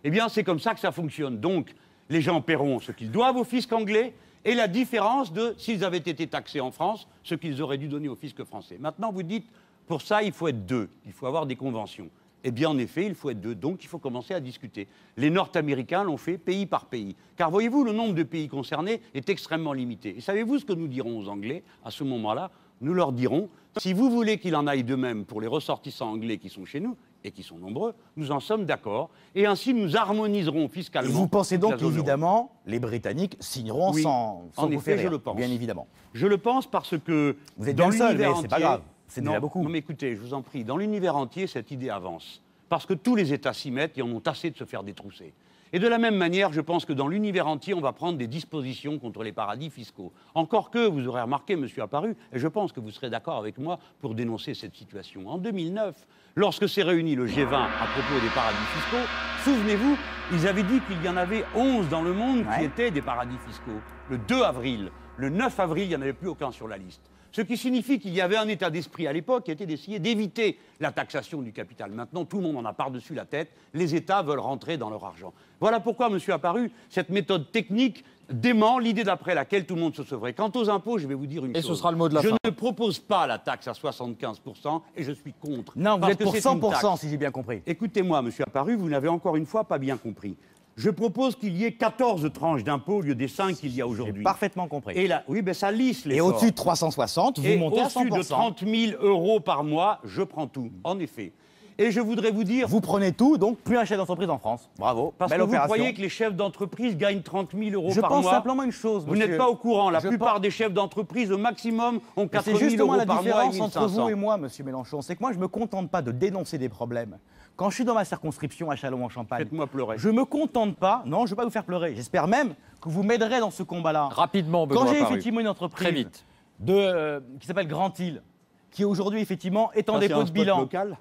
B: Eh bien, c'est comme ça que ça fonctionne. Donc, les gens paieront ce qu'ils doivent au fisc anglais et la différence de s'ils avaient été taxés en France, ce qu'ils auraient dû donner au fisc français. Maintenant, vous dites, pour ça, il faut être deux, il faut avoir des conventions. Eh bien, en effet, il faut être deux, donc il faut commencer à discuter. Les Nord-Américains l'ont fait pays par pays. Car voyez-vous, le nombre de pays concernés est extrêmement limité. Et savez-vous ce que nous dirons aux Anglais? À ce moment-là Nous leur dirons, si vous voulez qu'il en aille de même pour les ressortissants anglais qui sont chez nous, et qui sont nombreux, nous en sommes d'accord. Et ainsi, nous harmoniserons fiscalement.
Q: Et vous pensez donc qu'évidemment, les Britanniques signeront
B: Oui,
Q: sans, sans
B: en
Q: vous
B: effet,
Q: faire
B: je le pense.
Q: Bien évidemment.
B: Je le pense parce que
Q: Vous êtes
B: dans
Q: bien le seul,
B: l'univers
Q: mais c'est pas grave. C'est déjà beaucoup.
B: Non, mais écoutez, je vous en prie, dans l'univers entier, cette idée avance. Parce que tous les États s'y mettent et en ont assez de se faire détrousser. Et de la même manière, je pense que dans l'univers entier, on va prendre des dispositions contre les paradis fiscaux. Encore que, vous aurez remarqué, monsieur Apparu, et je pense que vous serez d'accord avec moi pour dénoncer cette situation. En 2009, lorsque s'est réuni le G20 à propos des paradis fiscaux, souvenez-vous, ils avaient dit qu'il y en avait 11 dans le monde qui étaient des paradis fiscaux. Le 2 avril, le 9 avril, il n'y en avait plus aucun sur la liste. Ce qui signifie qu'il y avait un état d'esprit à l'époque qui était d'essayer d'éviter la taxation du capital. Maintenant, tout le monde en a par-dessus la tête. Les États veulent rentrer dans leur argent. Voilà pourquoi, monsieur Apparu, cette méthode technique dément l'idée d'après laquelle tout le monde se sauverait. Quant aux impôts, je vais vous dire une
A: Et
B: chose.
A: ce sera le mot de la
B: je
A: fin.
B: ne propose pas la taxe à 75% et je suis contre.
Q: Non, vous êtes pour
B: c'est une
Q: 100%,
B: taxe.
Q: si j'ai bien compris.
B: Écoutez-moi, monsieur Apparu, vous n'avez encore une fois pas bien compris. Je propose qu'il y ait 14 tranches d'impôts au lieu des 5 qu'il y a aujourd'hui.
Q: Parfaitement compris.
B: Et là, oui, ben ça lisse les
Q: Et au-dessus de 360, vous
B: et
Q: montez à
B: au-dessus
Q: 100%.
B: de 30 000 euros par mois, je prends tout, en effet. Et je voudrais vous dire...
Q: Vous prenez tout, donc plus un chef d'entreprise en France. Bravo.
B: Parce
Q: Belle
B: que vous croyez que les chefs d'entreprise gagnent 30 000 euros
Q: Je
B: par
Q: pense
B: mois
Q: simplement une chose,
B: Vous
Q: monsieur.
B: n'êtes pas au courant. La
Q: Je
B: plupart
Q: pense-
B: des chefs d'entreprise, au maximum, ont
Q: Mais
B: 4
Q: C'est
B: 000
Q: justement
B: euros
Q: la
B: par mois et
Q: différence
B: 1
Q: entre
B: 500.
Q: vous et moi, monsieur Mélenchon. C'est que moi, je ne me contente pas de dénoncer des problèmes. Quand je suis dans ma circonscription à Châlons-en-Champagne,
B: Faites-moi pleurer.
Q: je me contente pas, non, je ne vais pas vous faire pleurer. J'espère même que vous m'aiderez dans ce combat-là.
A: Rapidement,
Q: Quand
A: Benoît
Q: j'ai
A: Apparu.
Q: effectivement une entreprise
A: Très vite.
Q: De, euh, qui s'appelle Grand Île, qui aujourd'hui effectivement est en
B: Ça,
Q: dépôt
B: un
Q: de bilan.
B: local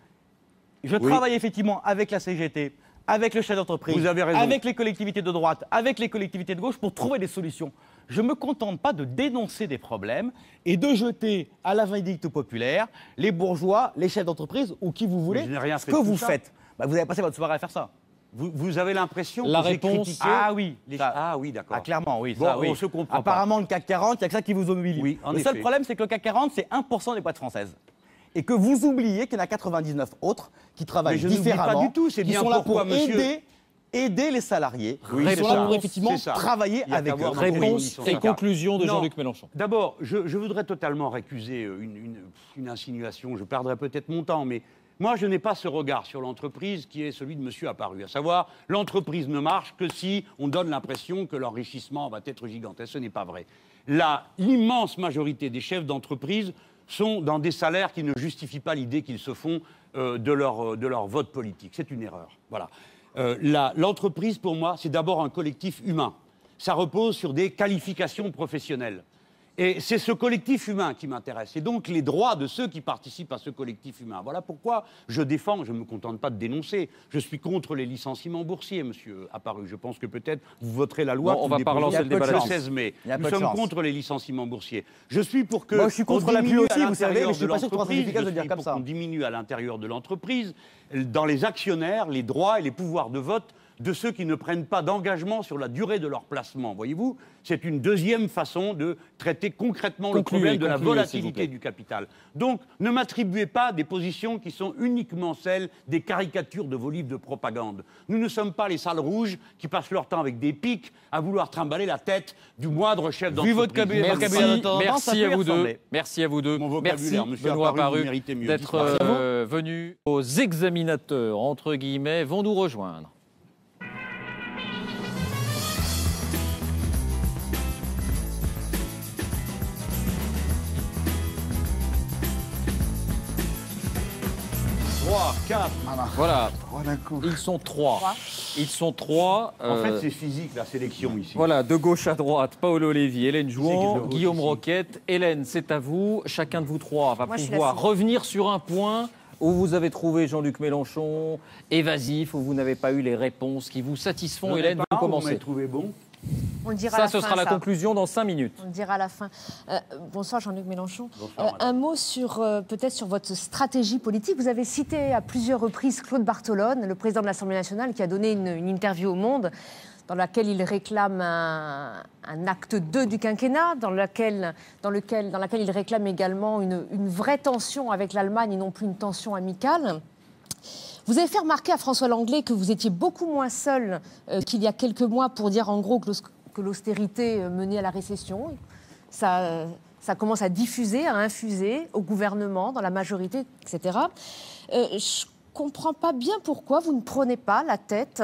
Q: Je
B: Oui.
Q: travaille effectivement avec la CGT, avec le chef d'entreprise, avec les collectivités de droite, avec les collectivités de gauche pour trouver des solutions. Je ne me contente pas de dénoncer des problèmes et de jeter à la vindicte populaire les bourgeois, les chefs d'entreprise ou qui vous voulez.
B: rien
Q: ce que vous
B: ça.
Q: faites. Bah, vous avez passé votre soirée à faire ça.
B: Vous, vous avez l'impression
A: La
B: que
A: réponse-
B: critiqué
Q: Ah oui,
B: les-
Q: ça-
B: Ah oui, d'accord.
Q: Ah, clairement, oui.
B: Bon,
Q: ça, oui.
B: on se comprend
Q: Apparemment, le CAC 40, il n'y a que ça qui vous.
B: Oui, en
Q: le seul problème, c'est que le CAC 40, c'est 1% des boîtes françaises. et que vous oubliez qu'il y en a 99 autres qui travaillent
B: Mais je n'oublie pas
Q: différemment,
B: du tout, c'est
Q: qui
B: bien
Q: sont là pour
B: monsieur-
Q: aider, aider les salariés,
B: Oui,
Q: sont là pour effectivement travailler avec eux.
B: sont
A: et conclusion de. Jean-Luc Mélenchon.
B: D'abord, je, je voudrais totalement récuser euh, une, une- une insinuation. Je perdrai peut-être mon temps, mais moi, je n'ai pas ce regard sur l'entreprise qui est celui de Monsieur Apparu, à savoir l'entreprise ne marche que si on donne l'impression que l'enrichissement va être gigantesque. Ce n'est pas vrai. La l'immense majorité des chefs d'entreprise sont dans des salaires qui ne justifient pas l'idée qu'ils se font euh, de, leur, euh, de leur vote politique. C'est une erreur. Voilà. Euh, L'entreprise, pour moi, c'est d'abord un collectif humain. Ça repose sur des qualifications professionnelles. Et c'est ce collectif humain qui m'intéresse. Et donc les droits de ceux qui participent à ce collectif humain. Voilà pourquoi je défends, je ne me contente pas de dénoncer. Je suis contre les licenciements boursiers, monsieur Apparu. Je pense que peut-être vous voterez la loi
A: Non, on va pas relancer le débat
B: le
A: là-dessus.
B: 16 mai.
Q: Il y a
B: Nous sommes
Q: chance.
B: contre les licenciements boursiers. Je suis pour que.
Q: Moi, je suis
B: on
Q: contre la pluie
B: diminue
Q: aussi, vous savez, mais
B: l'intérieur
Q: je suis
B: de
Q: pas sûr que
B: l'entreprise,
Q: 300 efficace
B: je
Q: de dire
B: suis
Q: comme
B: pour
Q: ça.
B: qu'on diminue à l'intérieur de l'entreprise, dans les actionnaires, les droits et les pouvoirs de vote de ceux qui ne prennent pas d'engagement sur la durée de leur placement. Voyez-vous, c'est une deuxième façon de traiter concrètement le problème de la
A: concluez,
B: volatilité du capital. Donc, ne m'attribuez pas des positions qui sont uniquement celles des caricatures de vos livres de propagande. Nous ne sommes pas les salles rouges qui passent leur temps avec des pics à vouloir trimballer la tête du moindre chef d'entreprise.
Q: Vu votre cabinet-
A: Merci,
Q: vocabulaire
A: à vous deux. Merci à vous deux.
B: Mon
A: Merci
B: vocabulaire,
A: Benoît
B: mieux.
A: d'être euh, venu. Aux examinateurs entre guillemets vont nous rejoindre.
B: Trois, quatre.
A: Voilà. Ils sont trois. Ils sont trois.
B: En fait,
A: euh,
B: c'est physique la sélection ici.
A: Voilà, de gauche à droite, Paolo Lévy, Hélène Jouan, Guillaume
B: ici
A: Roquette. Hélène, c'est à vous. Chacun de vous trois va
C: Moi,
A: pouvoir revenir sur un point où vous avez trouvé Jean-Luc Mélenchon évasif, où vous n'avez pas eu les réponses qui vous satisfont. Hélène,
B: pas
A: vous
B: vous
A: commencez.
B: m'avez trouvé bon.
F: On le dira
A: Ça,
F: à la
A: ce
F: fin,
A: sera la conclusion dans cinq minutes.
F: On le dira à la fin. Euh, bonsoir Jean-Luc Mélenchon.
B: Bonsoir,
F: Euh, un mot sur euh, peut-être sur votre stratégie politique. Vous avez cité à plusieurs reprises Claude Bartolone, le président de l'Assemblée nationale, qui a donné une, une interview au Monde dans laquelle il réclame un, un acte 2 du quinquennat, dans, laquelle, dans, lequel, dans laquelle il réclame également une, une vraie tension avec l'Allemagne et non plus une tension amicale. Vous avez fait remarquer à François Langlais que vous étiez beaucoup moins seul euh, qu'il y a quelques mois pour dire en gros que que l'austérité euh, menait à la récession. Ça, commence à diffuser, à infuser au gouvernement, dans la majorité, etc. Euh, je comprends pas bien pourquoi vous ne prenez pas la tête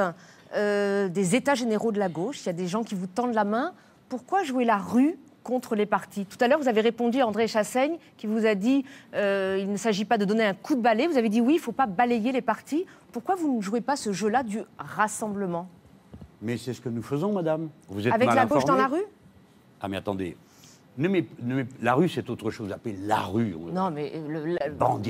F: euh, des États généraux de la gauche. Il y a des gens qui vous tendent la main. Pourquoi jouer la rue contre les partis? Tout à l'heure, vous avez répondu à André Chassaigne, qui vous a dit euh, il ne s'agit pas de donner un coup de balai. Vous avez dit oui, il ne faut pas balayer les partis. Pourquoi vous ne jouez pas ce jeu-là du rassemblement?
B: Mais c'est ce que nous faisons, madame. Vous êtes
F: Avec
B: mal
F: la gauche dans la rue
B: Ah, mais attendez. Ne mets- ne mets- la rue, c'est autre chose. Appelez la rue. On-
F: Non, mais euh,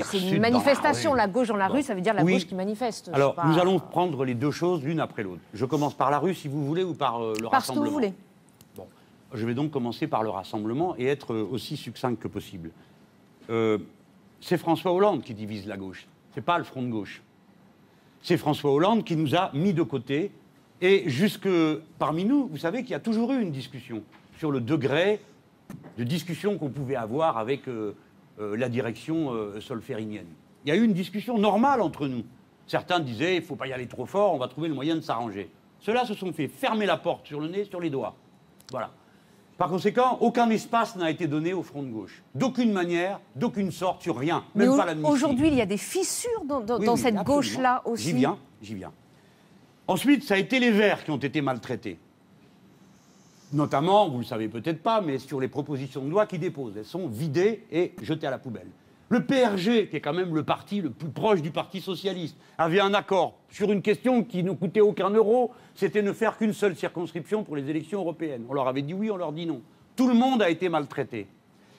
F: c'est
B: sud
F: une
B: la
F: manifestation. La, gauche dans la
B: Bon.
F: rue, ça veut dire la
B: Oui.
F: gauche qui manifeste.
B: Alors,
F: pas-
B: nous allons prendre les deux choses l'une après l'autre. Je commence par la rue, si vous voulez, ou par euh, le
F: Par ce que
B: rassemblement.
F: vous voulez.
B: Bon, je vais donc commencer par le rassemblement et être euh, aussi succinct que possible. Euh, c'est François Hollande qui divise la gauche. C'est pas le front de gauche. C'est François Hollande qui nous a mis de côté. Et jusque parmi nous, vous savez qu'il y a toujours eu une discussion sur le degré de discussion qu'on pouvait avoir avec euh, euh, la direction euh, solférinienne. Il y a eu une discussion normale entre nous. Certains disaient il ne faut pas y aller trop fort, on va trouver le moyen de s'arranger. Ceux-là se sont fait fermer la porte sur le nez, sur les doigts. Voilà. Par conséquent, aucun espace n'a été donné au front de gauche. D'aucune manière, d'aucune sorte, sur rien.
F: Mais
B: Même
F: au-
B: pas l'admission.
F: aujourd'hui, il y a des fissures dans, dans-
B: Oui,
F: dans
B: oui,
F: cette gauche-là aussi.
B: J'y viens, j'y viens. Ensuite, ça a été les Verts qui ont été maltraités. Notamment, vous le savez peut-être pas, mais sur les propositions de loi qu'ils déposent. Elles sont vidées et jetées à la poubelle. Le PRG, qui est quand même le parti le plus proche du Parti socialiste, avait un accord sur une question qui ne coûtait aucun euro, c'était ne faire qu'une seule circonscription pour les élections européennes. On leur avait dit oui, on leur dit non. Tout le monde a été maltraité.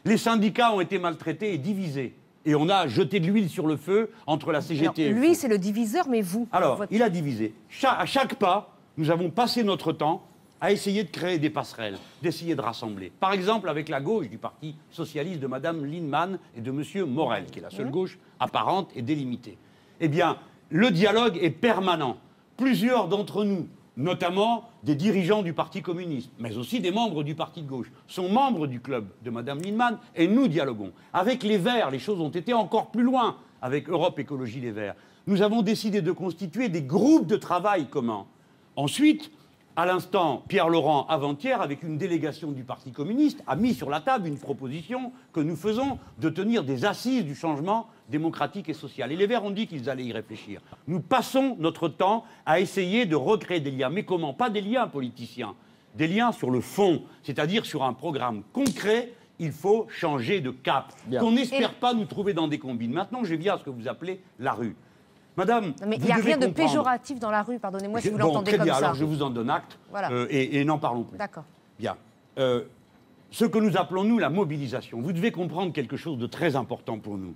B: Les syndicats ont été maltraités et divisés. Et on a jeté de l'huile sur le feu entre la CGT
F: Alors,
B: et
F: lui, c'est le diviseur, mais vous
B: alors,
F: votre-
B: il a divisé. Cha- à chaque pas, nous avons passé notre temps à essayer de créer des passerelles, d'essayer de rassembler. Par exemple, avec la gauche du Parti socialiste de Mme Lindemann et de M. Morel, qui est la seule gauche apparente et délimitée. Eh bien, le dialogue est permanent. Plusieurs d'entre nous notamment des dirigeants du Parti communiste, mais aussi des membres du Parti de gauche, sont membres du club de Mme Lindemann, et nous dialoguons. Avec les Verts, les choses ont été encore plus loin, avec Europe Écologie Les Verts. Nous avons décidé de constituer des groupes de travail communs. Ensuite, à l'instant, Pierre Laurent, avant-hier, avec une délégation du Parti communiste, a mis sur la table une proposition que nous faisons de tenir des assises du changement démocratique et social. Et les Verts ont dit qu'ils allaient y réfléchir. Nous passons notre temps à essayer de recréer des liens. Mais comment? Pas des liens politiciens, des liens sur le fond, c'est-à-dire sur un programme concret. Il faut changer de cap. Qu'on n'espère
F: Et-
B: pas nous trouver dans des combines. Maintenant, je viens à ce que vous appelez la rue. Madame,
F: Non, mais il n'y a rien de péjoratif dans la rue, pardonnez-moi si
B: je-
F: vous
B: bon,
F: l'entendez
B: très
F: comme
B: bien,
F: ça.
B: alors je vous en donne acte
F: Voilà.
B: euh, et, et n'en parlons plus.
F: D'accord.
B: Bien. Euh, ce que nous appelons, nous, la mobilisation. Vous devez comprendre quelque chose de très important pour nous.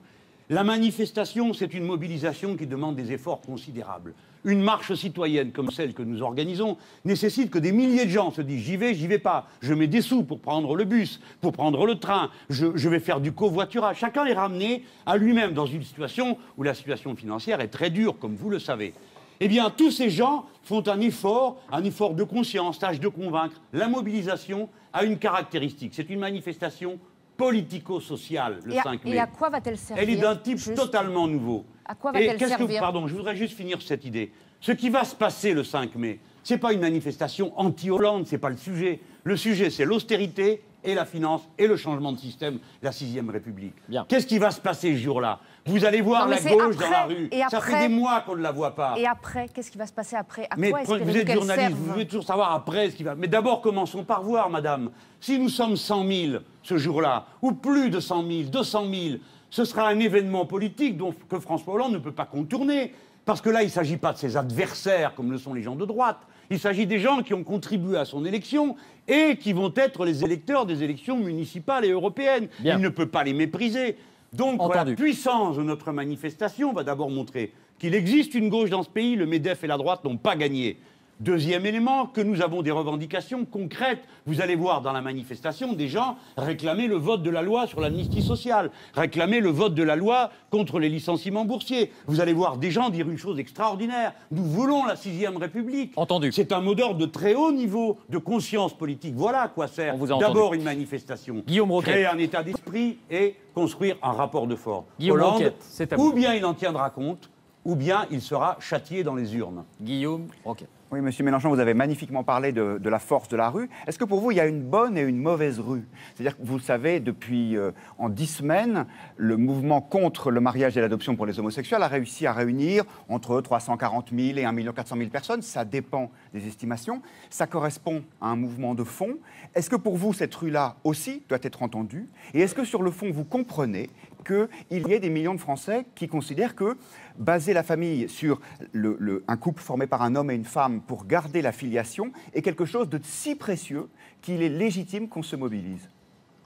B: La manifestation, c'est une mobilisation qui demande des efforts considérables. Une marche citoyenne comme celle que nous organisons nécessite que des milliers de gens se disent j'y vais, j'y vais pas. Je mets des sous pour prendre le bus, pour prendre le train, je, vais faire du covoiturage. Chacun est ramené à lui-même dans une situation où la situation financière est très dure, comme vous le savez. Eh bien, tous ces gens font un effort, un effort de conscience, tâche de convaincre. La mobilisation a une caractéristique, c'est une manifestation politico-sociale le
F: et, à,
B: 5 mai.
F: et à quoi va-t-elle servir
B: Elle est d'un type
F: Juste-
B: totalement nouveau.
F: À quoi
B: Et
F: va-t-elle
B: qu'est-ce que vous-
F: servir
B: Pardon, je voudrais juste finir cette idée. Ce qui va se passer le 5 mai, c'est pas une manifestation anti-Hollande, c'est pas le sujet. Le sujet, c'est l'austérité et la finance et le changement de système, la sixième République. Qu'est-ce qui va se passer ce jour-là? Vous allez voir
F: Non,
B: la gauche dans la rue.
F: et
B: Ça fait des mois qu'on ne la voit pas.
F: Et après, qu'est-ce qui va se passer après? À
B: Mais
F: quoi
B: vous êtes journaliste, vous voulez toujours savoir après ce qui va. Mais d'abord, commençons par voir, madame. Si nous sommes 100 000 ce jour-là, ou plus de 100 000, 200 000, ce sera un événement politique dont, que François Hollande ne peut pas contourner. Parce que là, il ne s'agit pas de ses adversaires, comme le sont les gens de droite. Il s'agit des gens qui ont contribué à son élection et qui vont être les électeurs des élections municipales et européennes. Il ne peut pas les mépriser. Donc, la puissance de notre manifestation va d'abord montrer qu'il existe une gauche dans ce pays, le MEDEF et la droite n'ont pas gagné. Deuxième élément, que nous avons des revendications concrètes. Vous allez voir dans la manifestation des gens réclamer le vote de la loi sur l'amnistie sociale, réclamer le vote de la loi contre les licenciements boursiers. Vous allez voir des gens dire une chose extraordinaire. Nous voulons la sixième République.
A: Entendu.
B: C'est un mot d'ordre de très haut niveau de conscience politique. Voilà à quoi sert d'abord une manifestation.
A: Guillaume Roquette.
B: Créer un état d'esprit et construire un rapport de force.
A: Guillaume
B: Hollande,
A: Roquette, c'est à vous.
B: ou bien il en tiendra compte, ou bien il sera châtié dans les urnes.
A: Guillaume Roquette.
R: Oui, Monsieur Mélenchon, vous avez magnifiquement parlé de, la force de la rue. Est-ce que pour vous, il y a une bonne et une mauvaise rue? C'est-à-dire que vous le savez, depuis euh, en dix semaines, le mouvement contre le mariage et l'adoption pour les homosexuels a réussi à réunir entre 340 000 et 1 400 000 personnes. Ça dépend des estimations. Ça correspond à un mouvement de fond. Est-ce que pour vous, cette rue-là aussi doit être entendue? Et est-ce que sur le fond, vous comprenez qu'il y ait des millions de Français qui considèrent que baser la famille sur un couple formé par un homme et une femme pour garder la filiation est quelque chose de si précieux qu'il est légitime qu'on se mobilise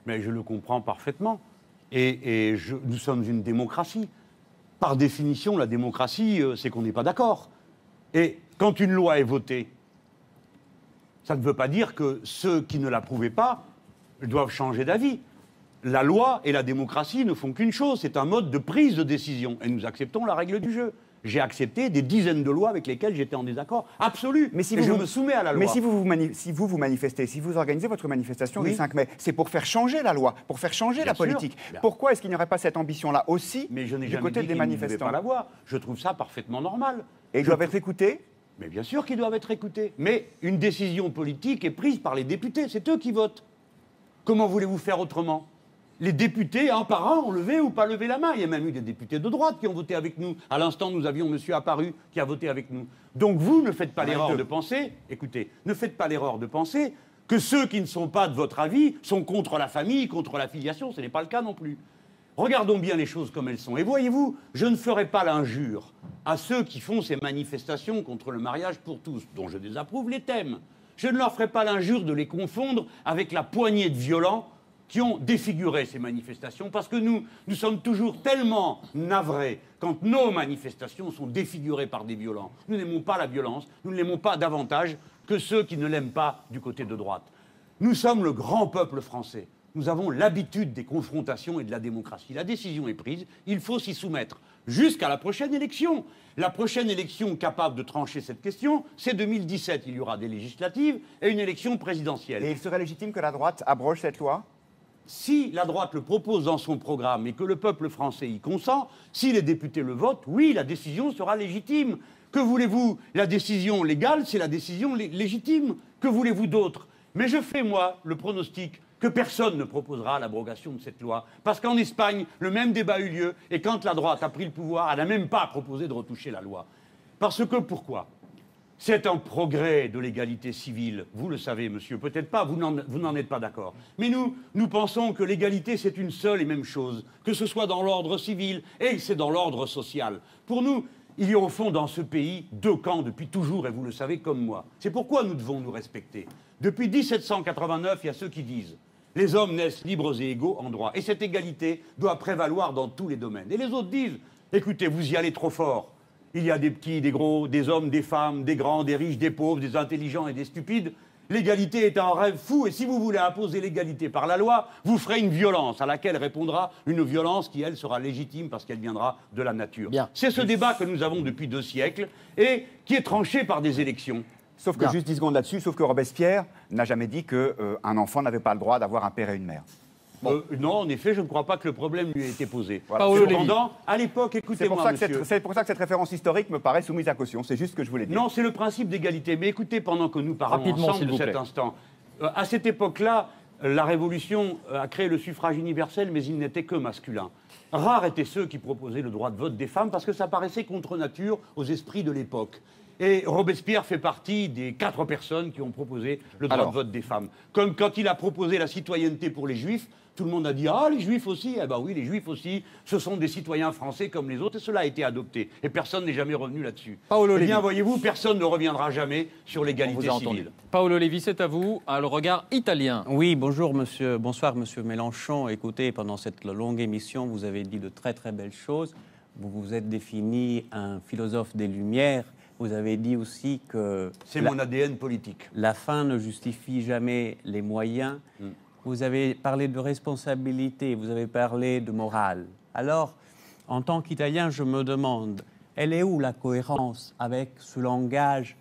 B: Mais je le comprends parfaitement. Et, nous sommes une démocratie. Par définition, la démocratie, euh, c'est qu'on n'est pas d'accord. Et quand une loi est votée, ça ne veut pas dire que ceux qui ne l'approuvaient pas doivent changer d'avis. La loi et la démocratie ne font qu'une chose, c'est un mode de prise de décision. Et nous acceptons la règle du jeu. J'ai accepté des dizaines de lois avec lesquelles j'étais en désaccord absolu.
R: Mais si
B: et
R: vous
B: je
R: vous-
B: me soumets à la loi.
R: Mais si vous vous, mani- si vous vous manifestez, si vous organisez votre manifestation
B: Oui.
R: du 5 mai, c'est pour faire changer la loi, pour faire changer
B: Bien
R: la
B: sûr.
R: politique.
B: Bien.
R: Pourquoi est-ce qu'il n'y aurait pas cette ambition-là aussi
B: Mais je n'ai
R: du
B: jamais
R: côté
B: dit
R: des
B: qu'ils ne
R: manifestants
B: pas l'avoir. Je trouve ça parfaitement normal.
R: Et ils doivent être écoutés
B: Mais bien sûr qu'ils doivent être écoutés. Mais une décision politique est prise par les députés. C'est eux qui votent. Comment voulez-vous faire autrement? Les députés, un par un, ont levé ou pas levé la main. Il y a même eu des députés de droite qui ont voté avec nous. À l'instant, nous avions Monsieur Apparu qui a voté avec nous. Donc vous ne faites pas l'erreur de penser, écoutez, ne faites pas l'erreur de penser que ceux qui ne sont pas de votre avis sont contre la famille, contre la filiation. Ce n'est pas le cas non plus. Regardons bien les choses comme elles sont. Et voyez-vous, je ne ferai pas l'injure à ceux qui font ces manifestations contre le mariage pour tous, dont je désapprouve les thèmes. Je ne leur ferai pas l'injure de les confondre avec la poignée de violents qui ont défiguré ces manifestations, parce que nous, nous sommes toujours tellement navrés quand nos manifestations sont défigurées par des violents. Nous n'aimons pas la violence, nous ne l'aimons pas davantage que ceux qui ne l'aiment pas du côté de droite. Nous sommes le grand peuple français. Nous avons l'habitude des confrontations et de la démocratie. La décision est prise, il faut s'y soumettre jusqu'à la prochaine élection. La prochaine élection capable de trancher cette question, c'est 2017. Il y aura des législatives et une élection présidentielle.
R: Et il serait légitime que la droite abroge cette loi?
B: Si la droite le propose dans son programme et que le peuple français y consent, si les députés le votent, oui, la décision sera légitime. Que voulez-vous? La décision légale, c'est la décision lé- légitime. Que voulez-vous d'autre? Mais je fais, moi, le pronostic que personne ne proposera l'abrogation de cette loi. Parce qu'en Espagne, le même débat a eu lieu, et quand la droite a pris le pouvoir, elle n'a même pas proposé de retoucher la loi. Parce que pourquoi? C'est un progrès de l'égalité civile. Vous le savez, monsieur. Peut-être pas, vous n'en êtes pas d'accord. Mais nous, nous pensons que l'égalité, c'est une seule et même chose. Que ce soit dans l'ordre civil et c'est dans l'ordre social. Pour nous, il y a au fond dans ce pays deux camps depuis toujours, et vous le savez comme moi. C'est pourquoi nous devons nous respecter. Depuis 1789, il y a ceux qui disent les hommes naissent libres et égaux en droit. Et cette égalité doit prévaloir dans tous les domaines. Et les autres disent écoutez, vous y allez trop fort. Il y a des petits, des gros, des hommes, des femmes, des grands, des riches, des pauvres, des intelligents et des stupides. L'égalité est un rêve fou et si vous voulez imposer l'égalité par la loi, vous ferez une violence à laquelle répondra une violence qui, elle, sera légitime parce qu'elle viendra de la nature. C'est ce débat que nous avons depuis deux siècles et qui est tranché par des élections.
R: Sauf que, juste 10 secondes là-dessus, sauf que Robespierre n'a jamais dit qu'un enfant n'avait pas le droit d'avoir un père et une mère.
B: Euh, non, en effet, je ne crois pas que le problème lui ait été posé.
R: Voilà. Cependant,
B: à l'époque,
R: C'est pour,
B: écoutez-moi,
R: ça que cette-
B: monsieur.
R: c'est pour ça que cette référence historique me paraît soumise à caution. C'est juste ce que je voulais dire.
B: Non, c'est le principe d'égalité. Mais écoutez, pendant que nous parlons
R: Rapidement,
B: ensemble de cet
R: plaît.
B: instant, euh, à cette époque-là, euh, la Révolution a créé le suffrage universel, mais il n'était que masculin. Rares étaient ceux qui proposaient le droit de vote des femmes parce que ça paraissait contre nature aux esprits de l'époque. Et Robespierre fait partie des quatre personnes qui ont proposé le droit
R: Alors.
B: de vote des femmes. Comme quand il a proposé la citoyenneté pour les juifs, tout le monde a dit Ah, les juifs aussi Eh ben oui, les juifs aussi, ce sont des citoyens français comme les autres, et cela a été adopté. Et personne n'est jamais revenu là-dessus.
A: Paolo
B: eh bien,
A: Levi.
B: voyez-vous, personne ne reviendra jamais sur l'égalité civile.
A: Paolo Levi, c'est à vous. Ah, le regard italien.
S: Oui, bonjour monsieur, bonsoir monsieur Mélenchon. Écoutez, pendant cette longue émission, vous avez dit de très très belles choses. Vous vous êtes défini un philosophe des Lumières. Vous avez dit aussi que
B: C'est mon ADN politique.
S: la fin ne justifie jamais les moyens.
B: Mm.
S: Vous avez parlé de responsabilité, vous avez parlé de morale. Alors, en tant qu'Italien, je me demande, elle est où la cohérence avec ce langage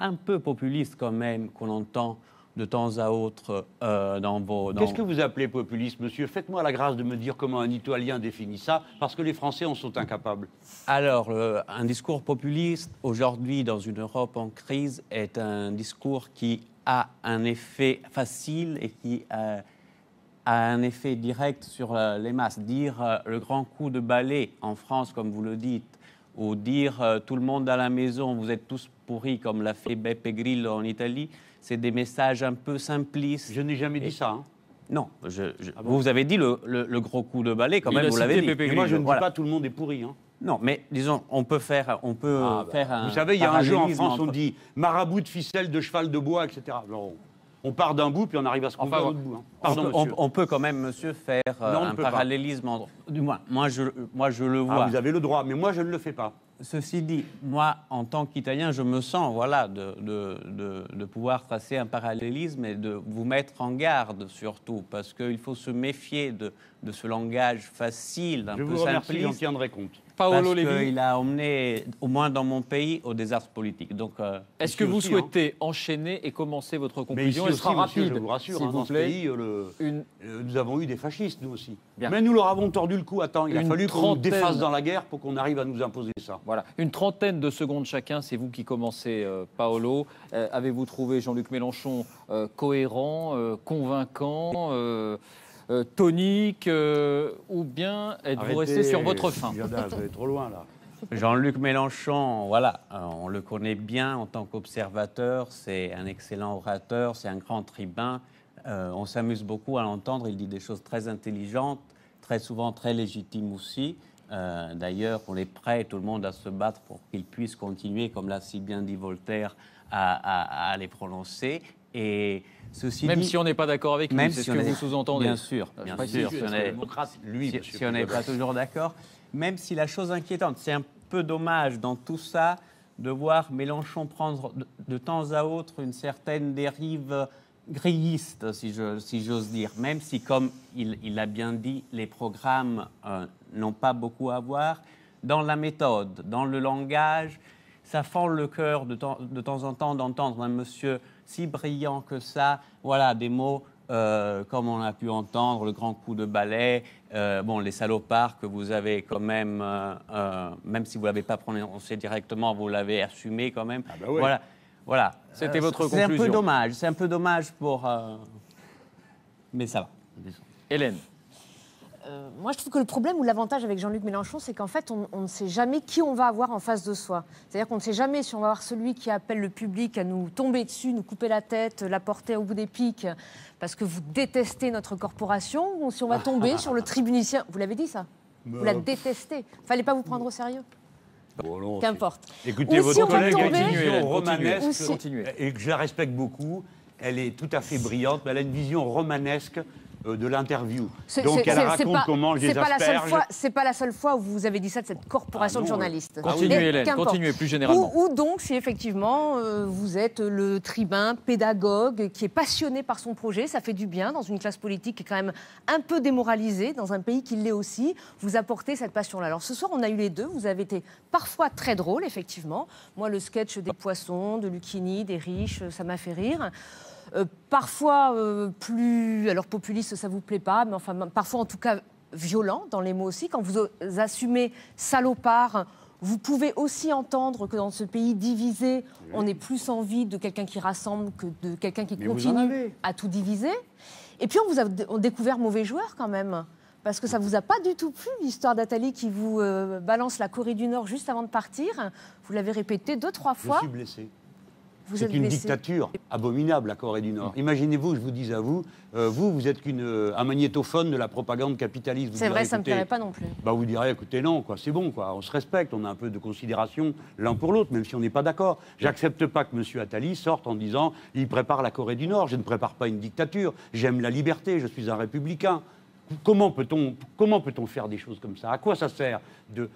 S: un peu populiste quand même qu'on entend de temps à autre euh, dans vos... dans-
B: Qu'est-ce que vous appelez populisme, monsieur? Faites-moi la grâce de me dire comment un Italien définit ça, parce que les Français en sont incapables.
S: Alors, euh, un discours populiste, aujourd'hui, dans une Europe en crise, est un discours qui a un effet facile et qui euh, a un effet direct sur euh, les masses. Dire euh, le grand coup de balai en France, comme vous le dites, ou dire tout le monde à la maison, vous êtes tous pourris, comme l'a fait Beppe Grillo en Italie, c'est des messages un peu simplistes.
B: Je n'ai jamais dit ça. hein.
S: Non, je- je-
B: Ah bon?
S: vous avez dit le, le- le gros coup de balai, quand
B: Il
S: même, vous l'avez dit.
B: Moi, je ne dis pas tout le monde est pourri. hein.
S: Non, mais disons, on peut faire, on peut
B: Ah, bah,
S: faire un.
B: Vous savez, il y a un jeu en France, on dit marabout de ficelle, de cheval de bois, etc. Alors, on part d'un bout, puis on arrive à se trouver
S: Enfin,
B: à l'autre bout. hein.
S: on,
B: Pardon,
S: peut, on-
B: monsieur.
S: on peut quand même, monsieur, faire euh,
B: Non,
S: un
B: pas.
S: parallélisme entre. Du moins, moi je, moi, je le
B: Ah,
S: vois.
B: vous avez le droit, mais moi, je ne le fais pas.
S: Ceci dit, moi, en tant qu'Italien, je me sens voilà, de, de, de- de pouvoir tracer un parallélisme et de vous mettre en garde surtout, parce qu'il faut se méfier de, de ce langage facile, un
B: Je
S: peu
B: vous remercie,
S: simpliste.
B: j'en tiendrai compte.
A: Paolo
S: parce qu'il a emmené, au moins dans mon pays, au désastre politique. Donc, euh,
A: Est-ce que vous
S: aussi, hein.
A: souhaitez enchaîner et commencer votre conclusion Elle sera
B: aussi, monsieur,
A: rapide,
B: je vous rassure, hein,
A: vous
B: dans ce pays, euh, le-
A: Une-
B: euh, nous avons eu des fascistes, nous aussi.
A: Bien.
B: Mais nous leur avons tordu le cou. Attends, il a fallu qu'on
A: trentaine.
B: défasse dans la guerre pour qu'on arrive à nous imposer ça.
A: Voilà, une trentaine de secondes chacun, c'est vous qui commencez, euh, Paolo. Euh, Avez-vous trouvé Jean-Luc Mélenchon euh, cohérent, euh, convaincant, euh, tonique, euh, ou bien êtes-vous resté sur votre fin
B: Yada, vous allez trop loin, là.
S: Jean-Luc Mélenchon, voilà, euh, on le connaît bien en tant qu'observateur, c'est un excellent orateur, c'est un grand tribun. Euh, on s'amuse beaucoup à l'entendre, il dit des choses très intelligentes, très souvent très légitimes aussi. Euh, D'ailleurs, on est prêt, tout le monde, à se battre pour qu'il puisse continuer, comme l'a si bien dit Voltaire, à, à- à les prononcer. Et ceci
A: Même
S: dit-
A: si on n'est pas d'accord avec lui,
S: Même
A: c'est
S: si
A: ce que
S: est-
A: vous sous-entendez.
S: Bien sûr, bien sûr. si on est-
B: démocrate, lui,
S: si- on n'est pas toujours d'accord, même si la chose inquiétante, c'est un peu dommage dans tout ça de voir Mélenchon prendre de, de temps à autre une certaine dérive grilliste, si j'ose dire, même si, comme il, il a bien dit, les programmes euh, n'ont pas beaucoup à voir. Dans la méthode, dans le langage, ça fend le cœur de, de temps en temps d'entendre un monsieur si brillant que ça, voilà, des mots euh, comme on a pu entendre, le grand coup de balai, euh, bon, les salopards que vous avez quand même, euh, euh, même si vous ne l'avez pas prononcé directement, vous l'avez assumé quand même.
B: bah ouais.
S: Voilà. Voilà.
A: C'était
S: Euh,
A: votre
S: C'est un peu
A: conclusion.
S: dommage. C'est un peu dommage pour. euh, Mais ça va.
A: Hélène.
F: Euh, moi, je trouve que le problème ou l'avantage avec Jean-Luc Mélenchon, c'est qu'en fait, on, on ne sait jamais qui on va avoir en face de soi. C'est-à-dire qu'on ne sait jamais si on va avoir celui qui appelle le public à nous tomber dessus, nous couper la tête, la porter au bout des pics, parce que vous détestez notre corporation, ou si on va tomber sur le tribunicien. Vous l'avez dit ça Vous la détestez. Fallait pas vous prendre au sérieux.
B: Bon,
F: Qu'importe.
B: Écoutez,
F: Ou si
B: votre
F: on va
B: collègue
F: tomber-
B: romanesque,
F: continuez. Si-
A: Continuez.
B: et que je la respecte beaucoup. Elle est tout à fait brillante, mais elle a une vision romanesque euh, de l'interview.
F: C'est-
B: Donc elle raconte
F: pas-
B: comment je les
F: pas la seule
B: asperge.
F: fois- C'est pas la seule fois où vous avez dit ça de cette corporation
B: Ah
F: de journalistes.
A: Continuez,
F: Mais
A: Hélène, continuez plus généralement.
F: Ou, ou donc, si effectivement euh, vous êtes le tribun pédagogue qui est passionné par son projet, ça fait du bien dans une classe politique qui est quand même un peu démoralisée, dans un pays qui l'est aussi, vous apportez cette passion-là. Alors ce soir, on a eu les deux. Vous avez été parfois très drôle, effectivement. Moi, le sketch des poissons, de Lucchini, des riches, ça m'a fait rire. Euh, parfois euh, plus, alors populiste, ça vous plaît pas, mais enfin parfois en tout cas violent dans les mots aussi. Quand vous assumez salopard, vous pouvez aussi entendre que dans ce pays divisé, on est plus envie de quelqu'un qui rassemble que de quelqu'un qui
B: Mais
F: continue à tout diviser. Et puis on vous a on découvert mauvais joueur quand même. Parce que ça vous a pas du tout plu, l'histoire d'Atali qui vous euh, balance la Corée du Nord juste avant de partir. Vous l'avez répété deux, trois
B: Je
F: fois.
B: suis blessé.
F: Vous
B: C'est une
F: blessé.
B: dictature abominable, la Corée du Nord. Imaginez-vous, je vous dis à vous, euh, vous, vous êtes qu'une, euh, un magnétophone de la propagande capitaliste. Vous
F: C'est
B: direz,
F: vrai, ça me
B: écoutez,
F: plairait pas non plus.
B: Bah, vous direz, écoutez, non, quoi, c'est bon, quoi, on se respecte, on a un peu de considération l'un pour l'autre, même si on n'est pas d'accord. J'accepte pas que M. Attali sorte en disant, il prépare la Corée du Nord. Je ne prépare pas une dictature. J'aime la liberté. Je suis un républicain. Comment peut-on comment peut-on faire des choses comme ça? À quoi ça sert de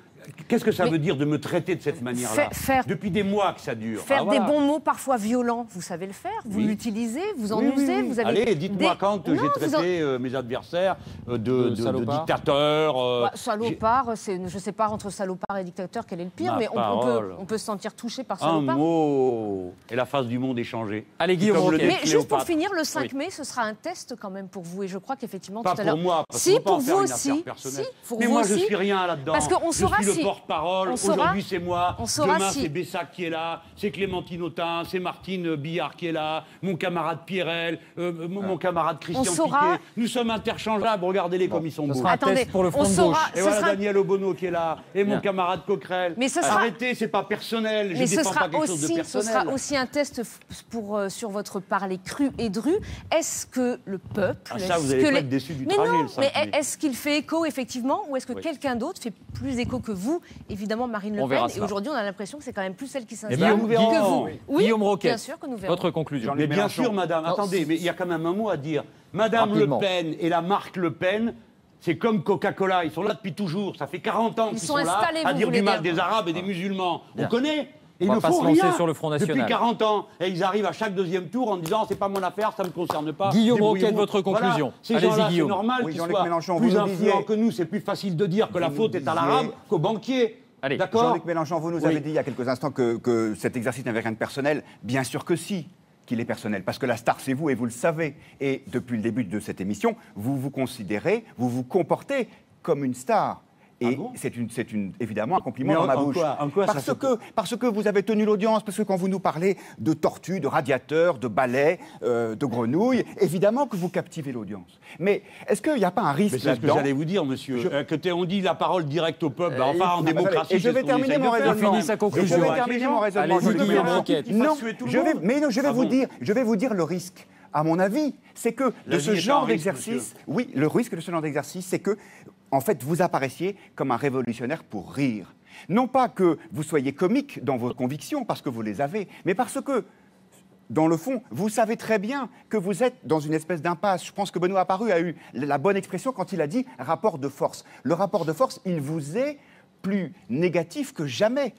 B: Qu'est-ce que ça
F: Mais-
B: veut dire de me traiter de cette manière-là Depuis des mois que ça dure.
F: Faire
B: Ah, voilà.
F: des bons mots parfois violents, vous savez le faire, vous
B: Oui.
F: l'utilisez, vous en
B: Oui,
F: usez,
B: oui.
F: vous avez.
B: Allez, dites-moi
F: des-
B: quand
F: Non,
B: j'ai
F: en-
B: traité euh, mes adversaires euh, de,
A: De
B: de- de
A: salopards.
B: dictateurs. euh,
F: Bah, salopard, je ne sais pas entre salopard et dictateur quel est le pire,
B: Ma
F: mais on, peut, on peut se sentir touché par
B: Un
F: salopard.
B: mot et la face du monde est changée.
A: Allez, Guillaume
B: dit
F: Mais juste pour finir, le 5
A: Oui.
F: mai, ce sera un test quand même pour vous. Et je crois qu'effectivement,
B: Pas
F: tout à l'heure.
B: pour moi, parce
F: si,
B: pas
F: pour vous aussi. Si,
B: Mais moi, je suis rien là-dedans.
F: Parce qu'on saura si-
B: le porte-parole. Aujourd'hui, c'est moi.
F: on saura
B: Demain,
F: si-
B: c'est Bessac qui est là. C'est Clémentine Autain. C'est Martine Billard qui est là. Mon camarade Pierrel. euh, mon, mon camarade Christian
F: On saura-
B: Piquet. Nous sommes interchangeables. Regardez-les comme ils sont beaux.
F: Attendez,
A: test pour le front
F: on saura-.
B: Et voilà
F: sera-
B: Daniel Obono qui est là. Et mon
A: Bien.
B: camarade Coquerel.
F: Mais ce sera-
B: Arrêtez, c'est pas personnel. Je
F: Mais ce
B: défends
F: sera,
B: pas quelque chose de
F: aussi, ce
B: personnel.
F: sera aussi un test pour, euh, sur votre parler cru et dru. Est-ce que le peuple.
B: Ah, ça, vous allez
F: que
B: pas
F: les-
B: être déçus du
F: mais
B: trajet,
F: non,
B: le 5
F: mais
B: mai.
F: est-ce qu'il fait écho, effectivement, ou est-ce que quelqu'un d'autre fait plus écho que vous Évidemment, Marine Le Pen. Et aujourd'hui, on a l'impression que c'est quand même plus celle qui
A: Eh
F: s'installe
A: bien,
F: que vous. Oui,
A: Guillaume Roquet.
F: bien sûr que nous verrons.
A: Votre conclusion.
B: Mais bien sûr, madame. Attendez, mais il y a quand même un mot à dire. Madame
A: Rapidement.
B: Le Pen et la marque Le Pen, c'est comme Coca-Cola. Ils sont là depuis toujours. Ça fait 40 ans
F: Ils
B: qu'ils
F: sont
B: sont, là
F: installés,
B: à
F: vous
B: dire du mal
F: dire.
B: des Arabes et des musulmans.
A: Bien.
B: On connaît. Et
A: On
B: ils
A: va
B: ne
A: pas se lancer
B: rien
A: sur le Front National.
B: Depuis 40 ans. Et ils arrivent à chaque deuxième tour en disant c'est pas mon affaire, ça ne me concerne pas.
A: Guillaume
B: Débrouillez-vous.
A: Roquet, votre
B: Voilà.
A: conclusion.
B: Ces
A: Allez-y,
B: c'est normal
R: Oui,
B: qu'ils
R: Jean-Luc
B: soient
R: Mélenchon,
B: plus
R: vous nous
B: influents
R: disiez-
B: que nous. C'est plus facile de dire que la faute est à l'arabe qu'au banquier.
A: Allez,
B: D'accord
R: Jean-Luc Mélenchon, vous nous
B: Oui.
R: avez dit il y a quelques instants que, que cet exercice n'avait rien de personnel. Bien sûr que si qu'il est personnel, parce que la star, c'est vous et vous le savez. Et depuis le début de cette émission, vous vous considérez, vous vous comportez comme une star. Et c'est une, c'est une, évidemment un compliment
B: Mais
R: dans
B: en-
R: ma
B: en
R: bouche.
B: quoi- en quoi
R: parce, que, parce que vous avez tenu l'audience, parce que quand vous nous parlez de tortues, de radiateurs, de balais, euh, de grenouilles, évidemment que vous captivez l'audience. Mais est-ce qu'il n'y a pas un risque
B: c'est ce que j'allais vous dire, monsieur.
R: Je-
B: Euh, que on dit la parole directe au peuple.
R: Euh,
B: enfin, en
R: non,
B: démocratie,
R: Et je vais terminer mon raisonnement.
A: Sa conclusion.
R: Je vais terminer mon raisonnement. Non, je vais, mais non, je vais
B: Ah
R: vous dire, je vais vous dire le risque. À mon avis, c'est que
B: La
R: de ce genre d'exercice, oui, le risque de ce genre d'exercice, c'est que, en fait, vous apparaissiez comme un révolutionnaire pour rire. Non pas que vous soyez comique dans vos convictions, parce que vous les avez, mais parce que dans le fond, vous savez très bien que vous êtes dans une espèce d'impasse. Je pense que Benoît Apparu a eu la bonne expression quand il a dit rapport de force. Le rapport de force, il vous est plus négatif que jamais.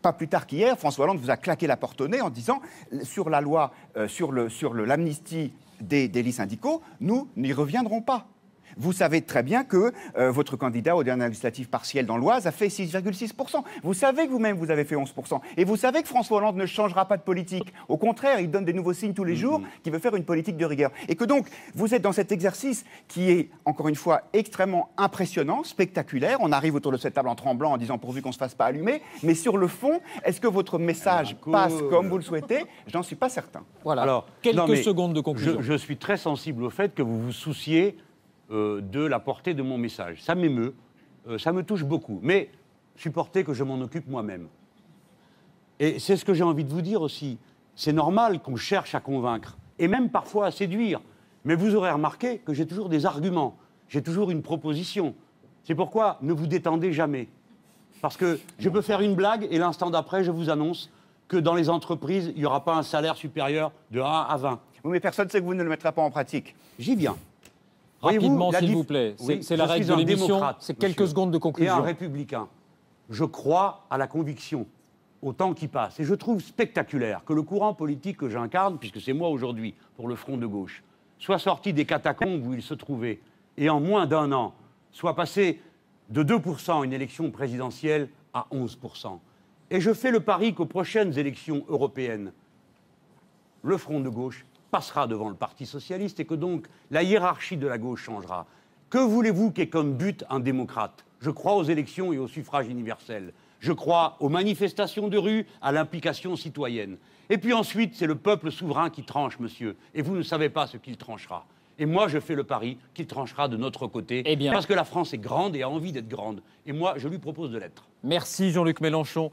R: pas plus tard qu'hier, François Hollande vous a claqué la porte au nez en disant sur la loi, euh, sur l'amnistie des délits syndicaux, nous n'y reviendrons pas. Vous savez très bien que euh, votre candidat au dernier législatif partiel dans l'Oise a fait 6,6%. Vous savez que vous-même, vous avez fait 11%. Et vous savez que François Hollande ne changera pas de politique. Au contraire, il donne des nouveaux signes tous les jours qu'il veut faire une politique de rigueur. Et que donc, vous êtes dans cet exercice qui est, encore une fois, extrêmement impressionnant, spectaculaire. On arrive autour de cette table en tremblant en disant pourvu qu'on ne se fasse pas allumer. Mais sur le fond, est-ce que votre message passe comme vous le souhaitez? J'en suis pas certain.
B: Alors,
A: Quelques
B: non,
A: secondes de conclusion.
B: Je, je suis très sensible au fait que vous vous souciez de la portée de mon message. Ça m'émeut, euh, ça me touche beaucoup. Mais supportez que je m'en occupe moi-même. Et c'est ce que j'ai envie de vous dire aussi. C'est normal qu'on cherche à convaincre, et même parfois à séduire. Mais vous aurez remarqué que j'ai toujours des arguments, j'ai toujours une proposition. C'est pourquoi ne vous détendez jamais. Parce que je peux faire une blague et l'instant d'après, je vous annonce que dans les entreprises, il n'y aura pas un salaire supérieur de 1 à 20.
R: Oui, mais personne ne sait que vous ne le mettrez pas en pratique.
B: J'y viens.
A: Rapidement, s'il vous plaît. C'est-
B: Oui,
A: la règle de
B: un
A: l'émission. C'est quelques
B: monsieur.
A: secondes de conclusion.
B: Et un républicain. Je crois à la conviction au temps qui passe. Et je trouve spectaculaire que le courant politique que j'incarne, puisque c'est moi aujourd'hui pour le front de gauche, soit sorti des catacombes où il se trouvait et en moins d'un an soit passé de 2% une élection présidentielle à 11%. Et je fais le pari qu'aux prochaines élections européennes, le front de gauche passera devant le Parti socialiste et que donc la hiérarchie de la gauche changera. Que voulez-vous qu'ait comme but un démocrate? Je crois aux élections et au suffrage universel. Je crois aux manifestations de rue, à l'implication citoyenne. Et puis ensuite, c'est le peuple souverain qui tranche, monsieur. Et vous ne savez pas ce qu'il tranchera. Et moi, je fais le pari qu'il tranchera de notre côté.
A: Eh bien.
B: Parce que la France est grande et a envie d'être grande. Et moi, je lui propose de l'être.
A: Merci Jean-Luc Mélenchon.